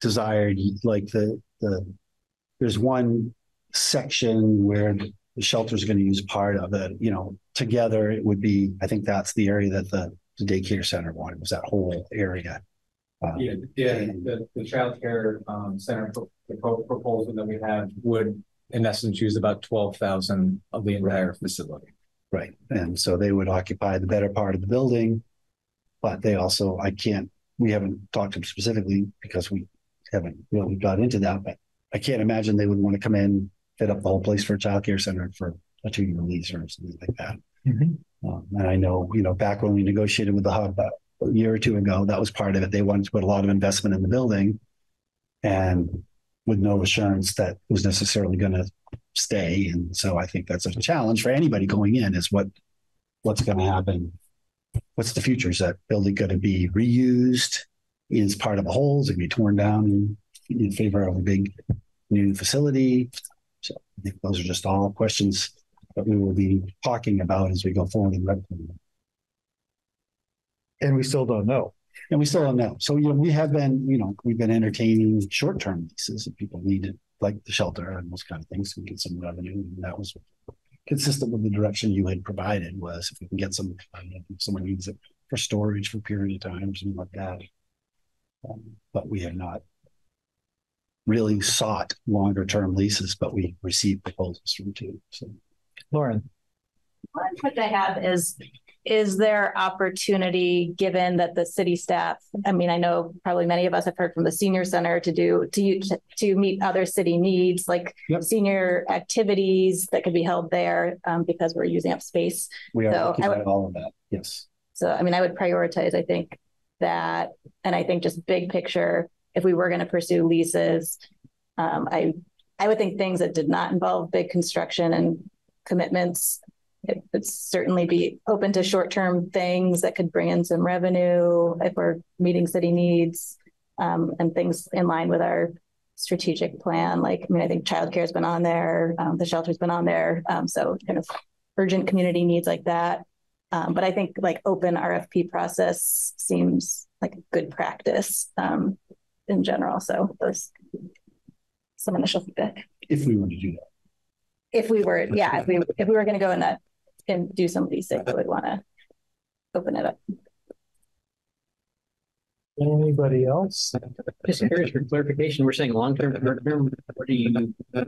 desired, like the, the, there's one section where the shelter is going to use part of it, you know, together it would be, I think that's the area that the, the daycare center wanted was that whole area. Um, Yeah, yeah, the, the childcare, um, center, pro- pro- proposal that we have would in essence use about twelve thousand of the entire facility. Right. And so they would occupy the better part of the building. But they also, I can't, we haven't talked to them specifically because we haven't really got into that, but I can't imagine they would want to come in, fit up the whole place for a childcare center for a two-year lease or something like that. Um, and I know, you know, back when we negotiated with the hub uh, a year or two ago, that was part of it. They wanted to put a lot of investment in the building. And with no assurance that it was necessarily going to stay. And so I think that's a challenge for anybody going in is what, what's going to happen? What's the future? Is that building going to be reused as part of a whole? Is it going to be torn down in, in favor of a big new facility? So I think those are just all questions that we will be talking about as we go forward in Red And we still don't know. And we still don't know. So, you know, we have been, you know, we've been entertaining short-term leases if people need it, like the shelter and those kind of things, to get some revenue. And that was consistent with the direction you had provided was if we can get some, if someone needs it for storage for a period of time, something like that. Um, but we have not really sought longer-term leases, but we received proposals from two. So Lauren. One question I have is, is there opportunity, given that the city staff, I mean, I know probably many of us have heard from the senior center to do, to, to meet other city needs, like senior activities that could be held there, um, because we're using up space. we are So looking I at would- all of that. Yes. So, I mean, I would prioritize, I think, that, and I think just big picture, if we were going to pursue leases, um, I, I would think things that did not involve big construction and commitments. It would certainly be open to short-term things that could bring in some revenue if we're meeting city needs, um, and things in line with our strategic plan. Like, I mean, I think childcare's been on there, um, the shelter's been on there. Um, so kind of urgent community needs like that. Um, but I think like open RFP process seems like a good practice um, in general. So those some initial feedback. If we were to do that. If we were, yeah, if we if we were going to go in that and do some of these things, I would want to open it up. Anybody else? Just curious for clarification, we're saying long-term, short-term, what are you, what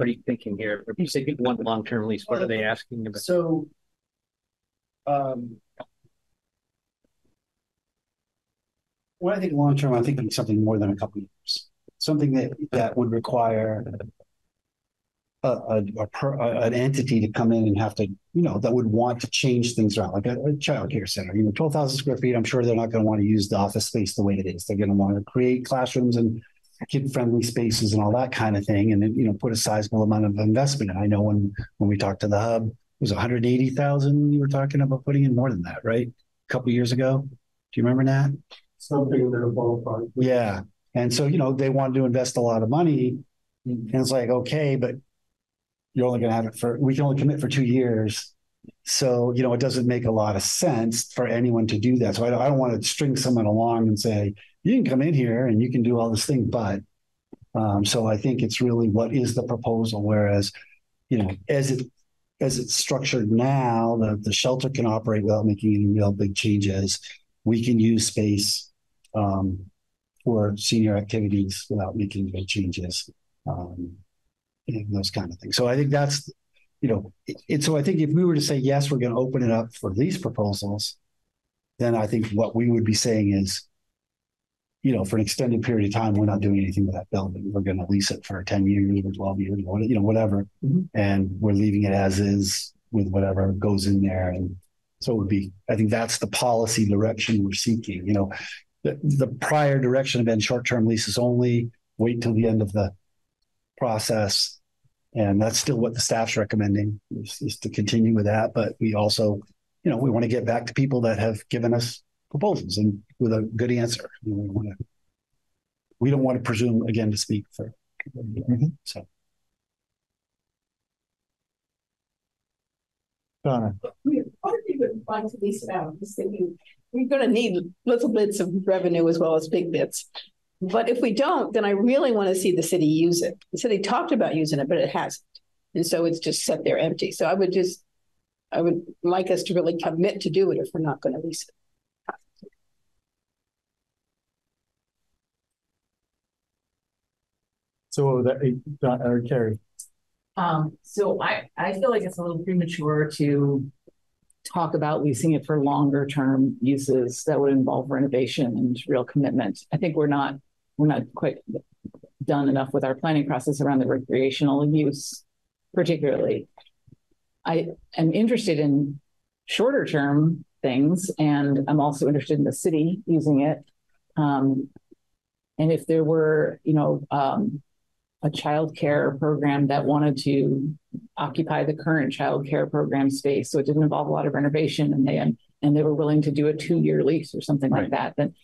are you thinking here? If you say people want long-term lease, what are they asking about? So, um, when I think long term, I'm thinking something more than a couple years. Something that that would require a, a, a an entity to come in and have to, you know, that would want to change things around, like a, a child care center. You know, twelve thousand square feet. I'm sure they're not going to want to use the office space the way it is. They're going to want to create classrooms and kid-friendly spaces and all that kind of thing, and you know, put a sizable amount of investment. in. I know when when we talked to the hub, it was 180,000. You were talking about putting in more than that, right? A couple years ago. Do you remember that? Something in their ballpark. Yeah. And so, you know, they wanted to invest a lot of money. And it's like, okay, but you're only going to have it for, we can only commit for two years. So, you know, it doesn't make a lot of sense for anyone to do that. So I don't, I don't want to string someone along and say, you can come in here and you can do all this thing. But um, so I think it's really what is the proposal? Whereas, you know, as it, as it's structured now, the, the shelter can operate without making any real big changes. We can use space um, for senior activities without making big changes, um, and those kind of things. So I think that's, you know, it, it, so I think if we were to say yes, we're going to open it up for these proposals, then I think what we would be saying is, you know, for an extended period of time, we're not doing anything with that building. We're going to lease it for ten years or twelve years, or you know, whatever, mm-hmm. and we're leaving it as is with whatever goes in there and so it would be, I think that's the policy direction we're seeking. You know, the, the prior direction had been short-term leases only, wait until the end of the process. And that's still what the staff's recommending is, is to continue with that. But we also, you know, we want to get back to people that have given us proposals and with a good answer. You know, we want to, we don't want to presume again to speak for, mm-hmm. so. Donna. We probably would like to lease it out. Just thinking we're going to need little bits of revenue as well as big bits. But if we don't, then I really want to see the city use it. The city talked about using it, but it hasn't. And so it's just set there empty. So I would just, I would like us to really commit to do it if we're not going to lease it. So that, uh, Cary. Um, so I, I feel like it's a little premature to talk about leasing it for longer term uses that would involve renovation and real commitment. I think we're not we're not quite done enough with our planning process around the recreational use, particularly. I am interested in shorter term things, and I'm also interested in the city using it. Um, and if there were, you know, um, a child care program that wanted to occupy the current child care program space. So it didn't involve a lot of renovation and they and they were willing to do a two-year lease or something right. like that. Then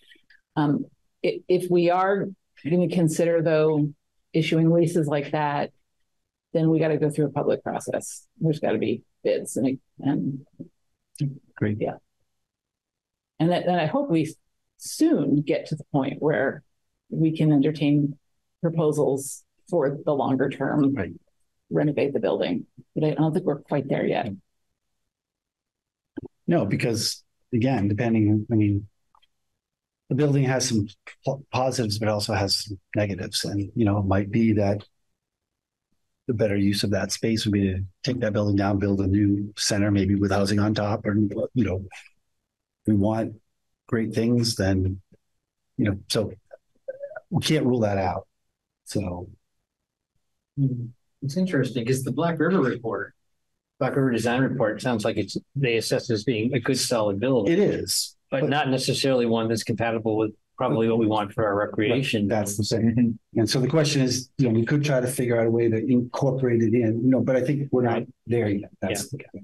um, if we are going to consider though issuing leases like that, then we got to go through a public process. There's got to be bids and and great. Yeah. And then I hope we soon get to the point where we can entertain proposals for the longer term right. renovate the building. But I don't think we're quite there yet. No, because again, depending, I mean, the building has some positives, but also has some negatives. And, you know, it might be that the better use of that space would be to take that building down, build a new center, maybe with housing on top, or, you know, we want great things, then, you know, so we can't rule that out. So Hmm. it's interesting because the Black River report, Black River Design Report, sounds like it's they assess as being a good solid building. It is, but, but not necessarily one that's compatible with probably what we want for our recreation. That's the same. Mm-hmm. And so the question is, you know, we could try to figure out a way to incorporate it in, you know, but I think we're not there yet. That's yeah. the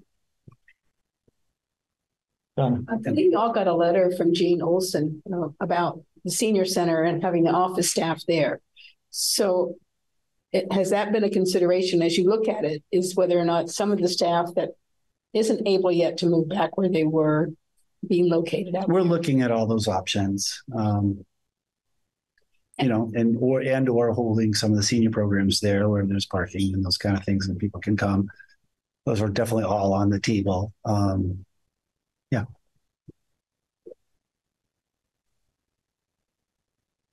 um, I think we all got a letter from Gene Olson you know, about the senior center and having the office staff there. So it, has that been a consideration as you look at it, is whether or not some of the staff that isn't able yet to move back where they were being located at? We're looking at all those options. Um, you know, and or and or holding some of the senior programs there where there's parking and those kind of things and people can come. Those are definitely all on the table. Um, yeah.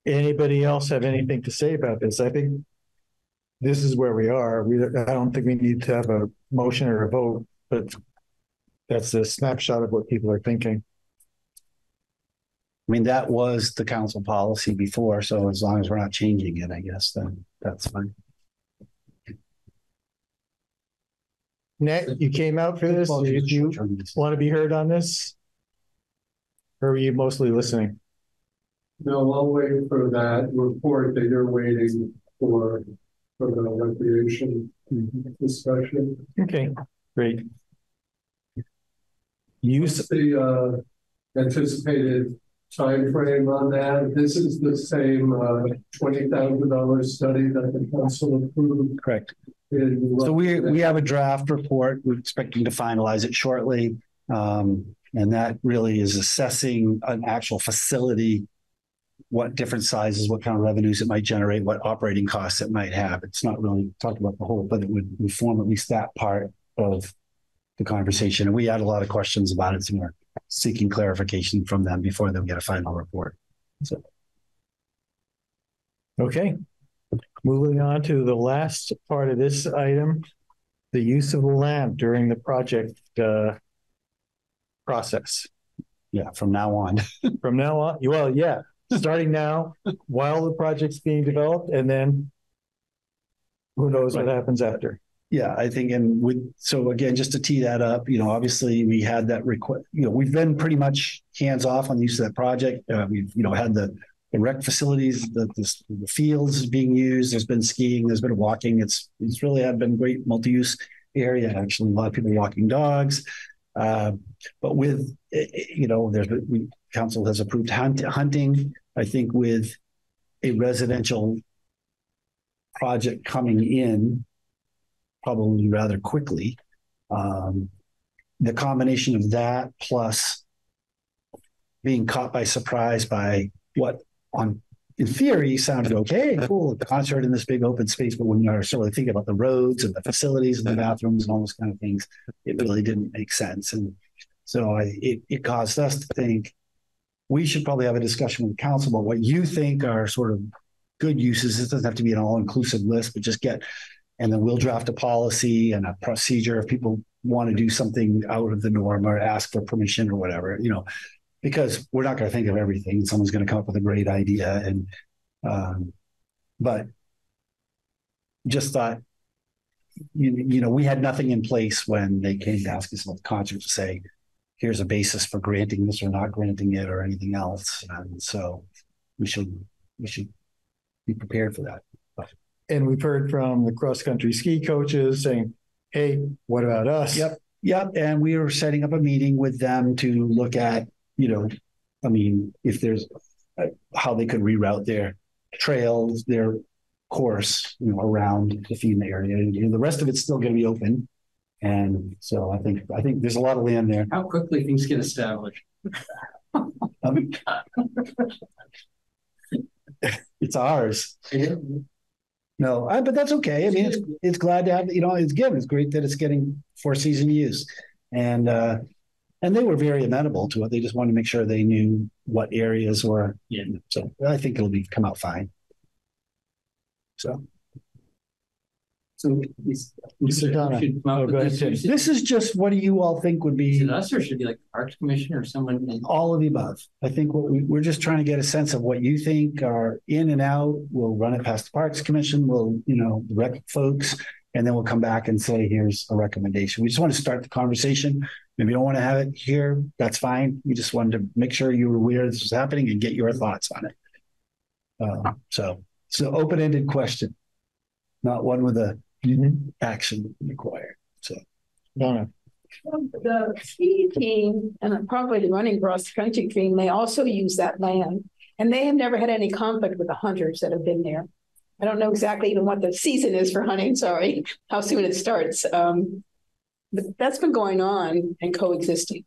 Anybody else have anything to say about this? I think this is where we are. We, I don't think we need to have a motion or a vote, but that's a snapshot of what people are thinking. I mean, that was the council policy before, so as long as we're not changing it, I guess, then that's fine. Nat, you came out for this. Did you want to be heard on this? Or are you mostly listening? No, I'll wait for that report that you're waiting for, for the recreation discussion. Okay, great. Use the uh, anticipated time frame on that. This is the same uh, twenty thousand dollars study that the council approved. Correct. So we we have a draft report. We're expecting to finalize it shortly, um, and that really is assessing an actual facility, what different sizes, what kind of revenues it might generate, what operating costs it might have. It's not really talking about the whole, but it would inform at least that part of the conversation. And we had a lot of questions about it, so we're seeking clarification from them before they get a final report. So. Okay. Moving on to the last part of this item, the use of the land during the project uh, process. Yeah, from now on. from now on, well, yeah, starting now, while the project's being developed, and then who knows what happens after. Yeah, I think, and with so again, just to tee that up, you know, obviously we had that request. You know, we've been pretty much hands off on the use of that project. Uh, we've you know had the the rec facilities, the, the, the fields being used. There's been skiing, there's been walking. It's it's really had been great multi-use area. Actually, a lot of people walking dogs. Uh, but with you know, there's we council has approved hunt, hunting. I think with a residential project coming in probably rather quickly. Um, the combination of that plus being caught by surprise by what on in theory sounded okay, cool, the concert in this big open space, but when you're sort of thinking about the roads and the facilities and the bathrooms and all those kind of things, it really didn't make sense. And so I, it, it caused us to think we should probably have a discussion with council about what you think are sort of good uses. It doesn't have to be an all-inclusive list, but just get and then we'll draft a policy and a procedure if people want to do something out of the norm or ask for permission or whatever, you know, because we're not going to think of everything. Someone's going to come up with a great idea. And, um, but just thought, you, you know, we had nothing in place when they came to ask us about the concert to say, here's a basis for granting this or not granting it or anything else. And so we should, we should be prepared for that. And we've heard from the cross country ski coaches saying, hey, what about us? Yep. Yep. And we are setting up a meeting with them to look at, you know, I mean, if there's uh, how they could reroute their trails, their course, you know, around the FEMA area. And, you know, the rest of it's still going to be open. And so I think I think there's a lot of land there. How quickly things get established. um, it's ours. No, I, but that's okay. I mean, it's, it's glad to have, you know, it's given. It's great that it's getting four season use. And, uh, and they were very amenable to it. They just wanted to make sure they knew what areas were. Yeah. So I think it'll be come out fine. So. So, Mr. Donna, oh, go ahead, Tim. This is just what do you all think would be? Is it us or should it be like Parks Commission or someone? In- all of the above. I think what we, we're just trying to get a sense of what you think are in and out. We'll run it past the Parks Commission. We'll, you know, rec folks, and then we'll come back and say, here's a recommendation. We just want to start the conversation. If you don't want to have it here, that's fine. We just wanted to make sure you were aware this was happening and get your thoughts on it. Uh, so, so open-ended question, not one with a mm-hmm. action required. So, Donna. The ski team and probably the running cross country team, they also use that land. And they have never had any conflict with the hunters that have been there. I don't know exactly even what the season is for hunting, sorry, how soon it starts. Um, but that's been going on and coexisting.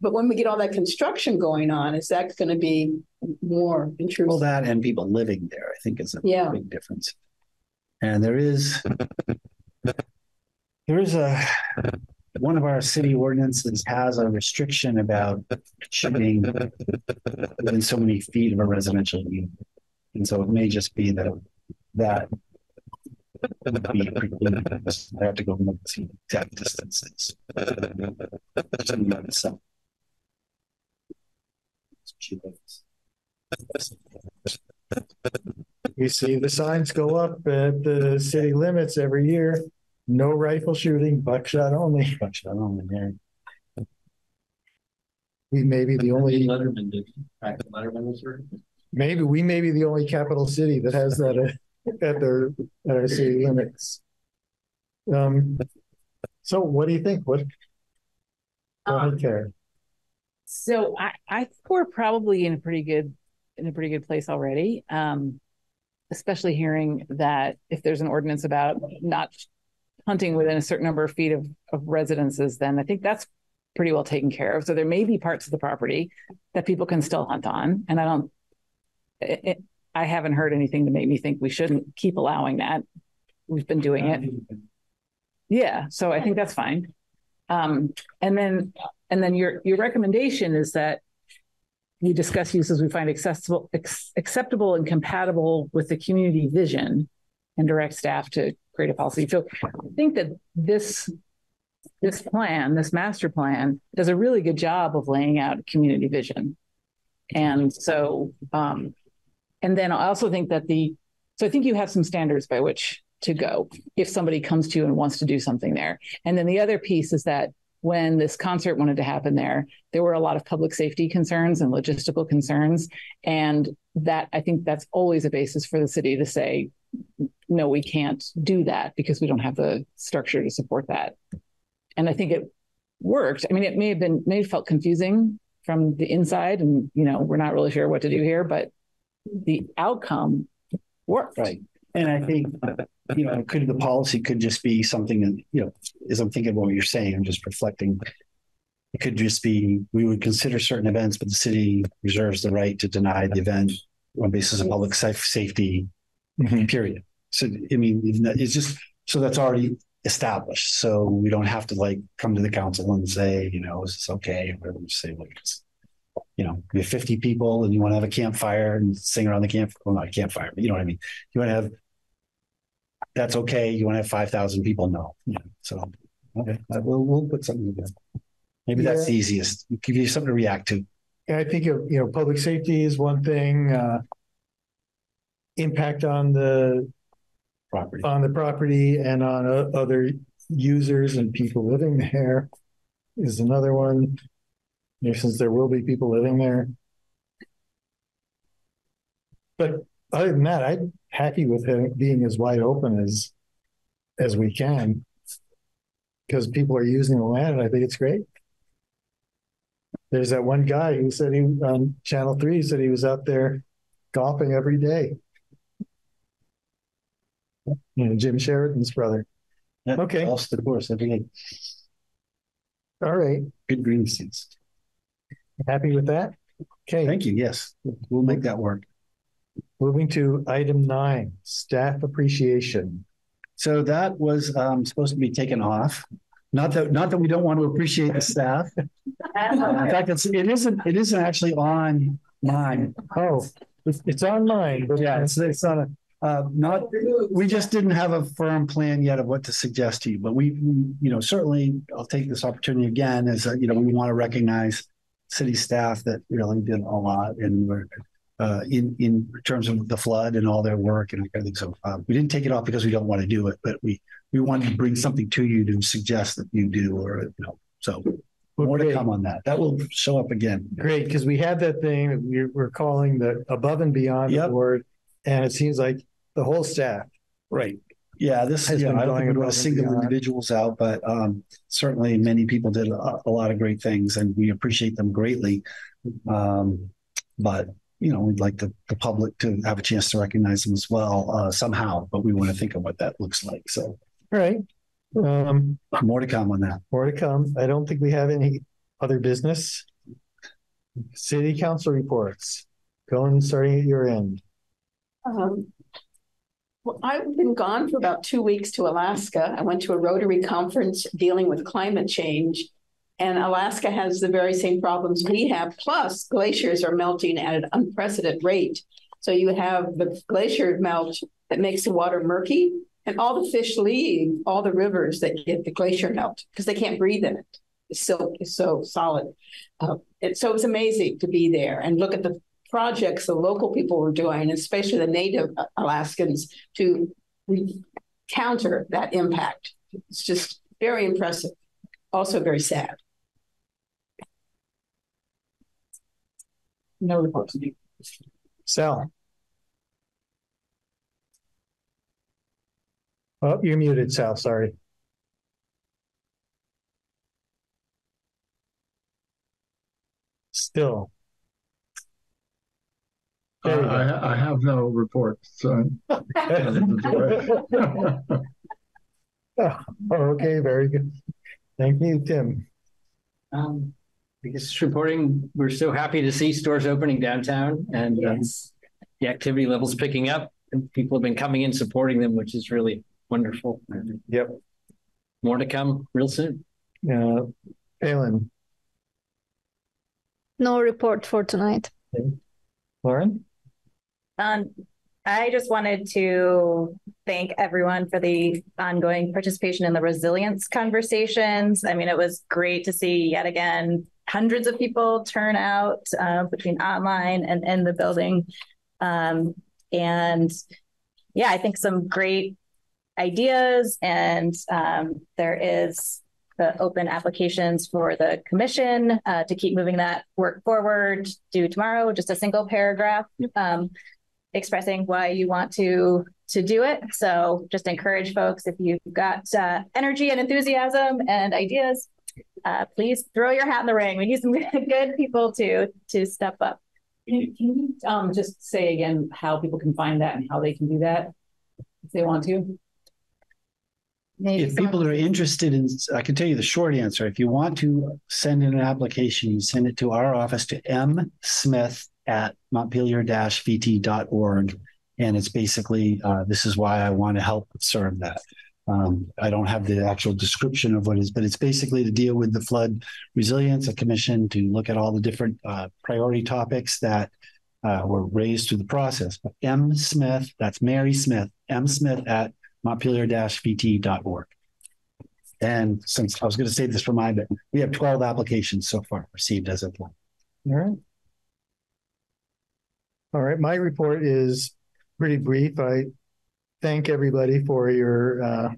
But when we get all that construction going on, is that going to be more intrusive? Well, that and people living there, I think is a Yeah. big difference. And there is, there is a, one of our city ordinances has a restriction about shooting within so many feet of a residential unit. And so it may just be that, that would be precluded. I have to go look the exact distances. So. We see the signs go up at the city limits every year. No rifle shooting, buckshot only. Buckshot only, yeah. We may be the only, Letterman did, Letterman was right. maybe, we may be the only capital city that has that uh, at their, at our city limits. Um, so what do you think? What? Go ahead, Karen. So I, I think we're probably in a pretty good, in a pretty good place already. Um, especially hearing that if there's an ordinance about not hunting within a certain number of feet of, of residences, then I think that's pretty well taken care of. So there may be parts of the property that people can still hunt on. And I don't, it, it- I haven't heard anything to make me think we shouldn't keep allowing that. We've been doing it. Yeah, so I think that's fine. Um, and then, and then your, your recommendation is that we discuss uses we find accessible, ex- acceptable and compatible with the community vision and direct staff to create a policy. So I think that this, this plan, this master plan does a really good job of laying out community vision. And so, um, and then I also think that the, so I think you have some standards by which to go if somebody comes to you and wants to do something there. And then the other piece is that when this concert wanted to happen there, there were a lot of public safety concerns and logistical concerns. And that I think that's always a basis for the city to say, no, we can't do that because we don't have the structure to support that. And I think it worked. I mean, it may have been, may have felt confusing from the inside and, you know, we're not really sure what to do here, but the outcome worked. Right. And I think, you know, could the policy could just be something that, you know, as I'm thinking about what you're saying, I'm just reflecting. It could just be, we would consider certain events, but the city reserves the right to deny the event on basis of public saf- safety, mm-hmm. period. So, I mean, it's just, so that's already established. So we don't have to like come to the council and say, you know, is this okay? Or whatever, just say like, it's, you know, you have 50 people and you want to have a campfire and sing around the campfire. well, not a campfire, but you know what I mean? You want to have, that's okay. You want to have 5,000 people? No. Yeah. So, okay, uh, we'll, we'll put something together. Maybe that's the easiest. Give you something to react to. And I think, of, you know, public safety is one thing, uh, impact on the Property. on the property and on o- other users and people living there is another one. You know, since there will be people living there. But other than that, I'm happy with it being as wide open as as we can. Because people are using the land and I think it's great. There's that one guy who said he on Channel Three said he was out there golfing every day. You know, Jim Sheridan's brother. Okay. Off the course every day. All right. Good green seats. Happy with that? Okay. Thank you. Yes, we'll make that work. Moving to item nine, staff appreciation. So that was um, supposed to be taken off. Not that, not that we don't want to appreciate the staff. In fact, it's, it isn't, it isn't actually on mine. Oh, it's, it's on mine, but Yeah, it's, it's not a, uh, not, we just didn't have a firm plan yet of what to suggest to you, but we, we, you know, certainly I'll take this opportunity again as, uh, you know, we want to recognize city staff that really did a lot and were uh, in, in terms of the flood and all their work and everything. So uh, we didn't take it off because we don't want to do it, but we, we wanted to bring something to you to suggest that you do or, you know, so more to come on that. That will show up again. Great, because we had that thing that we're, we're calling the above and beyond Yep. award. And it seems like the whole staff. Right. Yeah, this, Has yeah, been I don't think going above to single individuals out, but um, certainly many people did a, a lot of great things and we appreciate them greatly. Um, but you know, we'd like the, the public to have a chance to recognize them as well uh, somehow, but we want to think of what that looks like. So, All right. Um, more to come on that. more to come. I don't think we have any other business. City council reports. Going, starting at your end. Um, well, I've been gone for about two weeks to Alaska. I went to a Rotary conference dealing with climate change. And Alaska has the very same problems we have, plus glaciers are melting at an unprecedented rate. So you have the glacier melt that makes the water murky, and all the fish leave all the rivers that get the glacier melt because they can't breathe in it. It's so it's so solid. Uh, it, so it was amazing to be there and look at the projects the local people were doing, especially the native Alaskans, to counter that impact. It's just very impressive, also very sad. No reports. Sal. Oh, you're muted, Sal, sorry. Still. Uh, There you go. I, I have no reports. So. Oh, Okay, very good. Thank you, Tim. Um, I guess just reporting, we're so happy to see stores opening downtown and um, the activity levels picking up and people have been coming in supporting them, which is really wonderful. Yep. More to come real soon. Uh, Pelin, No report for tonight. Lauren? Um, I just wanted to thank everyone for the ongoing participation in the resilience conversations. I mean, it was great to see yet again hundreds of people turn out uh, between online and in the building. Um, and yeah, I think some great ideas, and um, there is the open applications for the commission uh, to keep moving that work forward. Due tomorrow, just a single paragraph. Um, expressing why you want to to do it. So just encourage folks if you've got uh, energy and enthusiasm and ideas, uh, please throw your hat in the ring. We need some good people to to step up. Can, can you um just say again how people can find that and how they can do that if they want to? Maybe If people are interested in, I can tell you the short answer. If you want to send in an application, you send it to our office to m smith at montpelier-vt.org. And it's basically, uh, this is why I want to help serve that. Um, I don't have the actual description of what it is, but it's basically to deal with the flood resilience, a commission to look at all the different uh, priority topics that uh, were raised through the process. But M Smith, that's Mary Smith, M Smith at montpelier-vt.org. And since I was going to say this for my bit, we have 12 applications so far received as of now. All right. All right, my report is pretty brief. I thank everybody for your uh,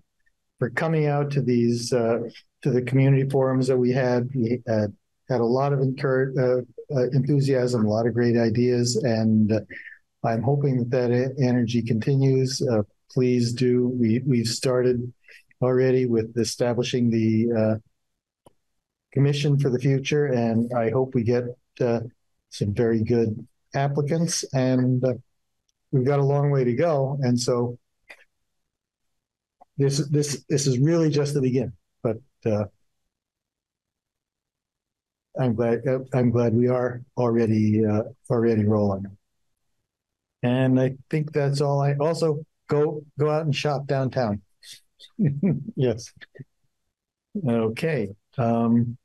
for coming out to these uh, to the community forums that we had. We had had a lot of uh, uh, enthusiasm, a lot of great ideas, and uh, I'm hoping that that energy continues. Please do. We we've started already with establishing the commission for the future, and I hope we get some very good applicants, and we've got a long way to go. And so this this this is really just the beginning, but uh, I'm glad I'm glad we are already uh, already rolling. And I think that's all. I also go go out and shop downtown. yes. Okay. Um,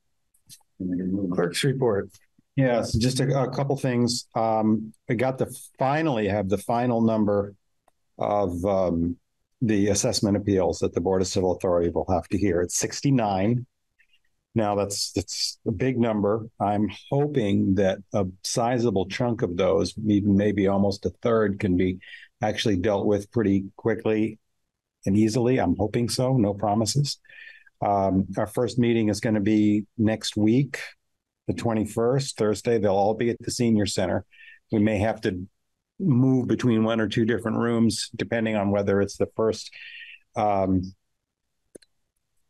clerk's report. Yes, just a, a couple things. Um, I got the finally have the final number of um, the assessment appeals that the Board of Civil Authority will have to hear. It's 69. Now that's that's a big number. I'm hoping that a sizable chunk of those, even maybe almost a third, can be actually dealt with pretty quickly and easily. I'm hoping so. No promises. Um, our first meeting is going to be next week, the 21st, Thursday. They'll all be at the senior center. We may have to move between one or two different rooms, depending on whether it's the first um,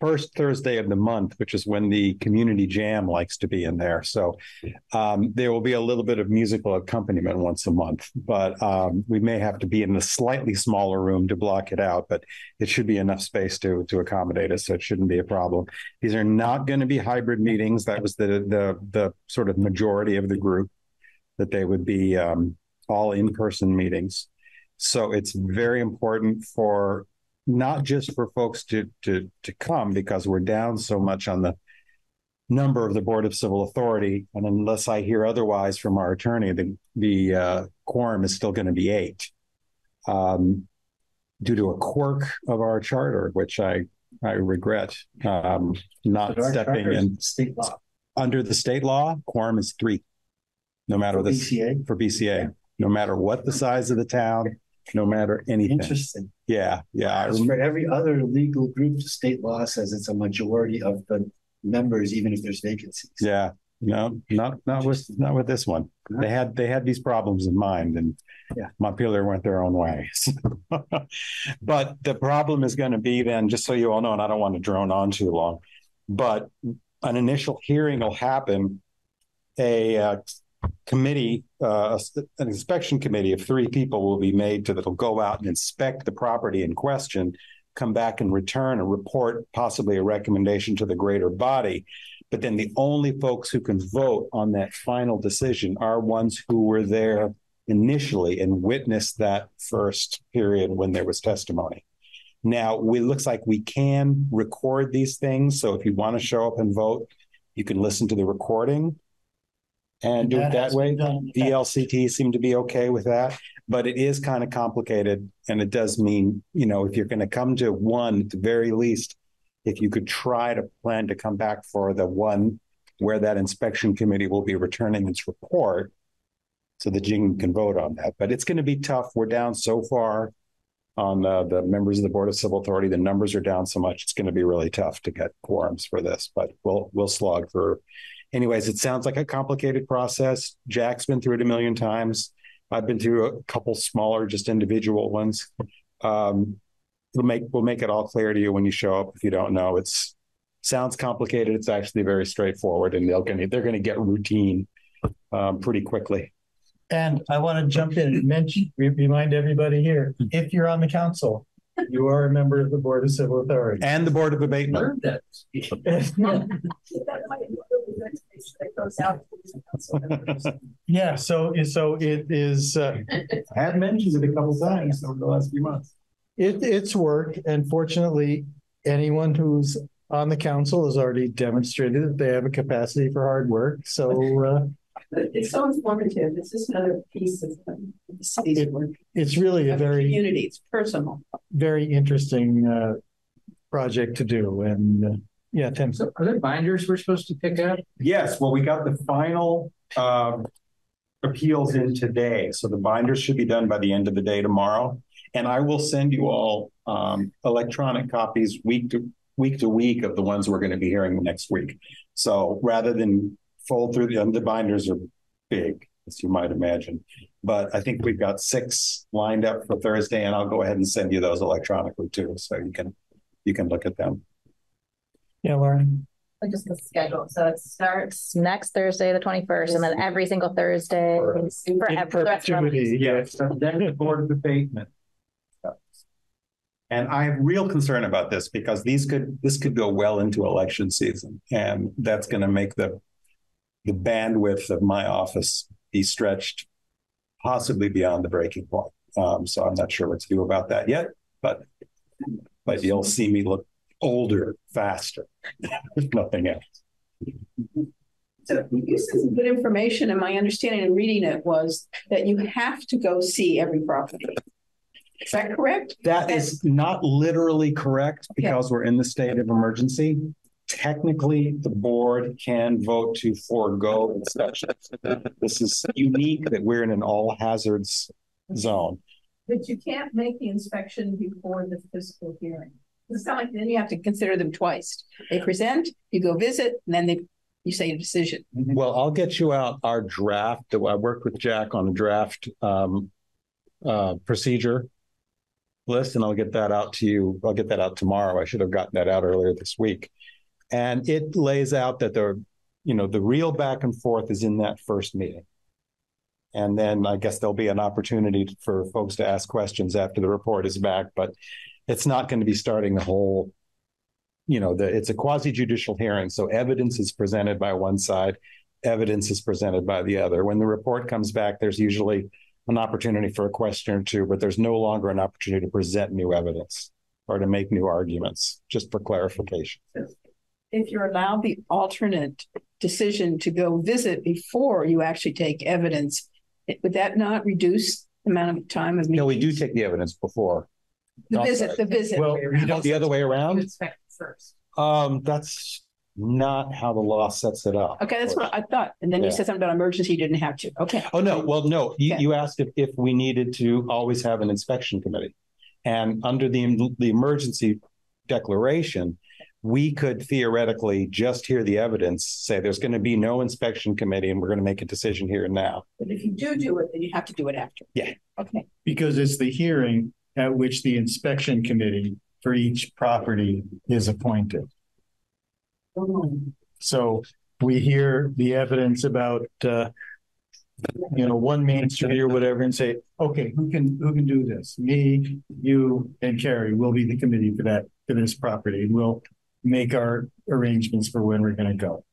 first Thursday of the month, which is when the community jam likes to be in there. So um, there will be a little bit of musical accompaniment once a month, but um, we may have to be in a slightly smaller room to block it out. But it should be enough space to to accommodate us, so it shouldn't be a problem. These are not going to be hybrid meetings. That was the the the sort of majority of the group that they would be um, all in person meetings. So it's very important for not just for folks to to to come because we're down so much on the number of the Board of Civil Authority, and unless I hear otherwise from our attorney, the the uh, quorum is still going to be eight, um, due to a quirk of our charter, which I I regret um, not stepping in. State law. Under the state law, quorum is three, no matter For the BCA? for BCA, no matter what the size of the town, no matter anything. Interesting. Yeah, yeah. I As rem- for every other legal group, state law says it's a majority of the members, even if there's vacancies. Yeah, no, not not with not with this one. They had they had these problems in mind, and Yeah. Montpelier went their own way. but the problem is going to be then, just so you all know, and I don't want to drone on too long, but an initial hearing will happen. A uh, committee, uh, an inspection committee of three people will be made to that'll go out and inspect the property in question, come back and return a report, possibly a recommendation to the greater body. But then the only folks who can vote on that final decision are ones who were there initially and witnessed that first period when there was testimony. Now, it looks like we can record these things. So if you want to show up and vote, you can listen to the recording and do it That has way. been done. VLCT seem to be okay with that, but it is kind of complicated. And it does mean, you know, if you're going to come to one, at the very least, if you could try to plan to come back for the one where that inspection committee will be returning its report so that you can vote on that. But it's going to be tough. We're down so far on uh, the members of the Board of Civil Authority. The numbers are down so much. It's going to be really tough to get quorums for this, but we'll we'll slog through. Anyways, it sounds like a complicated process. Jack's been through it a million times. I've been through a couple smaller, just individual ones. Um, we'll make we'll make it all clear to you when you show up. If you don't know, it's sounds complicated. It's actually very straightforward, and they're going to they're going to get routine um, pretty quickly. And I want to jump in and mention, remind everybody here, if you're on the council, you are a member of the Board of Civil Authority. And the Board of Abatement. Yeah, so, so it is, uh, I had mentioned it a couple times over the last few months. it, it's work. And fortunately, anyone who's on the council has already demonstrated that they have a capacity for hard work. So, uh, It's so informative. It's just another piece of um, the city's It- work. it's really a very, Community, it's personal. very interesting, uh, project to do. And, uh, yeah, Tim. So are there binders we're supposed to pick up? Yes, well, we got the final um, appeals in today, so the binders should be done by the end of the day tomorrow. And I will send you all um, electronic copies week to week to week of the ones we're going to be hearing next week. So rather than fold through the the binders are big, as you might imagine. But I think we've got six lined up for Thursday, and I'll go ahead and send you those electronically too, so you can you can look at them. Yeah, Lauren. Just the schedule. So it starts next Thursday, the twenty-first, and then every single Thursday for ev- for the rest of the month. Yes, then the Board of Abatement. And I have real concern about this because these could, this could go well into election season. And that's going to make the, the bandwidth of my office be stretched possibly beyond the breaking point. Um, so I'm not sure what to do about that yet, but, but you'll see me look older faster, if nothing else. So this is good information and my understanding in reading it was that you have to go see every property. Is that correct? That is not literally correct because we're in the state of emergency. Technically, the board can vote to forego inspections. This is unique that we're in an all hazards zone. But you can't make the inspection before the physical hearing. It's not like then you have to consider them twice. They present, you go visit, and then they, you say a decision. Well, I'll get you out our draft. I worked with Jack on a draft um, uh, procedure list and I'll get that out to you. I'll get that out tomorrow. I should have gotten that out earlier this week. And it lays out that the, you know, the real back and forth is in that first meeting. And then I guess there'll be an opportunity for folks to ask questions after the report is back, but it's not going to be starting the whole, you know, the, it's a quasi judicial hearing. So evidence is presented by one side, evidence is presented by the other. When the report comes back, there's usually an opportunity for a question or two, but there's no longer an opportunity to present new evidence or to make new arguments, just for clarification. If you're allowed the alternate decision to go visit before you actually take evidence, would that not reduce the amount of time of meetings? No, we do take the evidence before. The visit, the visit. Well, you know, the other way around? Inspect first. Um, that's not how the law sets it up. Okay, that's what I thought. And then you said something about emergency, you didn't have to. Okay. Oh, no, well, no, you, Okay. you asked if, if we needed to always have an inspection committee. And under the, the emergency declaration, we could theoretically just hear the evidence, say there's going to be no inspection committee and we're going to make a decision here and now. But if you do do it, then you have to do it after. Yeah. Okay. Because it's the hearing at which the inspection committee for each property is appointed. So we hear the evidence about, uh, you know, one Main Street or whatever and say, okay, who can, who can do this? Me, you and Cary will be the committee for that, for this property. And we'll make our arrangements for when we're going to go.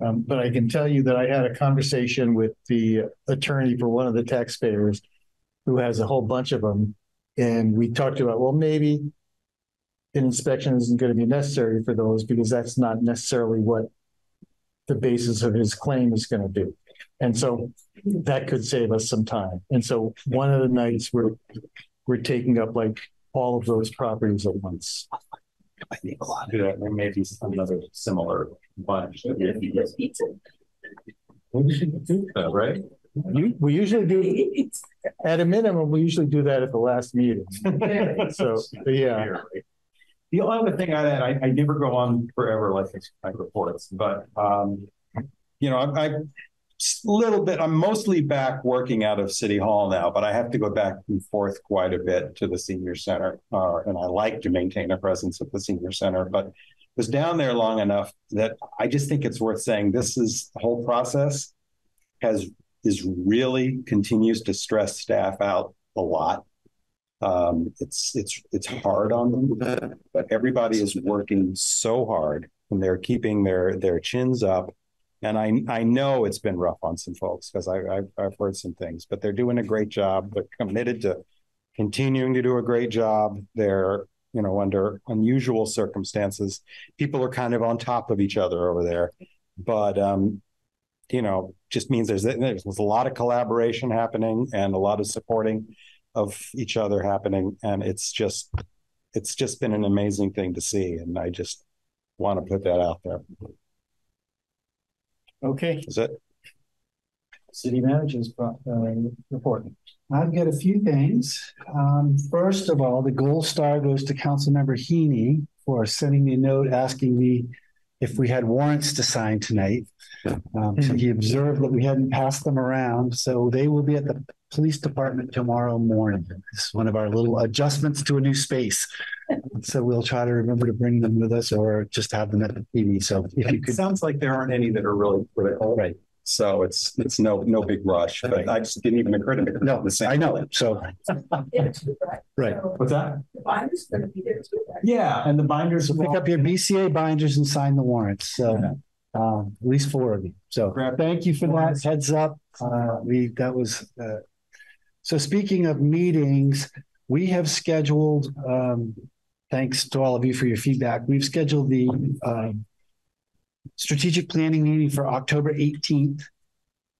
Um, but I can tell you that I had a conversation with the attorney for one of the taxpayers who has a whole bunch of them. And we talked about, well, maybe an inspection isn't going to be necessary for those because that's not necessarily what the basis of his claim is going to be. And so that could save us some time. And so one of the nights we're, we're taking up like all of those properties at once. I think a lot. Yeah, there may be another similar bunch. Pizza. We should do that, right? You, we usually do, at a minimum, we usually do that at the last meeting. So, yeah. The only other thing I add, I, I never go on forever like my reports, but um, you know, I, I little bit. I'm mostly back working out of City Hall now, but I have to go back and forth quite a bit to the senior center, uh, and I like to maintain a presence at the senior center. But was down there long enough that I just think it's worth saying this is the whole process has is really continues to stress staff out a lot. Um, it's it's it's hard on them, but everybody is working so hard and they're keeping their their chins up. And I I know it's been rough on some folks because I I've, I've heard some things, but they're doing a great job. They're committed to continuing to do a great job. They're you know under unusual circumstances, people are kind of on top of each other over there, but um, you know just means there's there's a lot of collaboration happening and a lot of supporting of each other happening and it's just it's just been an amazing thing to see and i just want to put that out there Okay, is it city managers, uh, report. I've got a few things. Um, first of all, the gold star goes to Councilmember Heney for sending me a note asking me if we had warrants to sign tonight. Um, so he observed that we hadn't passed them around, so they will be at the police department tomorrow morning. This is one of our little adjustments to a new space. So we'll try to remember to bring them with us or just have them at the TV. So if you it could, sounds like there aren't any that are really critical right? So it's it's no no big rush but i just didn't even occur to me No, the same I know. It. So, right. what's that Binders gonna be there too, right? yeah and the binders So pick up your BCA binders and sign the warrants. So, um, at least four of you. So thank you for that heads up. Uh, we, that was, uh, so speaking of meetings, we have scheduled, um, thanks to all of you for your feedback. We've scheduled the, um, strategic planning meeting for October 18th.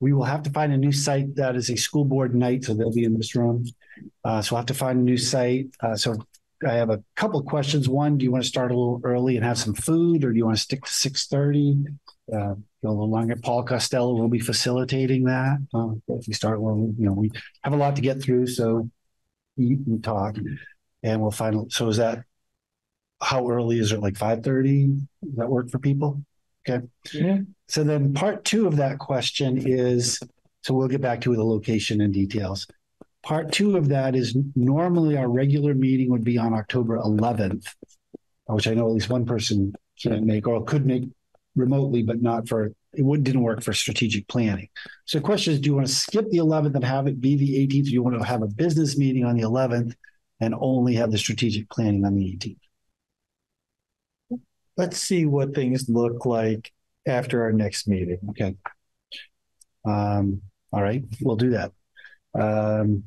We will have to find a new site that is a school board night, so they'll be in this room. Uh, so we'll have to find a new site. Uh, so I have a couple questions. One, do you want to start a little early and have some food, or do you want to stick to six thirty? Uh, go a little longer. Paul Costello will be facilitating that. Uh, if we start, well, you know, we have a lot to get through, so eat and talk, and we'll find. So is that how early is it? Like five thirty? Does that work for people? Okay. Yeah. So then part two of that question is, so we'll get back to the location and details. part two of that is normally our regular meeting would be on October eleventh, which I know at least one person can't make or could make remotely, but not for, it would, didn't work for strategic planning. So the question is, do you want to skip the eleventh and have it be the eighteenth? Do you want to have a business meeting on the eleventh and only have the strategic planning on the eighteenth? Let's see what things look like after our next meeting. Okay. Um, all right, we'll do that. Um,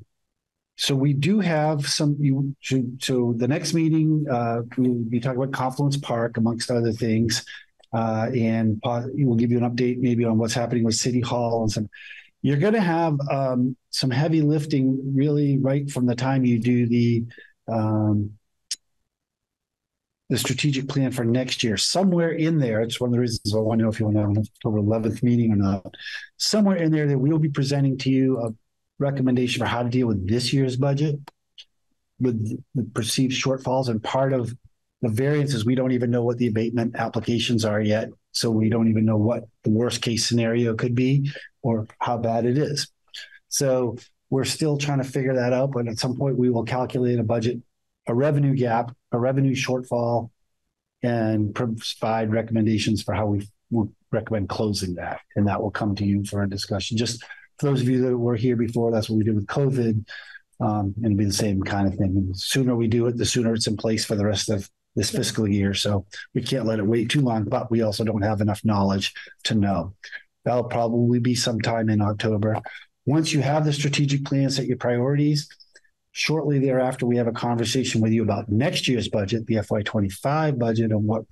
so we do have some, you should, so the next meeting, uh, we'll be talking about Confluence Park amongst other things. Uh, and we'll give you an update maybe on what's happening with City Hall and some, you're going to have, um, some heavy lifting really right from the time you do the, um, the strategic plan for next year. Somewhere in there, it's one of the reasons I want to know if you want to have an October 11th meeting or not. Somewhere in there that we'll be presenting to you a recommendation for how to deal with this year's budget with the perceived shortfalls. And part of the variance is we don't even know what the abatement applications are yet. So we don't even know what the worst case scenario could be or how bad it is. So we're still trying to figure that out. But at some point, we will calculate a budget, a revenue gap, a revenue shortfall, and provide recommendations for how we will recommend closing that. And that will come to you for a discussion. Just for those of you that were here before, that's what we did with COVID. Um, and it'll be the same kind of thing. The sooner we do it, the sooner it's in place for the rest of this fiscal year. So we can't let it wait too long, but we also don't have enough knowledge to know. That'll probably be sometime in October. Once you have the strategic plan, set your priorities. Shortly thereafter, we have a conversation with you about next year's budget, the FY25 budget, and what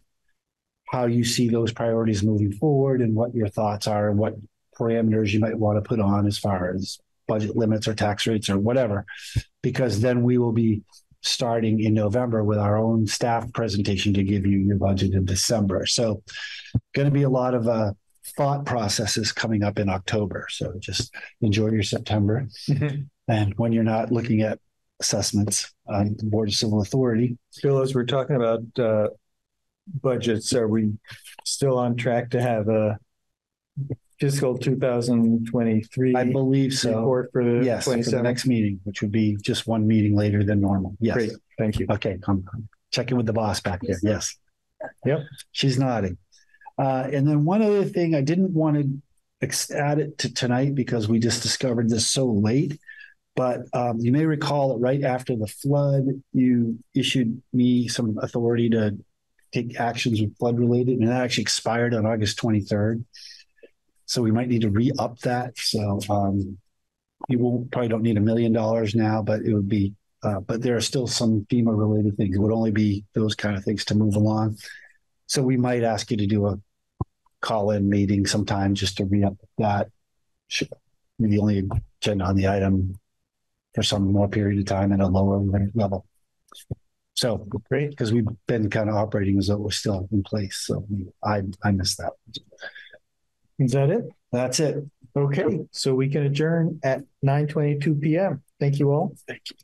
how you see those priorities moving forward and what your thoughts are and what parameters you might want to put on as far as budget limits or tax rates or whatever, because then we will be starting in November with our own staff presentation to give you your budget in December. So, going to be a lot of uh, thought processes coming up in October. So, just enjoy your September. and when you're not looking at assessments on the Board of Civil Authority, Bill, as we're talking about uh, budgets, are we still on track to have a fiscal 2023 I believe so. report for the Yes, for the next meeting, which would be just one meeting later than normal. Yes. Great, thank you. Okay, come, come. check in with the boss back there. Yes. Yep. She's nodding. Uh, and then one other thing, I didn't want to ex- add it to tonight because we just discovered this so late. But um, you may recall that right after the flood, you issued me some authority to take actions with flood related, and that actually expired on August 23rd. So we might need to re up that. So um, you won't probably don't need a million dollars now, but it would be. Uh, but there are still some FEMA related things. It would only be those kind of things to move along. So we might ask you to do a call in meeting sometime just to re up that. The only agenda on the item for some more period of time at a lower level. So great because we've been kind of operating as though we're still in place. So I I missed that. Is that it? That's it. Okay, so we can adjourn at 9:22 PM. Thank you all. Thank you.